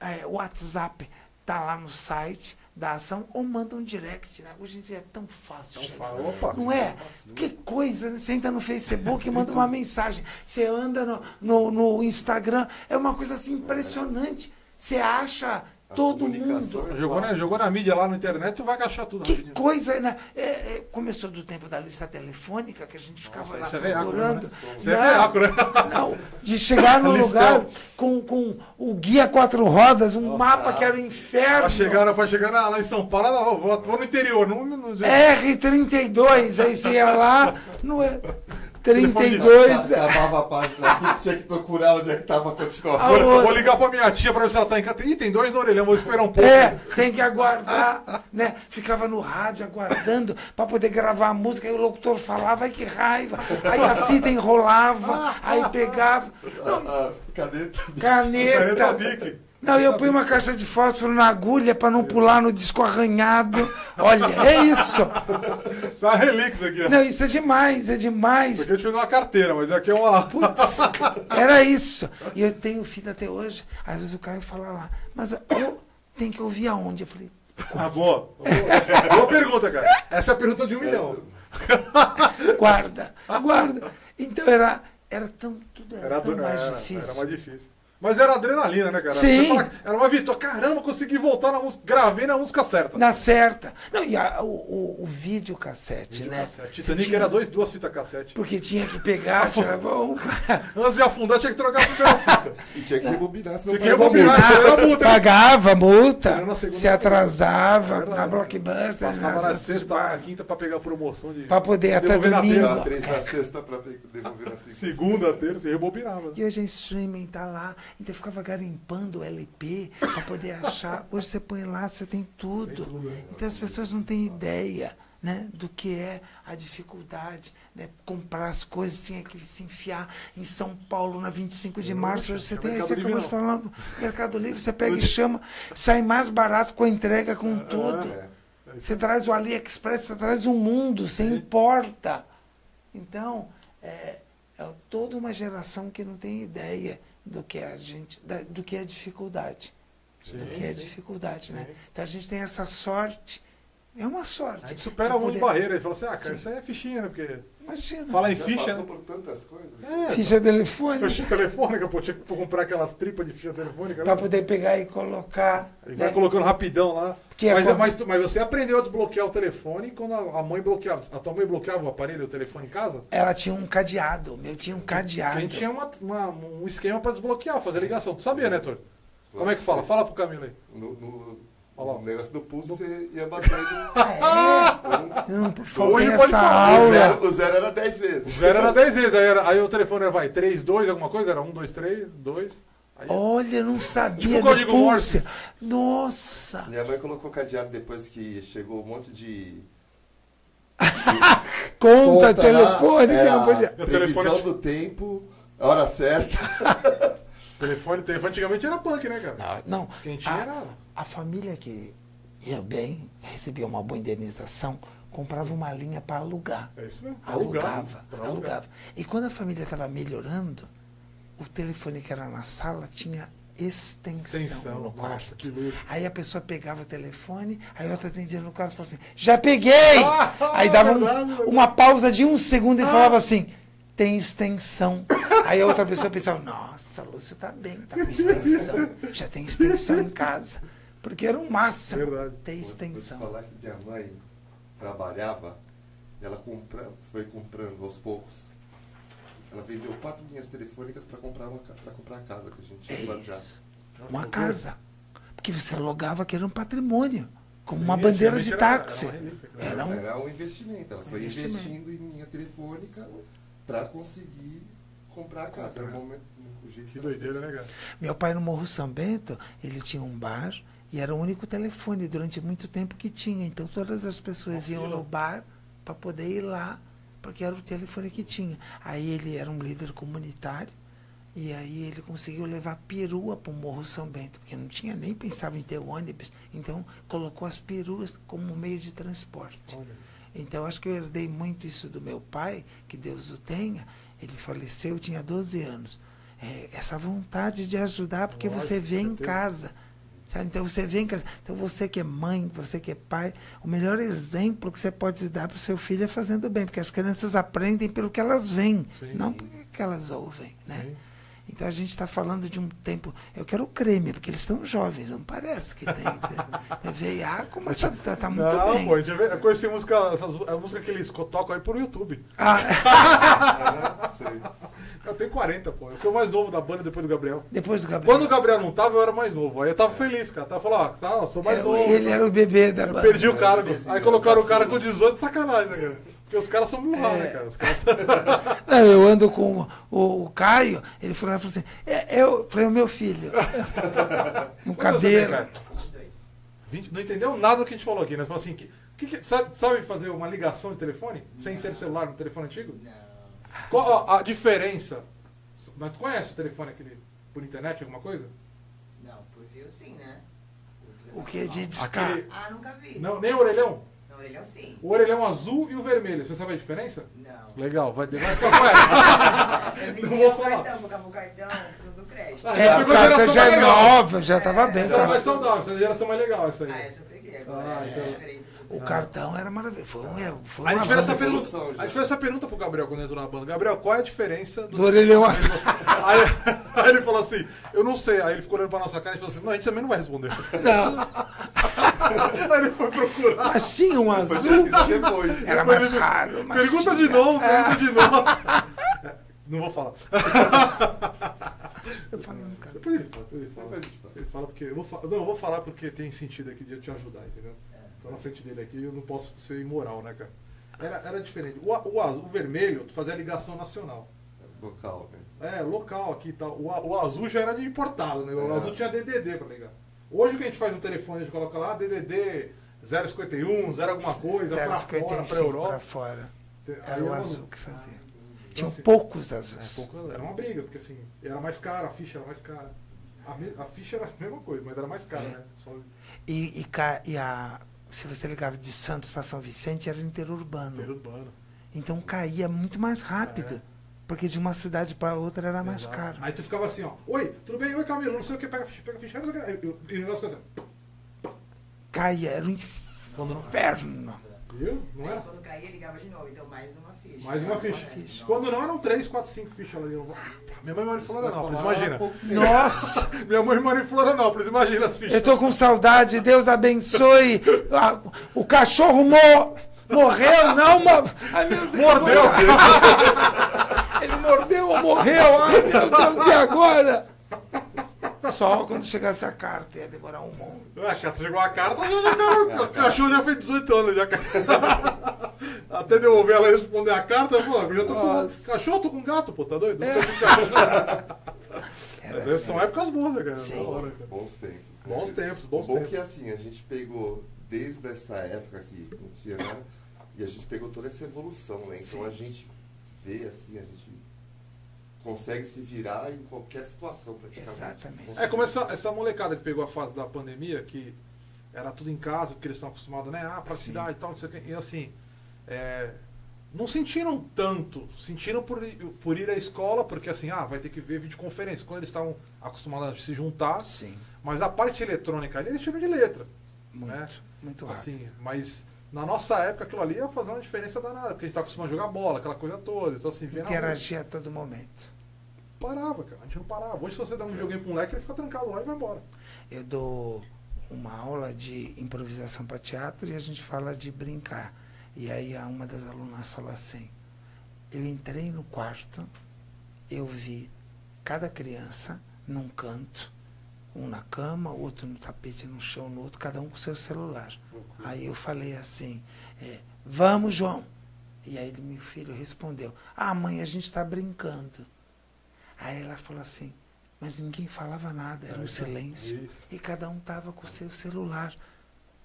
é, o WhatsApp tá lá no site da ação ou manda um direct. Né? Hoje em dia é tão fácil. Chegar. fala, opa. Não é? Que coisa, né? Você entra no Facebook e manda uma mensagem. Você anda no, no, no Instagram. É uma coisa assim impressionante. Você acha todo mundo. Jogou na, jogou na mídia lá na internet, tu vai achar tudo Que coisa, né? É, é, começou do tempo da lista telefônica, que a gente ficava Nossa, lá isso é procurando. né? Isso é né? Não, de chegar no lugar com, com o guia quatro rodas, um mapa que era o inferno. Pra chegar, pra chegar lá, em São Paulo, lá, vou, vou no interior. Não, não, R32, aí você ia lá, é. 32. Acabava a página aqui, tinha que procurar onde é que tava a continuação. Ah, Vou, outra. vou ligar pra minha tia pra ver se ela tá em casa. Ih, tem dois no orelhão, vou esperar um pouco. É, tem que aguardar, né? Ficava no rádio aguardando para poder gravar a música, aí o locutor falava, ai que raiva. Aí a fita enrolava, aí pegava. Não, Ah, caneta. Caneta caneta. Bic. Não, eu ponho uma caixa de fósforo na agulha para não pular no disco arranhado. Olha, é isso. Isso é uma relíquia aqui, ó. Não, isso é demais, é demais. Porque eu fiz uma carteira, mas aqui é uma. Putz, era isso. E eu tenho fita até hoje. Às vezes o Caio fala lá, mas eu tem que ouvir aonde? Eu falei, Ah, boa. Boa pergunta, cara. Essa é a pergunta de um milhão. guarda, guarda. Então era, era tão, tudo era, Era, tão do- mais era, difícil. era mais difícil. Mas era adrenalina, né, cara? Sim. Fala, era uma vitória. Caramba, consegui voltar na música. Gravei na música certa. Na certa. Não, e a- o, o, o vídeo cassete, né? Cassete. Você Titanic tinha- era dois, duas fitas cassete. Porque tinha que pegar, tirar, bom, Antes de afundar, tinha que trocar a primeira fita. E tinha que rebobinar, senão Tinha que rebobinar. multa. Era multa, pagava multa, Era na segunda se atrasava É na Blockbuster, Passava na outras sexta, na quinta pra pegar a promoção de. Pra poder até na domingo. terça. Dava três na sexta pra devolver na segunda. Segunda, terça, e rebobinava. né? E hoje a streaming tá lá, então eu ficava garimpando o LP para poder achar. Hoje você põe lá, você tem tudo. né? Então as pessoas não têm ideia né, do que é a dificuldade. Né? Comprar as coisas, tinha que se enfiar em São Paulo na 25 de março. Hoje você é tem, Mercado Livre, acabou de falar, Mercado Livre, você pega e chama, sai mais barato com a entrega, com tudo. É. Você traz o AliExpress, você traz o mundo, você importa. Então, é, é toda uma geração que não tem ideia do que é a gente, da- do que é dificuldade. Sim, do que é sim. dificuldade, né? Sim. Então a gente tem essa sorte. É uma sorte. A gente supera um monte de poder- barreira. Ele falou assim: ah, cara, Sim. isso aí é fichinha, né? Porque. Imagina. Fala em Já ficha, passou né? por tantas coisas. É, Ficha telefônica. ficha telefônica, pô, tinha que comprar aquelas tripas de ficha telefônica. Para né? poder pegar e colocar. E vai né? colocando rapidão lá. Porque é mas, como- mas, mas você aprendeu a desbloquear o telefone quando a, a mãe bloqueava. A tua mãe bloqueava o aparelho, o telefone em casa? Ela tinha um cadeado. O meu tinha um cadeado. A gente tinha uma- uma- um esquema pra desbloquear, fazer ligação. Tu sabia, né, Tor? Como é que fala? Fala pro Camilo aí. No, no, Olha lá. no negócio do pulso, você ia batendo. Ah, é? Não, faltei Hoje pode falar, o, aula. zero, o zero era 10 O vezes. zero era 10 vezes, aí, era- aí o telefone era, vai, 3, 2, alguma coisa? Era 1, 2, 3, 2. Aí, Olha, não sabia Tipo o do. Morse. Nossa. Minha mãe colocou cadeado depois que chegou um monte de. Conta, conta lá, telefone, que era Previsão do tempo, a hora certa. telefone, telefone antigamente era punk, né, cara? Não, não. Quem tinha a, era- a família que ia bem, recebia uma boa indenização, comprava uma linha para alugar. É isso mesmo. Alugava, alugava. E quando a família estava melhorando, o telefone que era na sala tinha extensão, Extensão, no nossa, quarto. que luxo. Aí a pessoa pegava o telefone, aí outra atendia no quarto e falava assim, já peguei! Ah, aí dava um- verdade, verdade. uma pausa de um segundo e falava assim, tem extensão. Aí a outra pessoa pensava, nossa, Lúcio tá bem, tá com extensão. Já tem extensão em casa. Porque era o máximo Verdade. ter Vou te extensão. falar que minha mãe trabalhava, ela compra, foi comprando aos poucos. Ela vendeu quatro linhas telefônicas para comprar, uma pra comprar a casa que a gente É tinha planejado. isso. Uma casa. Porque você alugava que era um patrimônio. Como Sim, uma bandeira de táxi. era. Era um- Era um investimento. Ela foi Investimento. investindo em linha telefônica para conseguir comprar a casa. Era o momento, o jeito Que doideira, né, cara? Meu pai no Morro São Bento, ele tinha um bar e era o único telefone durante muito tempo que tinha. Então todas as pessoas Uma iam no bar para poder ir lá, porque era o telefone que tinha. Aí ele era um líder comunitário e aí ele conseguiu levar perua para o Morro São Bento, porque não tinha nem pensava em ter ônibus. Então colocou as peruas como meio de transporte. Olha. Então, acho que eu herdei muito isso do meu pai, que Deus o tenha. Ele faleceu, eu tinha 12 anos. É, essa vontade de ajudar, porque Lógico, você vê em casa. Sabe? Então, você vê em casa. Então, você que é mãe, você que é pai, o melhor exemplo que você pode dar para o seu filho é fazendo bem, porque as crianças aprendem pelo que elas veem, Sim. não pelo que elas ouvem. Né? Sim. Então a gente está falando de um tempo. Eu quero crer, meu, porque eles estão jovens, não parece que tem. É veiaco, mas está tá, tá muito não, bem. pô, eu conheci música, essas, a música que eles tocam aí por YouTube. Ah, Ah, sei. Eu tenho 40, pô. Eu sou o mais novo da banda depois do Gabriel. depois do Gabriel. Quando o Gabriel não tava, eu era mais novo. Aí eu tava feliz, cara. Tava falando, ó, tá, eu sou mais É, novo. ele era o bebê da Eu banda. perdi o cargo. bebezinho, Aí colocaram o era cara caçula. com 18 de sacanagem, né, cara? Porque os caras são burros, É. né, cara? Os caras são... Não, eu ando com o, o Caio, ele falou, falou assim, é, eu falei, o meu filho. Um cabelo. cara? 20 não entendeu nada do que a gente falou aqui, né? Falou assim, que, que, que- sabe, sabe fazer uma ligação de telefone? Sem ser celular no telefone antigo? Não. Qual ó, a diferença? Mas tu conhece o telefone aquele por internet, alguma coisa? Não, por fio sim, né? O que é de Não. descar? Aquele- Ah, nunca vi. Não, nem o orelhão? Orelhão sim. O orelhão azul e o vermelho. Você sabe a diferença? Não. Legal, vai, essa. Eu Não vou o falar. cartão, colocava o cartão do crédito. Ah, É, Já a pegou a carta geração já é mais legal. nova, já estava bem. Essa era mais saudável, essa geração mais legal, essa aí. Ah, essa eu peguei agora. Ah, então. é diferente. O cartão era maravilhoso. Foi, um, foi A uma gente, fez essa avanço. pergunta, já. a gente fez essa pergunta pro Gabriel quando entrou na banda. Gabriel, qual é a diferença do. do orelhão azul. Aí, aí ele falou assim, eu não sei. Aí ele ficou olhando pra nossa cara e falou assim, não, a gente também não vai responder. Não, Aí ele foi procurar. mas tinha um azul. depois. Era mais raro. mas Pergunta tinha. de novo, pergunta de novo. Não vou falar. Eu falei, cara. Depois ele fala, depois ele fala. Depois a gente fala. Ele fala porque. Eu vou, fa- não, eu vou falar porque tem sentido aqui de eu te ajudar, entendeu? Tô na frente dele aqui eu não posso ser imoral, né, cara? Era, era diferente. O, a- o, azul, o vermelho, tu fazia ligação nacional. Local, né? É, local aqui e tal. O, a- o azul já era de importado, né? O É. azul tinha DDD pra ligar. Hoje o que a gente faz no telefone, a gente coloca lá DDD 051, 0 alguma coisa, pra fora, pra 0,55 Europa. para fora. Aí Era o era azul que fazia. Então, Tinham assim, poucos É, azuis. pouco- era uma briga, porque assim, era mais cara, a ficha era mais cara. A, me- a ficha era a mesma coisa, mas era mais cara, É. né? Só, E, e, ca- e a, se você ligava de Santos para São Vicente, era interurbano. interurbano. Então caía muito mais rápido. É. Porque de uma cidade para outra era mais Exato. caro. Aí tu ficava assim, ó. Oi, tudo bem? Oi, Camilo, não sei o que, pega a ficha, pega a ficha. E o negócio assim. Caía, era um Quando não. inferno. Viu? Não era? quando caía, ligava de novo. Então, mais uma ficha. Mais uma ficha. ficha. Quando não, eram 3, 4, 5 fichas ali. Minha mãe mora em Florianópolis, imagina. Nossa! Minha mãe mora em Florianópolis, imagina as fichas. Eu tô com saudade, Deus abençoe. Ah, o cachorro mo- morreu, não? Mo Ai, meu Deus. Mordeu! Ele mordeu ou morreu? Ai, meu Deus, e agora? Só quando chegasse a carta, ia demorar um monte. Ah, cara, chegou a carta, já, já, o cachorro já fez 18 anos. Já, Até devolver ela e responder a carta, pô, eu já tô Nossa. com cachorro, tô com gato, pô, tá doido? É. Mas assim. são épocas boas, né, cara? Sim. Hora, cara. Bons tempos. Bons tempos, bons o bom tempos. que assim, a gente pegou desde essa época que não tinha nada, e a gente pegou toda essa evolução, né? Então Sim. a gente vê assim, a gente consegue se virar em qualquer situação praticamente. Exatamente. É, como essa, essa molecada que pegou a fase da pandemia, que era tudo em casa, porque eles estão acostumados, né? Ah, pra Sim. cidade e tal, não sei o quê. E assim, é, não sentiram tanto, sentiram por, ir- por ir à escola, porque assim, ah, vai ter que ver videoconferência. Quando eles estavam acostumados a se juntar, Sim, mas a parte eletrônica ali, eles tiram de letra. muito, É. muito rápido. Assim, mas na nossa época aquilo ali ia fazer uma diferença danada, porque a gente tá acostumado a jogar bola, aquela coisa toda. Então assim, vendo a rua, Interagir a todo momento. Parava, cara. A gente não parava. Hoje se você dá um videogame pro moleque, ele fica trancado lá e vai embora. Eu dou uma aula de improvisação para teatro e a gente fala de brincar. E aí uma das alunas falou assim: Eu entrei no quarto, eu vi cada criança num canto, um na cama, outro no tapete, no chão, no outro, cada um com seu celular. Aí eu falei assim: é, Vamos, João. E aí meu filho respondeu: Ah, mãe, a gente está brincando. Aí ela falou assim, mas ninguém falava nada, era É, um silêncio. E cada um tava com o seu celular.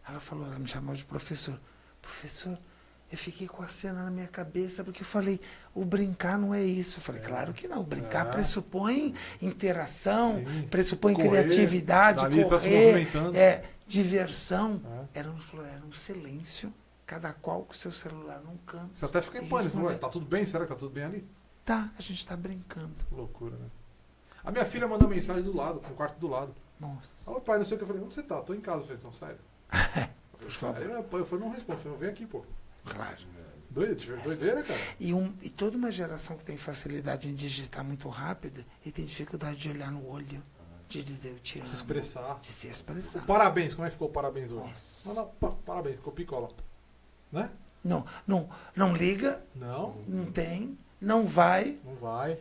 Ela falou, ela me chamava de professor. Professor, eu fiquei com a cena na minha cabeça, porque eu falei, o brincar não é isso. Eu falei, claro que não. Brincar É. pressupõe interação, Sim. pressupõe Correr, criatividade, tá correr, movimentando. é, diversão. É. Era, um, era um silêncio, cada qual com o seu celular num canto. Você até fica em pânico. tá tudo bem? Será que tá tudo bem ali? Tá, a gente tá brincando. Loucura, né? A minha filha mandou mensagem do lado, com o quarto do lado. Nossa. Ô pai, não sei o que. Eu falei, onde você tá? Tô em casa. Eu falei, não, sério. Favor. Aí eu, eu falei, não respondo. Eu falei, vem aqui, pô. Claro. Doideira, doideira, cara. E, um, e toda uma geração que tem facilidade em digitar muito rápido e tem dificuldade de olhar no olho, de dizer eu te amo, Se expressar. de se expressar. Parabéns, como é que ficou o parabéns hoje? Nossa. Não, não, pa- parabéns, ficou picola. Né? Não, não, não liga, Não, não tem, não vai. não vai.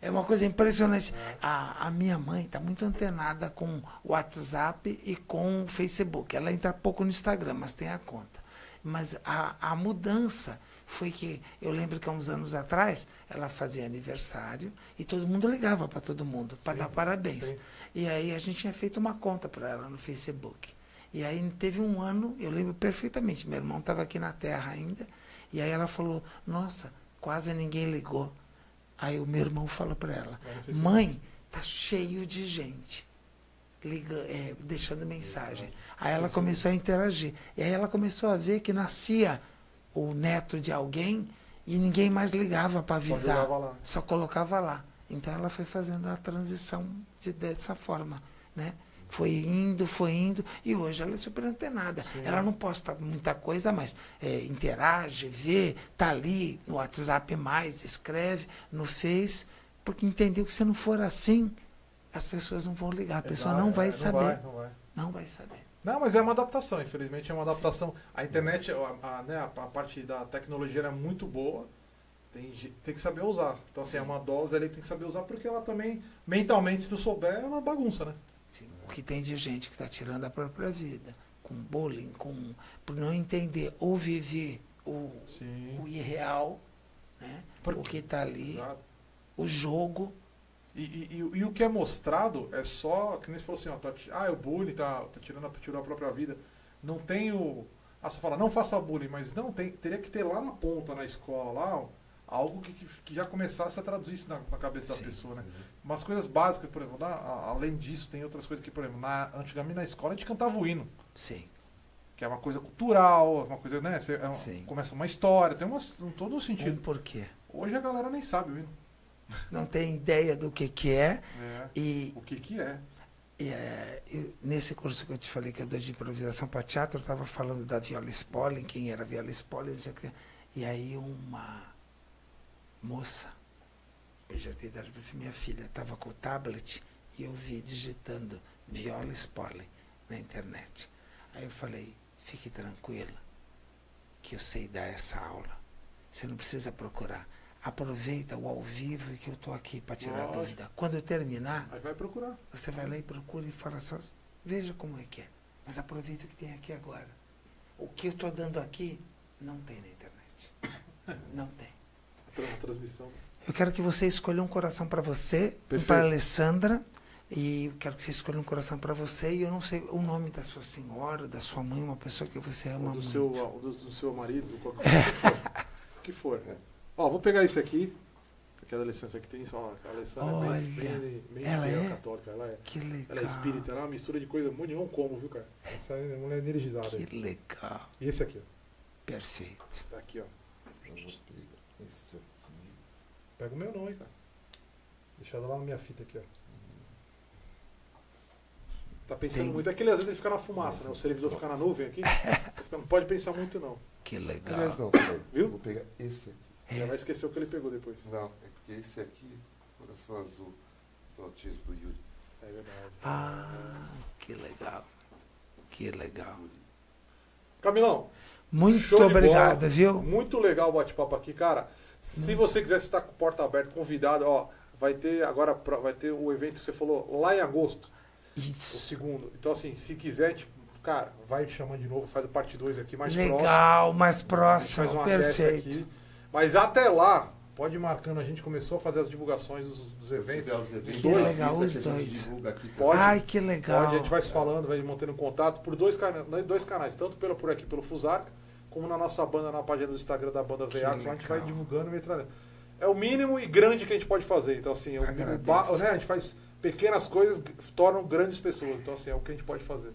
É uma coisa impressionante. É. A, a minha mãe está muito antenada com o WhatsApp e com o Facebook. Ela entra pouco no Instagram, mas tem a conta. Mas a, a mudança foi que eu lembro que há uns anos atrás ela fazia aniversário e todo mundo ligava para todo mundo para dar parabéns. sim. E aí a gente tinha feito uma conta para ela no Facebook. E aí teve um ano, eu lembro perfeitamente, meu irmão estava aqui na Terra ainda, e aí ela falou, nossa, quase ninguém ligou. Aí o meu irmão falou para ela, mãe, tá cheio de gente liga, é, deixando mensagem. Aí ela começou a interagir. E aí ela começou a ver que nascia o neto de alguém e ninguém mais ligava para avisar. Só colocava lá. Então ela foi fazendo a transição de, dessa forma, né? Foi indo, foi indo, e hoje ela é super antenada. Sim. Ela não posta muita coisa, mas é, interage, vê, tá ali no WhatsApp mais, escreve, no Face, porque entendeu que se não for assim, as pessoas não vão ligar, a pessoa Exato, não vai é, saber. Não vai, não vai. Não vai saber. Não, mas é uma adaptação, infelizmente é uma adaptação. A internet, a, a, né, a, parte da tecnologia era muito boa, tem, tem que saber usar. Então, assim, Sim. é uma dose ali que tem que saber usar, porque ela também, mentalmente, se não souber, é uma bagunça, né? Sim, o que tem de gente que está tirando a própria vida, com bullying, com, por não entender ou viver o, Sim. o irreal, né? Por- o que está ali, Exato. o jogo. E, e, e- e o que é mostrado é só, que nem você falou assim, ó, tá, ah, o bullying tá, tá tirando, a- tirou a própria vida. Não tem o. Ah, você fala, não faça bullying, mas não, tem, teria que ter lá na ponta, na escola, lá, algo que, que já começasse a traduzir isso na, na cabeça da Sim, pessoa, né? Umas coisas básicas, por exemplo, na- além disso, tem outras coisas que, por exemplo, na, antigamente na escola a gente cantava o hino, Sim. que é uma coisa cultural, uma coisa, né? Você, é um- Sim. começa uma história, tem umas, um, todo um Um sentido. porquê. Hoje a galera nem sabe o hino. Não tem ideia do que, que é. É. E, O que que é? e, é, eu- nesse curso que eu te falei que eu dou de improvisação para teatro, eu estava falando da Viola Spolin, quem era a Viola Spolin, não sei o que. E aí uma moça, eu já tenho idade para minha filha, estava com o tablet e eu vi digitando Viola Spolin na internet. Aí eu falei, fique tranquila, que eu sei dar essa aula. Você não precisa procurar. Aproveita o ao vivo e que eu estou aqui para tirar Lógico. dúvida. Quando eu terminar, Aí vai procurar. você vai lá e procura e fala só, veja como é que é. Mas aproveita o que tem aqui agora. O que eu estou dando aqui não tem na internet. Não tem. A a transmissão. Eu quero que você escolha um coração para você, um para a Alessandra, e eu quero que você escolha um coração para você, e eu não sei o nome da sua senhora, da sua mãe, uma pessoa que você ama Ou do muito. seu, ou do, do seu marido, do qualquer o que for. O que for. Ó, vou pegar isso aqui. É da Alessandra, aqui tem só. A Alessandra é Olha, meio, meio, meio ela fiel é? católica. Ela é, Que legal. ela é espírita, ela é uma mistura de coisa muito não como, viu, cara? Essa é mulher energizada. Que aí. legal. E esse aqui, ó. Perfeito. Tá aqui, ó. Eu vou pegar esse aqui. Pega o meu não, hein, cara. Deixado lá na minha fita aqui, ó. Tá pensando Tem- muito. Aquele às vezes ele fica na fumaça, né? O servidor fica na nuvem aqui. Fica- Não pode pensar muito, não. Que legal. Aliás, não. Viu? Eu vou pegar esse aqui. É. Já vai esquecer o que ele pegou depois. Não, é porque esse aqui, coração azul, do autismo do Yuri. É verdade. Ah, que legal. Que legal. Camilão, Muito obrigado, viu? Muito legal o bate-papo aqui, cara. Se você quiser estar com a porta aberta, convidado, ó, vai ter agora vai ter o evento que você falou lá em agosto, o Isso. segundo. Então assim, se quiser, tipo, cara, vai te chamando de novo, faz a parte 2 aqui mais próximo. Legal, mais próximo. faz uma Perfeito. aqui. Mas até lá, pode ir marcando. A gente começou a fazer as divulgações dos, dos eventos. os eventos, Os Que dois. legal, os que a gente dois. divulga aqui Pode. Ai, que legal. Pode, a gente vai se falando, vai mantendo contato por dois, cana dois canais, tanto pelo, por aqui pelo Fusarca, como na nossa banda, na página do Instagram da banda Que Veax, a gente vai divulgando e vai trazendo. É o mínimo e grande que a gente pode fazer. Então, assim, o, o ba- né, a gente faz pequenas coisas que tornam grandes pessoas. Então, assim, é o que a gente pode fazer.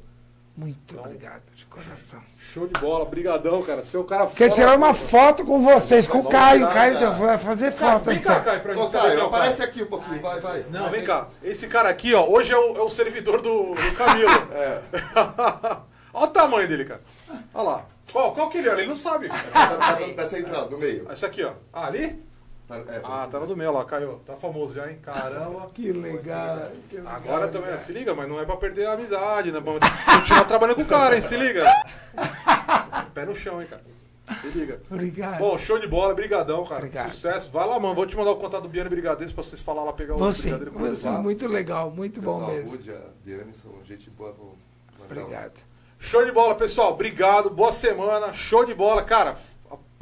Muito Então- obrigado, de coração. Show de bola, brigadão, cara. Você é cara Quer fora tirar uma foto com vocês, com o Caio. tirar, Caio cara. vai fazer foto. vem aí, cá? Caio, pra gente Ô, é Caio, aparece aqui um pouquinho, vai, vai. Não, vem cá. Esse cara aqui, ó, hoje é o, é o servidor do, do Camilo. É. Olha o tamanho dele, cara. Olha lá. Qual, qual que ele é? Ele não sabe. Tá, tá, tá central, do meio. Esse aqui, ó. Ah, ali? Tá, é, Ah, tá no do meu lá, Caio. Tá famoso já, hein? Caramba. Que legal. que legal, Agora também, se liga, mas não é pra perder a amizade, né? Pra continuar trabalhando com o cara, hein? Se liga. Pé no chão, hein, cara. Se liga. Obrigado. Bom, show de bola, brigadão, cara. Obrigado. Sucesso. Vai lá, mano. Vou te mandar o contato do Biano Brigadeiros pra vocês falar lá, pegar o você, brigadeiro você é muito legal, muito bom Pessoal, mesmo. Rude, a Diane são gente boa. Um- Obrigado. Show de bola, pessoal. Obrigado. Boa semana. Show de bola. Cara,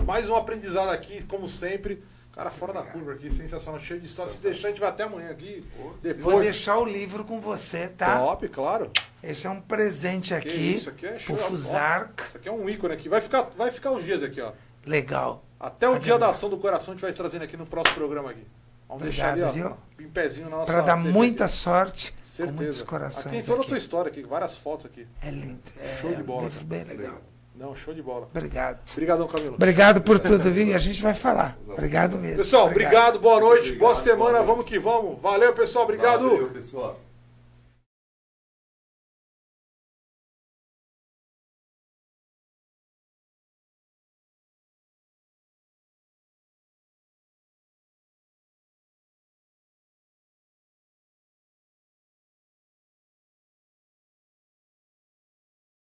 mais um aprendizado aqui, como sempre. Cara, fora da curva aqui, sensacional, cheio de história. Se deixar, a gente vai até amanhã aqui. Vou Depois. deixar o livro com você, tá? Top, claro. Esse é um presente Que aqui isso aqui é show. Fusark. Isso aqui é um ícone aqui. Vai ficar, vai ficar os dias aqui, ó. Legal. Até o dia da ação do coração a gente vai trazendo aqui no próximo programa aqui. Vamos Obrigado, deixar ali, viu? ó, em pezinho na nossa Para dar TV muita aqui. sorte com Certeza. muitos corações Aqui tem toda a tua história aqui, várias fotos aqui. É lindo. É Show de bola, livro bem legal. Não, show de bola. Obrigado. Obrigadão, Camilo. Obrigado por tudo, viu? E a gente vai falar. Obrigado mesmo. Pessoal, obrigado, boa noite, boa Obrigado, semana, boa noite. vamos que vamos. Valeu, pessoal, obrigado. Valeu, pessoal.